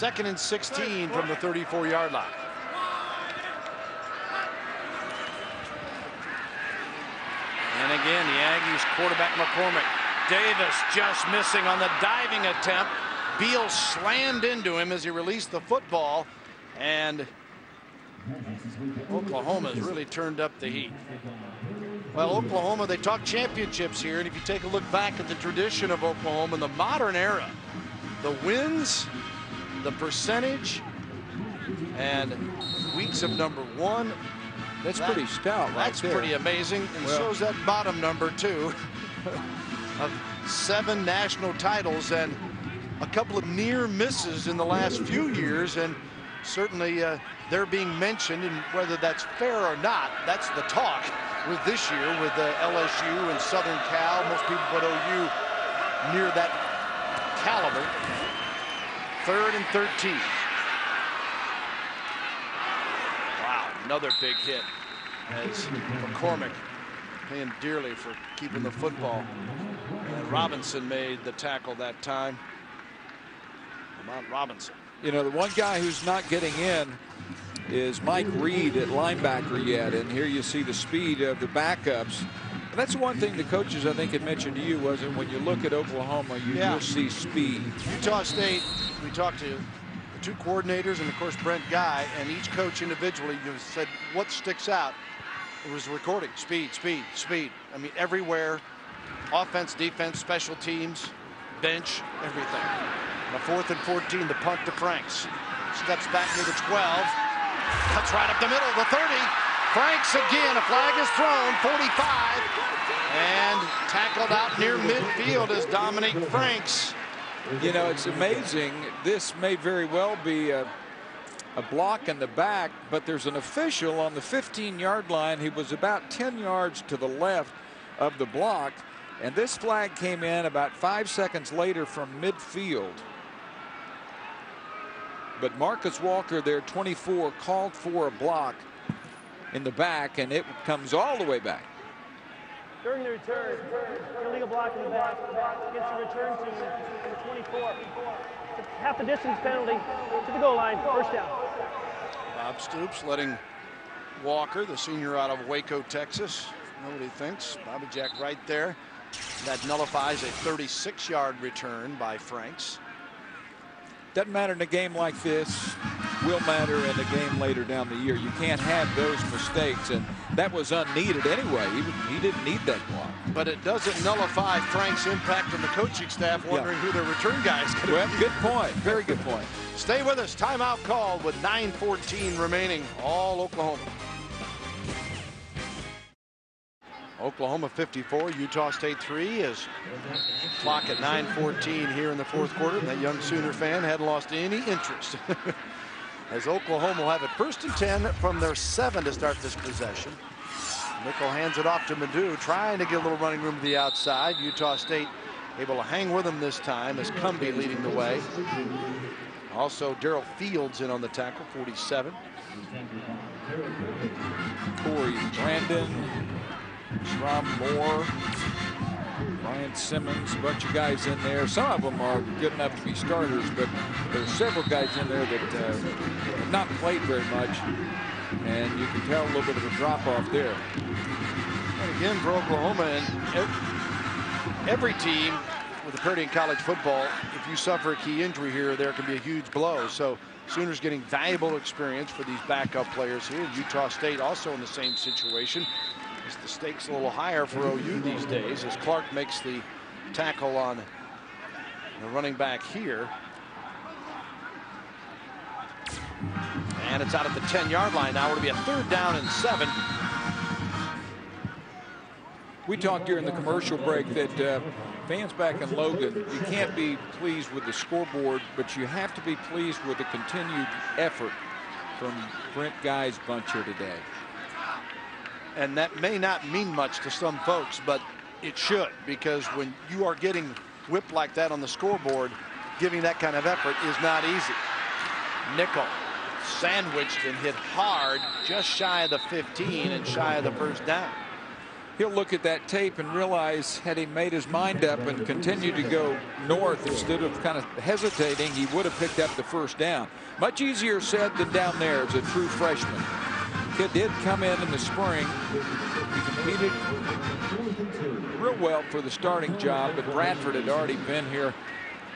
Second and 16 from the 34-yard line. And again, the Aggies quarterback McCormick. Davis just missing on the diving attempt. Beal slammed into him as he released the football. And Oklahoma has really turned up the heat. Well, Oklahoma, they talk championships here. And if you take a look back at the tradition of Oklahoma in the modern era, the wins the percentage and weeks of number one. That's that, pretty stout. Right that's there. pretty amazing. And well, shows that bottom number two of seven national titles and a couple of near misses in the last few years. And certainly uh, they're being mentioned and whether that's fair or not, that's the talk with this year with uh, LSU and Southern Cal. Most people put OU near that caliber. Third and 13. Wow, another big hit as McCormick paying dearly for keeping the football. And Robinson made the tackle that time. Lamont Robinson. You know, the one guy who's not getting in is Mike Reed at linebacker yet. And here you see the speed of the backups. And that's one thing the coaches, I think, had mentioned to you, wasn't when you look at Oklahoma, you Yeah. just see speed. Utah State, we talked to the two coordinators and, of course, Brent Guy, and each coach individually you said what sticks out. It was the recording speed, speed, speed. I mean, everywhere offense, defense, special teams, bench, everything. On a fourth and 14, the punt to Franks. Steps back near the 12. Cuts right up the middle, the 30. Franks again, a flag is thrown, 45. And tackled out near midfield is Dominique Franks. You know, it's amazing. This may very well be a, a block in the back, but there's an official on the 15-yard line. He was about 10 yards to the left of the block, and this flag came in about five seconds later from midfield. But Marcus Walker there, 24, called for a block in the back, and it comes all the way back. During the return, illegal block in the back, gets a return to the 24. It's a half the distance penalty to the goal line, first down. Bob Stoops letting Walker, the senior out of Waco, Texas, know what he thinks. Bobby Jack right there. That nullifies a 36-yard return by Franks. Doesn't matter in a game like this. Will matter in a game later down the year. You can't have those mistakes, and that was unneeded anyway. He, he didn't need that block. But it doesn't nullify Frank's impact on the coaching staff, wondering who their return guy is going to Well, be. good point. Very good point. Stay with us. Timeout called with 9.14 remaining. All Oklahoma. Oklahoma 54, Utah State 3 is clock at 9.14 here in the fourth quarter. And that young Sooner fan hadn't lost any interest. As Oklahoma will have it first and 10 from their seven to start this possession. Nichol hands it off to Madu, trying to get a little running room to the outside. Utah State able to hang with him this time as Cumbie leading the way. Also, Daryl Fields in on the tackle, 47. Corey Brandon, Rob Moore, Brian Simmons, a bunch of guys in there. Some of them are good enough to be starters, but there's several guys in there that uh, have not played very much, and you can tell a little bit of a drop off there. And again for Oklahoma and every team with a in college football, if you suffer a key injury here, there can be a huge blow. So Sooners getting valuable experience for these backup players here. Utah State also in the same situation. The stakes a little higher for OU these days as Clark makes the tackle on the running back here. And it's out at the 10-yard line now. It'll be a third down and seven. We talked during the commercial break that uh, fans back in Logan, you can't be pleased with the scoreboard, but you have to be pleased with the continued effort from Brent Guy's bunch here today. And that may not mean much to some folks, but it should because when you are getting whipped like that on the scoreboard, giving that kind of effort is not easy. Nichol sandwiched and hit hard just shy of the 15 and shy of the first down. He'll look at that tape and realize had he made his mind up and continued to go north instead of kind of hesitating, he would have picked up the first down. Much easier said than down there as a true freshman. Kid did come in in the spring. He competed real well for the starting job, but Bradford had already been here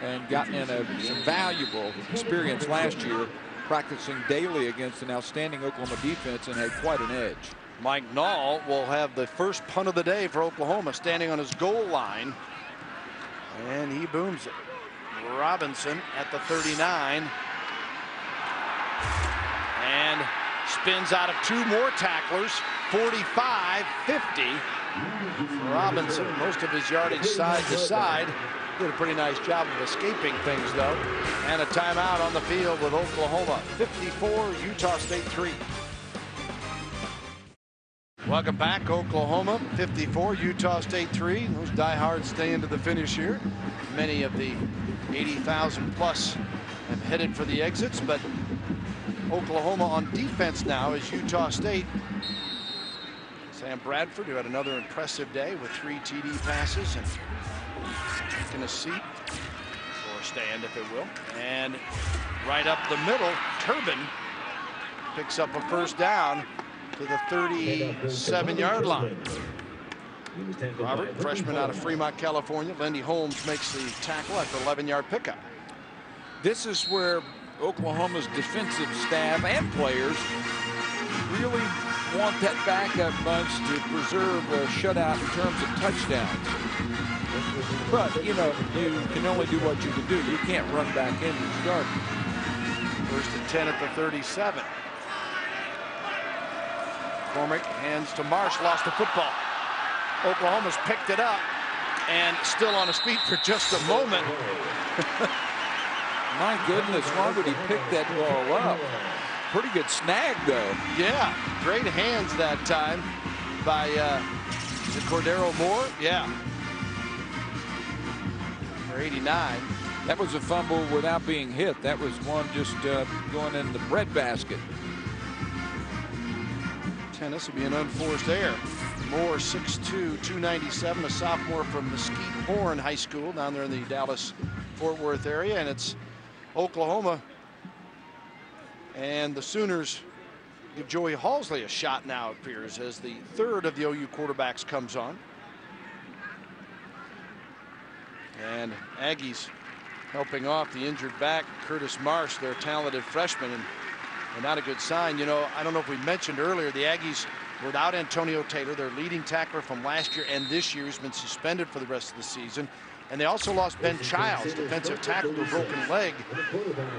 and gotten in a, valuable experience last year, practicing daily against an outstanding Oklahoma defense and had quite an edge. Mike Knall will have the first punt of the day for Oklahoma standing on his goal line. And he booms it. Robinson at the 39. And spins out of two more tacklers. 45, 50. Robinson, most of his yardage side to side. Did a pretty nice job of escaping things, though. And a timeout on the field with Oklahoma. 54, Utah State 3. Welcome back, Oklahoma 54, Utah State 3. Those diehards stay into the finish here. Many of the 80,000 plus have headed for the exits, but Oklahoma on defense now is Utah State. Sam Bradford, who had another impressive day with three TD passes and taking a seat or stand, if it will. And right up the middle, Turbin picks up a first down to the 37 yard line. Robert, freshman out of Fremont, California. Lendy Holmes makes the tackle at the 11 yard pickup. This is where Oklahoma's defensive staff and players really want that backup bunch to preserve a shutout in terms of touchdowns. But, you know, you can only do what you can do. You can't run back in and start. First and 10 at the 37. McCormick hands to Marsh, lost the football. Oklahoma's picked it up and still on his feet for just a moment. My goodness, why would he pick that ball up? Pretty good snag, though. Yeah, great hands that time by uh, is it Cordero Moore? Yeah. For 89. That was a fumble without being hit. That was one just uh, going in the breadbasket. Tennis will be an unforced error. Moore, 6'2", 297, a sophomore from Mesquite Horn High School down there in the Dallas-Fort Worth area, and it's Oklahoma. And the Sooners give Joey Halzle a shot now, it appears, as the third of the OU quarterbacks comes on. And Aggies helping off the injured back, Curtis Marsh, their talented freshman, and, and not a good sign. You know, I don't know if we mentioned earlier, the Aggies were without Antonio Taylor, their leading tackler from last year and this year has been suspended for the rest of the season. And they also lost Ben Childs, defensive tackle, with a broken leg.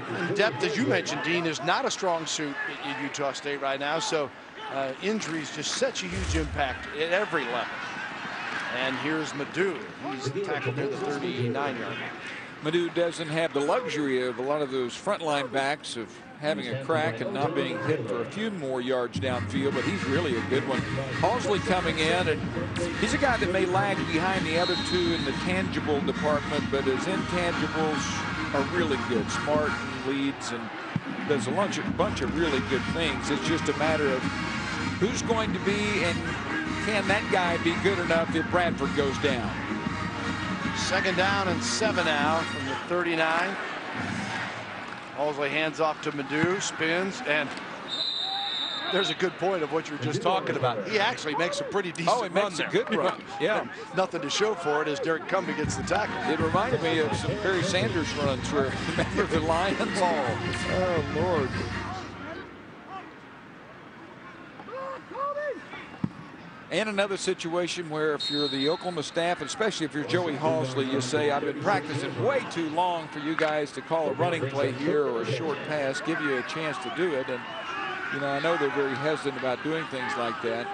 And depth, as you mentioned, Dean, is not a strong suit in Utah State right now. So uh, injuries just such a huge impact at every level. And here's Madu. He's tackled near the 39 yard line. Madu doesn't have the luxury of a lot of those frontline backs of having a crack and not being hit for a few more yards downfield, but he's really a good one. Halzle coming in, and he's a guy that may lag behind the other two in the tangible department, but his intangibles are really good. Smart, and leads, and does a bunch of, bunch of really good things. It's just a matter of who's going to be and can that guy be good enough if Bradford goes down. Second down and seven now from the 39. Halzle hands off to Madu, spins, and there's a good point of what you were just talking about. He actually makes a pretty decent run. oh, he run makes there. a good run. Yeah. Nothing to show for it as Derek Cumbie gets the tackle. It reminded me of some Barry Sanders runs where, remember the Lions? Oh, oh Lord. And another situation where if you're the Oklahoma staff, especially if you're Joey Halzle, you say, I've been practicing way too long for you guys to call a running play here or a short pass, give you a chance to do it. And, you know, I know they're very hesitant about doing things like that.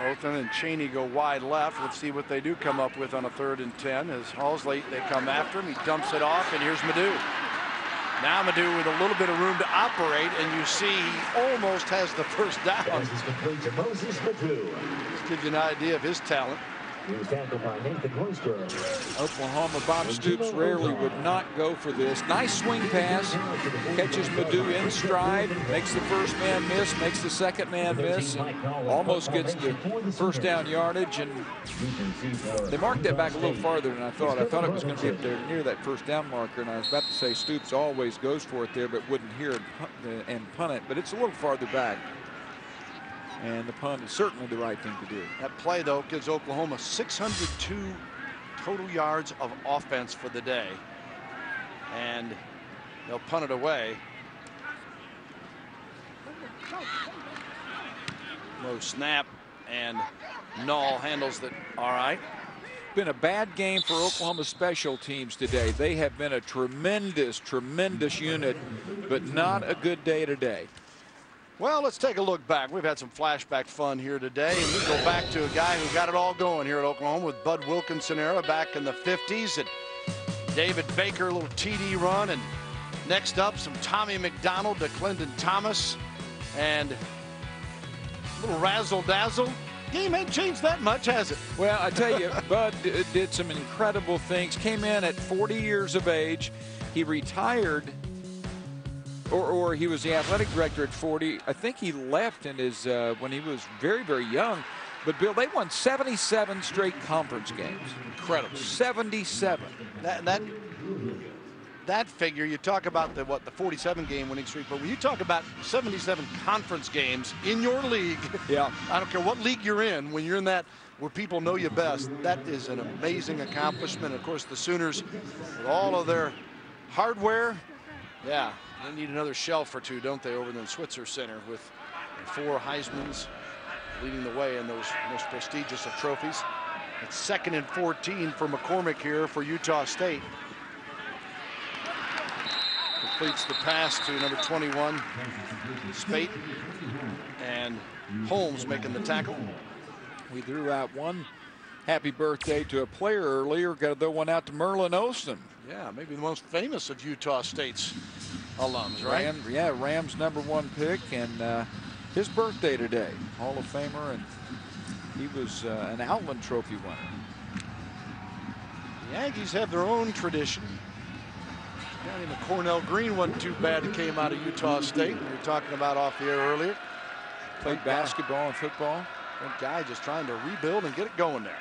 Othan and Chaney go wide left. Let's see what they do come up with on a third and 10. As Halzle, they come after him. He dumps it off, and here's Madu. Now Madu with a little bit of room to operate, and you see he almost has the first down. This is complete to Mossis Madu. This gives you an idea of his talent. He was tackled by Nathan Royster. Oklahoma, Bob Stoops rarely would not go for this. Nice swing pass. Catches Madu in stride. Makes the first man miss. Makes the second man miss. Almost gets the first down yardage. And they marked that back a little farther than I thought. I thought it was going to be up there near that first down marker. And I was about to say Stoops always goes for it there, but wouldn't hear it and punt it. But it's a little farther back. And the punt is certainly the right thing to do. That play, though, gives Oklahoma 602 total yards of offense for the day. And they'll punt it away. No snap, and Knall handles it all right. Been a bad game for Oklahoma special teams today. They have been a tremendous, tremendous unit, but not a good day today. Well, let's take a look back. We've had some flashback fun here today, and we go back to a guy who got it all going here at Oklahoma with Bud Wilkinson era back in the 50s. And David Baker, a little TD run, and next up, some Tommy McDonald to Clendon Thomas, and a little razzle dazzle. Game ain't changed that much, has it? Well, I tell you, Bud did some incredible things. Came in at 40 years of age. He retired, or, or he was the athletic director at 40. I think he left in his uh, when he was very, very young. But Bill, they won 77 straight conference games. Incredible. 77. That that that figure, you talk about the what the 47 game winning streak, but when you talk about 77 conference games in your league, yeah, I don't care what league you're in, when you're in that where people know you best, that is an amazing accomplishment. Of course, the Sooners, with all of their hardware, yeah, they need another shelf or two, don't they, over in the Switzer Center with four Heisman's leading the way in those most prestigious of trophies. It's second and 14 for McCormick here for Utah State. Completes the pass to number 21, Speight, and Holmes making the tackle. We threw out one happy birthday to a player earlier. Got to throw one out to Merlin Olsen. Yeah, maybe the most famous of Utah State's alums, right? Ram, yeah, Rams number one pick, and uh, his birthday today. Hall of Famer, and he was uh, an Outland Trophy winner. The Aggies have their own tradition. Guy named Cornell Green wasn't too bad. He came out of Utah State. We were talking about off the air earlier. Played basketball and football. That guy just trying to rebuild and get it going there.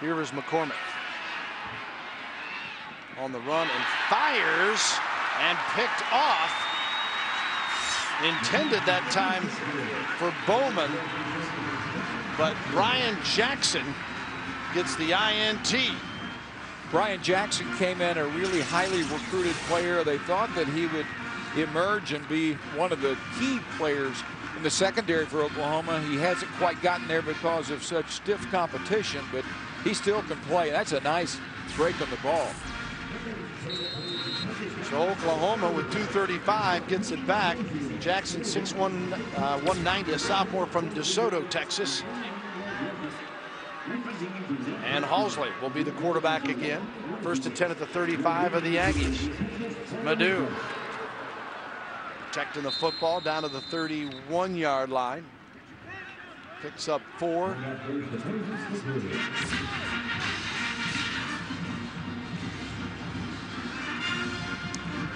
Here is McCormick. On the run and fires and picked off. Intended that time for Bowman. But Brian Jackson gets the INT. Brian Jackson came in a really highly recruited player. They thought that he would emerge and be one of the key players in the secondary for Oklahoma. He hasn't quite gotten there because of such stiff competition, but he still can play. That's a nice break on the ball. So Oklahoma with 235 gets it back. Jackson 6'1", uh, 190, a sophomore from DeSoto, Texas. And Halzle will be the quarterback again. First and 10 at the 35 of the Aggies. Madu protecting the football down to the 31 yard line. Picks up four.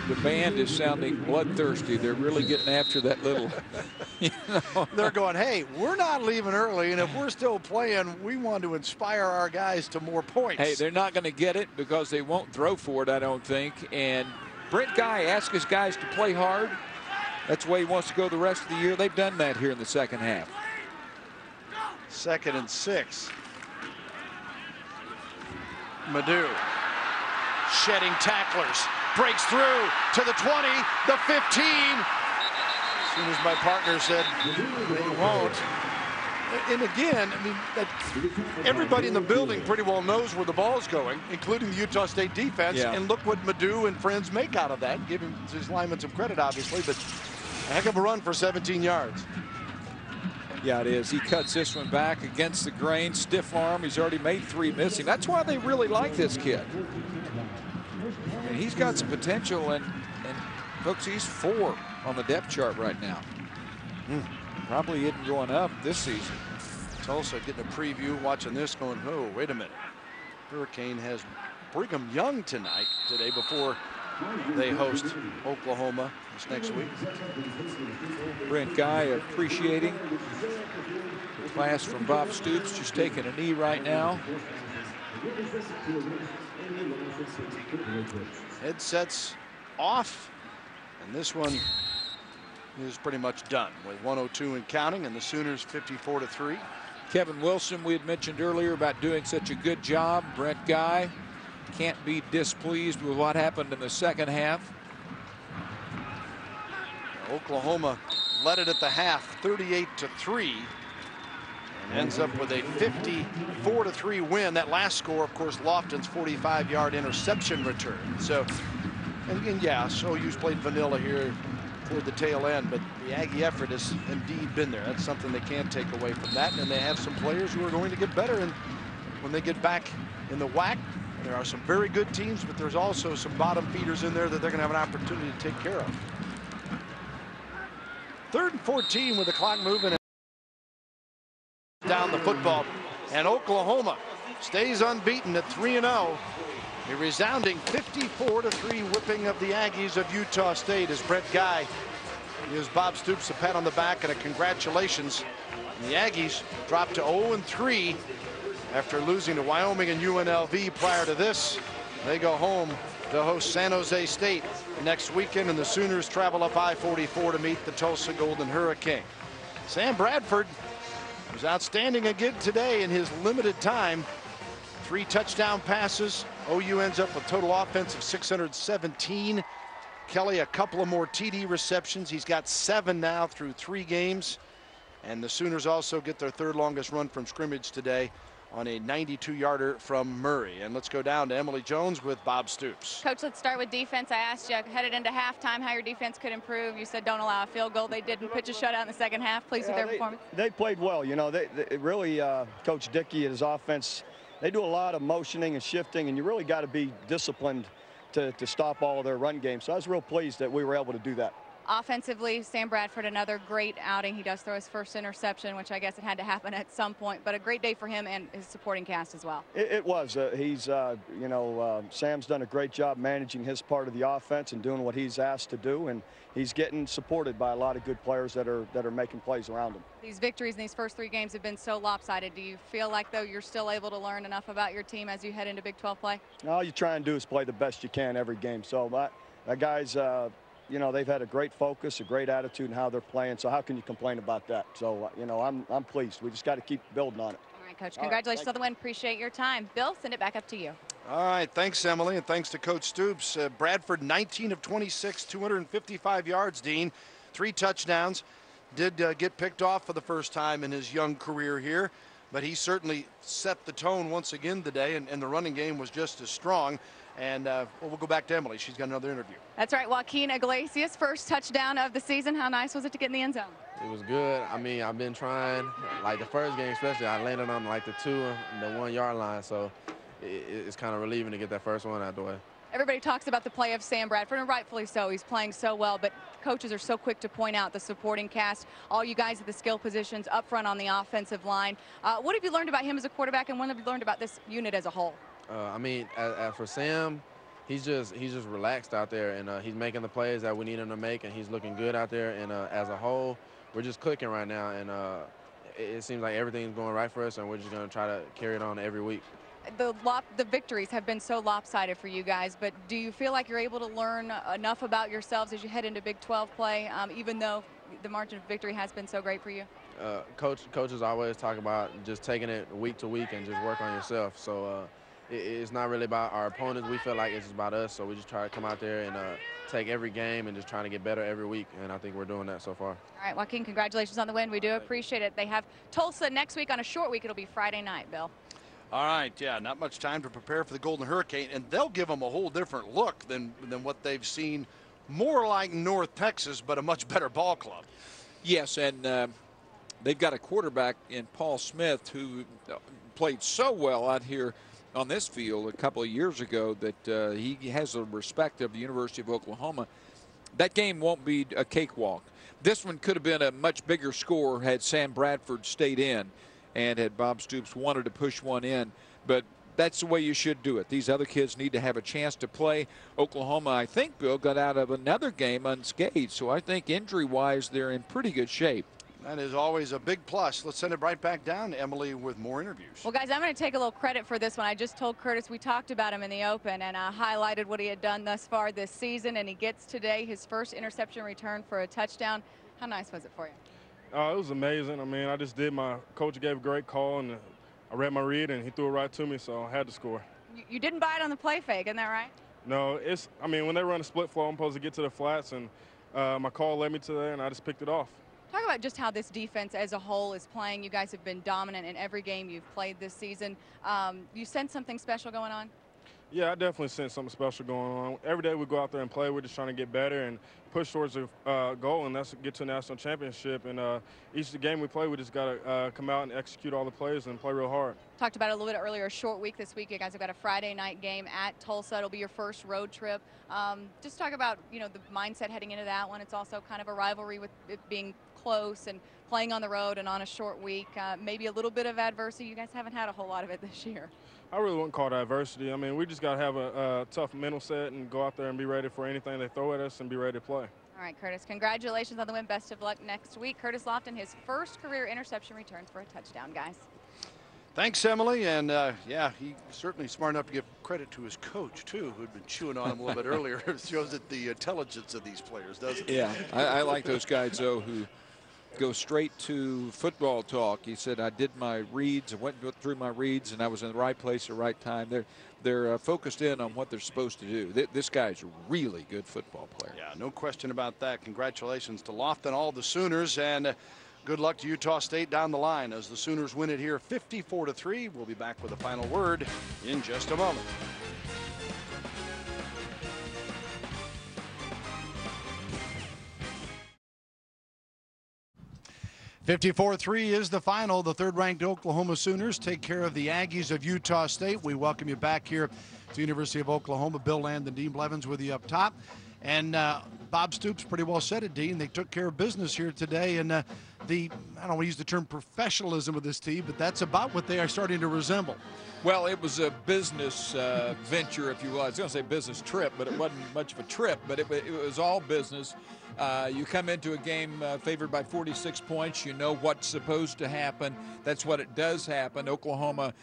The band is sounding bloodthirsty. They're really getting after that little. You know. They're going, hey, we're not leaving early, and if we're still playing, we want to inspire our guys to more points. Hey, they're not going to get it because they won't throw for it, I don't think. And Brent Guy asked his guys to play hard. That's the way he wants to go the rest of the year. They've done that here in the second half. Second and six. Madu shedding tacklers breaks through to the 20, the 15. As soon as my partner said they won't. And again, I mean, everybody in the building pretty well knows where the ball's going, including the Utah State defense. Yeah. And look what Madu and friends make out of that. Give him his linemen some credit, obviously, but a heck of a run for 17 yards. Yeah, it is. He cuts this one back against the grain, stiff arm. He's already made three missing. That's why they really like this kid. I mean, he's got some potential, and, and folks, he's four on the depth chart right now. Mm. Probably isn't going up this season. Tulsa getting a preview, watching this, going, oh, wait a minute. Hurricane has Brigham Young tonight, today before they host Oklahoma this next week. Brent Guy appreciating the class from Bob Stoops, just taking a knee right now. Headsets off, and this one is pretty much done with 102 and counting, and the Sooners 54 to 3. Kevin Wilson, we had mentioned earlier about doing such a good job. Brent Guy can't be displeased with what happened in the second half. Oklahoma led it at the half 38 to 3 and ends up with a 54 to 3 win. That last score, of course, Lofton's 45 yard interception return. So, and again, yeah, so you played vanilla here toward the tail end, but the Aggie effort has indeed been there. That's something they can't take away from that. And they have some players who are going to get better. And when they get back in the whack, there are some very good teams, but there's also some bottom feeders in there that they're going to have an opportunity to take care of. Third and 14 with the clock moving. Football. And Oklahoma stays unbeaten at 3-0. A resounding 54 3 whipping of the Aggies of Utah State as Brent Guy gives Bob Stoops a pat on the back and a congratulations. And the Aggies dropped to 0 3 after losing to Wyoming and UNLV prior to this. They go home to host San Jose State next weekend, and the Sooners travel up I-44 to meet the Tulsa Golden Hurricane. Sam Bradford was outstanding again today in his limited time. Three touchdown passes. OU ends up with total offense of 617. Kelly a couple of more TD receptions. He's got seven now through three games. And the Sooners also get their third longest run from scrimmage today on a 92-yarder from Murray. And let's go down to Emily Jones with Bob Stoops. Coach, let's start with defense. I asked you headed into halftime how your defense could improve. You said don't allow a field goal. They didn't pitch a shutout in the second half. Pleased Yeah, with their they, performance. They played well. You know, they, they really, uh, Coach Dickey and his offense, they do a lot of motioning and shifting, and you really got to be disciplined to, to stop all of their run games. So I was real pleased that we were able to do that. Offensively, Sam Bradford, another great outing. He does throw his first interception, which I guess it had to happen at some point, but a great day for him and his supporting cast as well. It, it was. Uh, he's, uh, you know, uh, Sam's done a great job managing his part of the offense and doing what he's asked to do, and he's getting supported by a lot of good players that are that are making plays around him. These victories in these first three games have been so lopsided. Do you feel like, though, you're still able to learn enough about your team as you head into Big 12 play? All you try and do is play the best you can every game. So that, that guys, uh, you know, they've had a great focus, a great attitude in how they're playing. So how can you complain about that? So, uh, you know, I'm, I'm pleased. We just got to keep building on it. All right, Coach. Congratulations thank on the win. Appreciate your time. Bill, send it back up to you. All right, thanks, Emily, and thanks to Coach Stoops. Uh, Bradford, 19 of 26, 255 yards, Dean, three touchdowns. Did uh, get picked off for the first time in his young career here, but he certainly set the tone once again today, and, and the running game was just as strong. And uh, well, we'll go back to Emily. She's got another interview. That's right, Juaquin Iglesias, first touchdown of the season. How nice was it to get in the end zone? It was good. I mean, I've been trying, like the first game especially, I landed on like the two and the one yard line, so it, it's kind of relieving to get that first one out the way. Everybody talks about the play of Sam Bradford, and rightfully so. He's playing so well, but coaches are so quick to point out the supporting cast, all you guys at the skill positions up front on the offensive line. Uh, what have you learned about him as a quarterback, and what have you learned about this unit as a whole? Uh, I mean, as, as for Sam, he's just he's just relaxed out there, and uh, he's making the plays that we need him to make, and he's looking good out there. And uh, as a whole, we're just clicking right now, and uh, it, it seems like everything's going right for us, and we're just going to try to carry it on every week. The, lop, the victories have been so lopsided for you guys, but do you feel like you're able to learn enough about yourselves as you head into Big 12 play, um, even though the margin of victory has been so great for you? Uh, coach, coaches always talk about just taking it week to week and just work on yourself. So uh, it's not really about our opponents. We feel like it's about us. So we just try to come out there and uh, take every game and just trying to get better every week. And I think we're doing that so far. All right, Juaquin, congratulations on the win. We do appreciate it. They have Tulsa next week on a short week. It'll be Friday night, Bill. All right, yeah, not much time to prepare for the Golden Hurricane, and they'll give them a whole different look than than what they've seen, more like North Texas, but a much better ball club. Yes, and uh, they've got a quarterback in Paul Smith who played so well out here on this field a couple of years ago that uh, he has the respect of the University of Oklahoma. That game won't be a cakewalk. This one could have been a much bigger score had Sam Bradford stayed in and had Bob Stoops wanted to push one in. But that's the way you should do it. These other kids need to have a chance to play. Oklahoma, I think, Bill, got out of another game unscathed. So I think injury-wise, they're in pretty good shape. That is always a big plus. Let's send it right back down to Emily with more interviews. Well, guys, I'm going to take a little credit for this one. I just told Curtis we talked about him in the open and uh, highlighted what he had done thus far this season, and he gets today his first interception return for a touchdown. How nice was it for you? Uh, it was amazing. I mean, I just did my coach gave a great call, and I read my read, and he threw it right to me, so I had to score. You, you didn't buy it on the play fake, isn't that right? No, it's. I mean, when they run a split flow, I'm supposed to get to the flats, and uh, my call led me to there, and I just picked it off. Talk about just how this defense as a whole is playing. You guys have been dominant in every game you've played this season. Um, you sense something special going on? Yeah, I definitely sense something special going on. Every day we go out there and play. We're just trying to get better and push towards a uh, goal, and that's get to a national championship. And uh, each game we play, we just got to uh, come out and execute all the plays and play real hard. Talked about it a little bit earlier, a short week this week. You guys have got a Friday night game at Tulsa. It'll be your first road trip. Um, just talk about, you know, the mindset heading into that one. It's also kind of a rivalry with it being close and playing on the road and on a short week. Uh, maybe a little bit of adversity. You guys haven't had a whole lot of it this year. I really wouldn't call it adversity. I mean, we just got to have a, a tough mental set and go out there and be ready for anything they throw at us and be ready to play. All right, Curtis, congratulations on the win. Best of luck next week. Curtis Lofton, his first career interception returns for a touchdown, guys. Thanks, Emily. And uh, yeah, he's certainly smart enough to give credit to his coach, too, who'd been chewing on him a little bit earlier. It shows that the intelligence of these players, doesn't it? Yeah, I, I like those guys, though, who go straight to football talk. He said, I did my reads, I went through my reads, and I was in the right place at the right time. They're, they're uh, focused in on what they're supposed to do. Th this guy's a really good football player. Yeah, no question about that. Congratulations to Lofton, all the Sooners, and uh, good luck to Utah State down the line as the Sooners win it here 54 to 3. We'll be back with a final word in just a moment. 54-3 is the final. The third-ranked Oklahoma Sooners take care of the Aggies of Utah State. We welcome you back here to the University of Oklahoma. Bill Land and Dean Blevins with you up top. And uh, Bob Stoops pretty well said it, Dean. They took care of business here today. And uh, the, I don't want to use the term professionalism of this team, but that's about what they are starting to resemble. Well, it was a business uh, venture, if you will. I was going to say business trip, but it wasn't much of a trip, but it, it was all business. Uh, you come into a game uh, favored by 46 points. You know what's supposed to happen. That's what it does happen. Oklahoma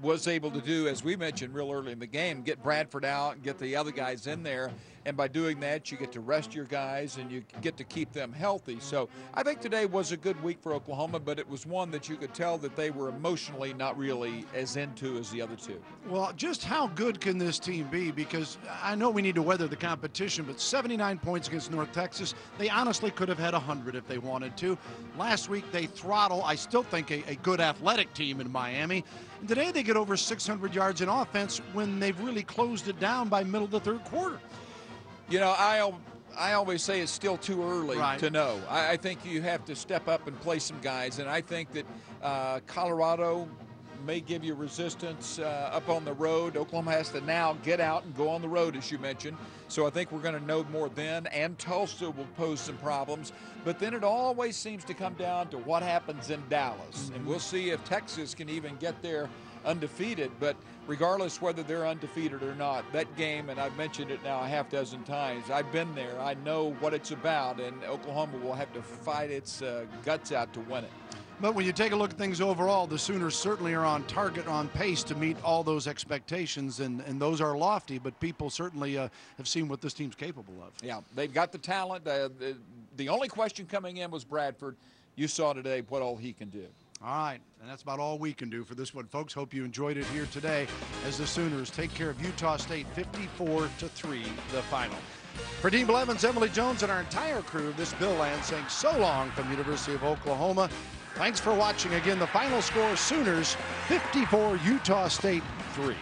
was able to do, as we mentioned real early in the game, get Bradford out and get the other guys in there. And by doing that, you get to rest your guys and you get to keep them healthy. So I think today was a good week for Oklahoma, but it was one that you could tell that they were emotionally not really as into as the other two. Well, just how good can this team be? Because I know we need to weather the competition, but 79 points against North Texas, they honestly could have had 100 if they wanted to. Last week, they throttle, I still think, a, a good athletic team in Miami. And today, they get over 600 yards in offense when they've really closed it down by middle of the third quarter. You know, I I always say it's still too early right. to know. I, I, think you have to step up and play some guys, and I think that uh, Colorado may give you resistance uh, up on the road. Oklahoma has to now get out and go on the road, as you mentioned. So I think we're going to know more then, and Tulsa will pose some problems. But then it always seems to come down to what happens in Dallas, and we'll see if Texas can even get there undefeated. But regardless whether they're undefeated or not, that game, and I've mentioned it now a half dozen times, I've been there. I know what it's about, and Oklahoma will have to fight its uh, guts out to win it. But when you take a look at things overall, the Sooners certainly are on target, on pace to meet all those expectations, and, and those are lofty, but people certainly uh, have seen what this team's capable of. Yeah, they've got the talent. Uh, the only question coming in was Bradford. You saw today what all he can do. All right, and that's about all we can do for this one, folks. Hope you enjoyed it here today as the Sooners take care of Utah State 54 to 3, the final. For Dean Blevins, Emily Jones, and our entire crew, of this Bill Land saying so long from University of Oklahoma. Thanks for watching. Again, the final score Sooners 54, Utah State 3.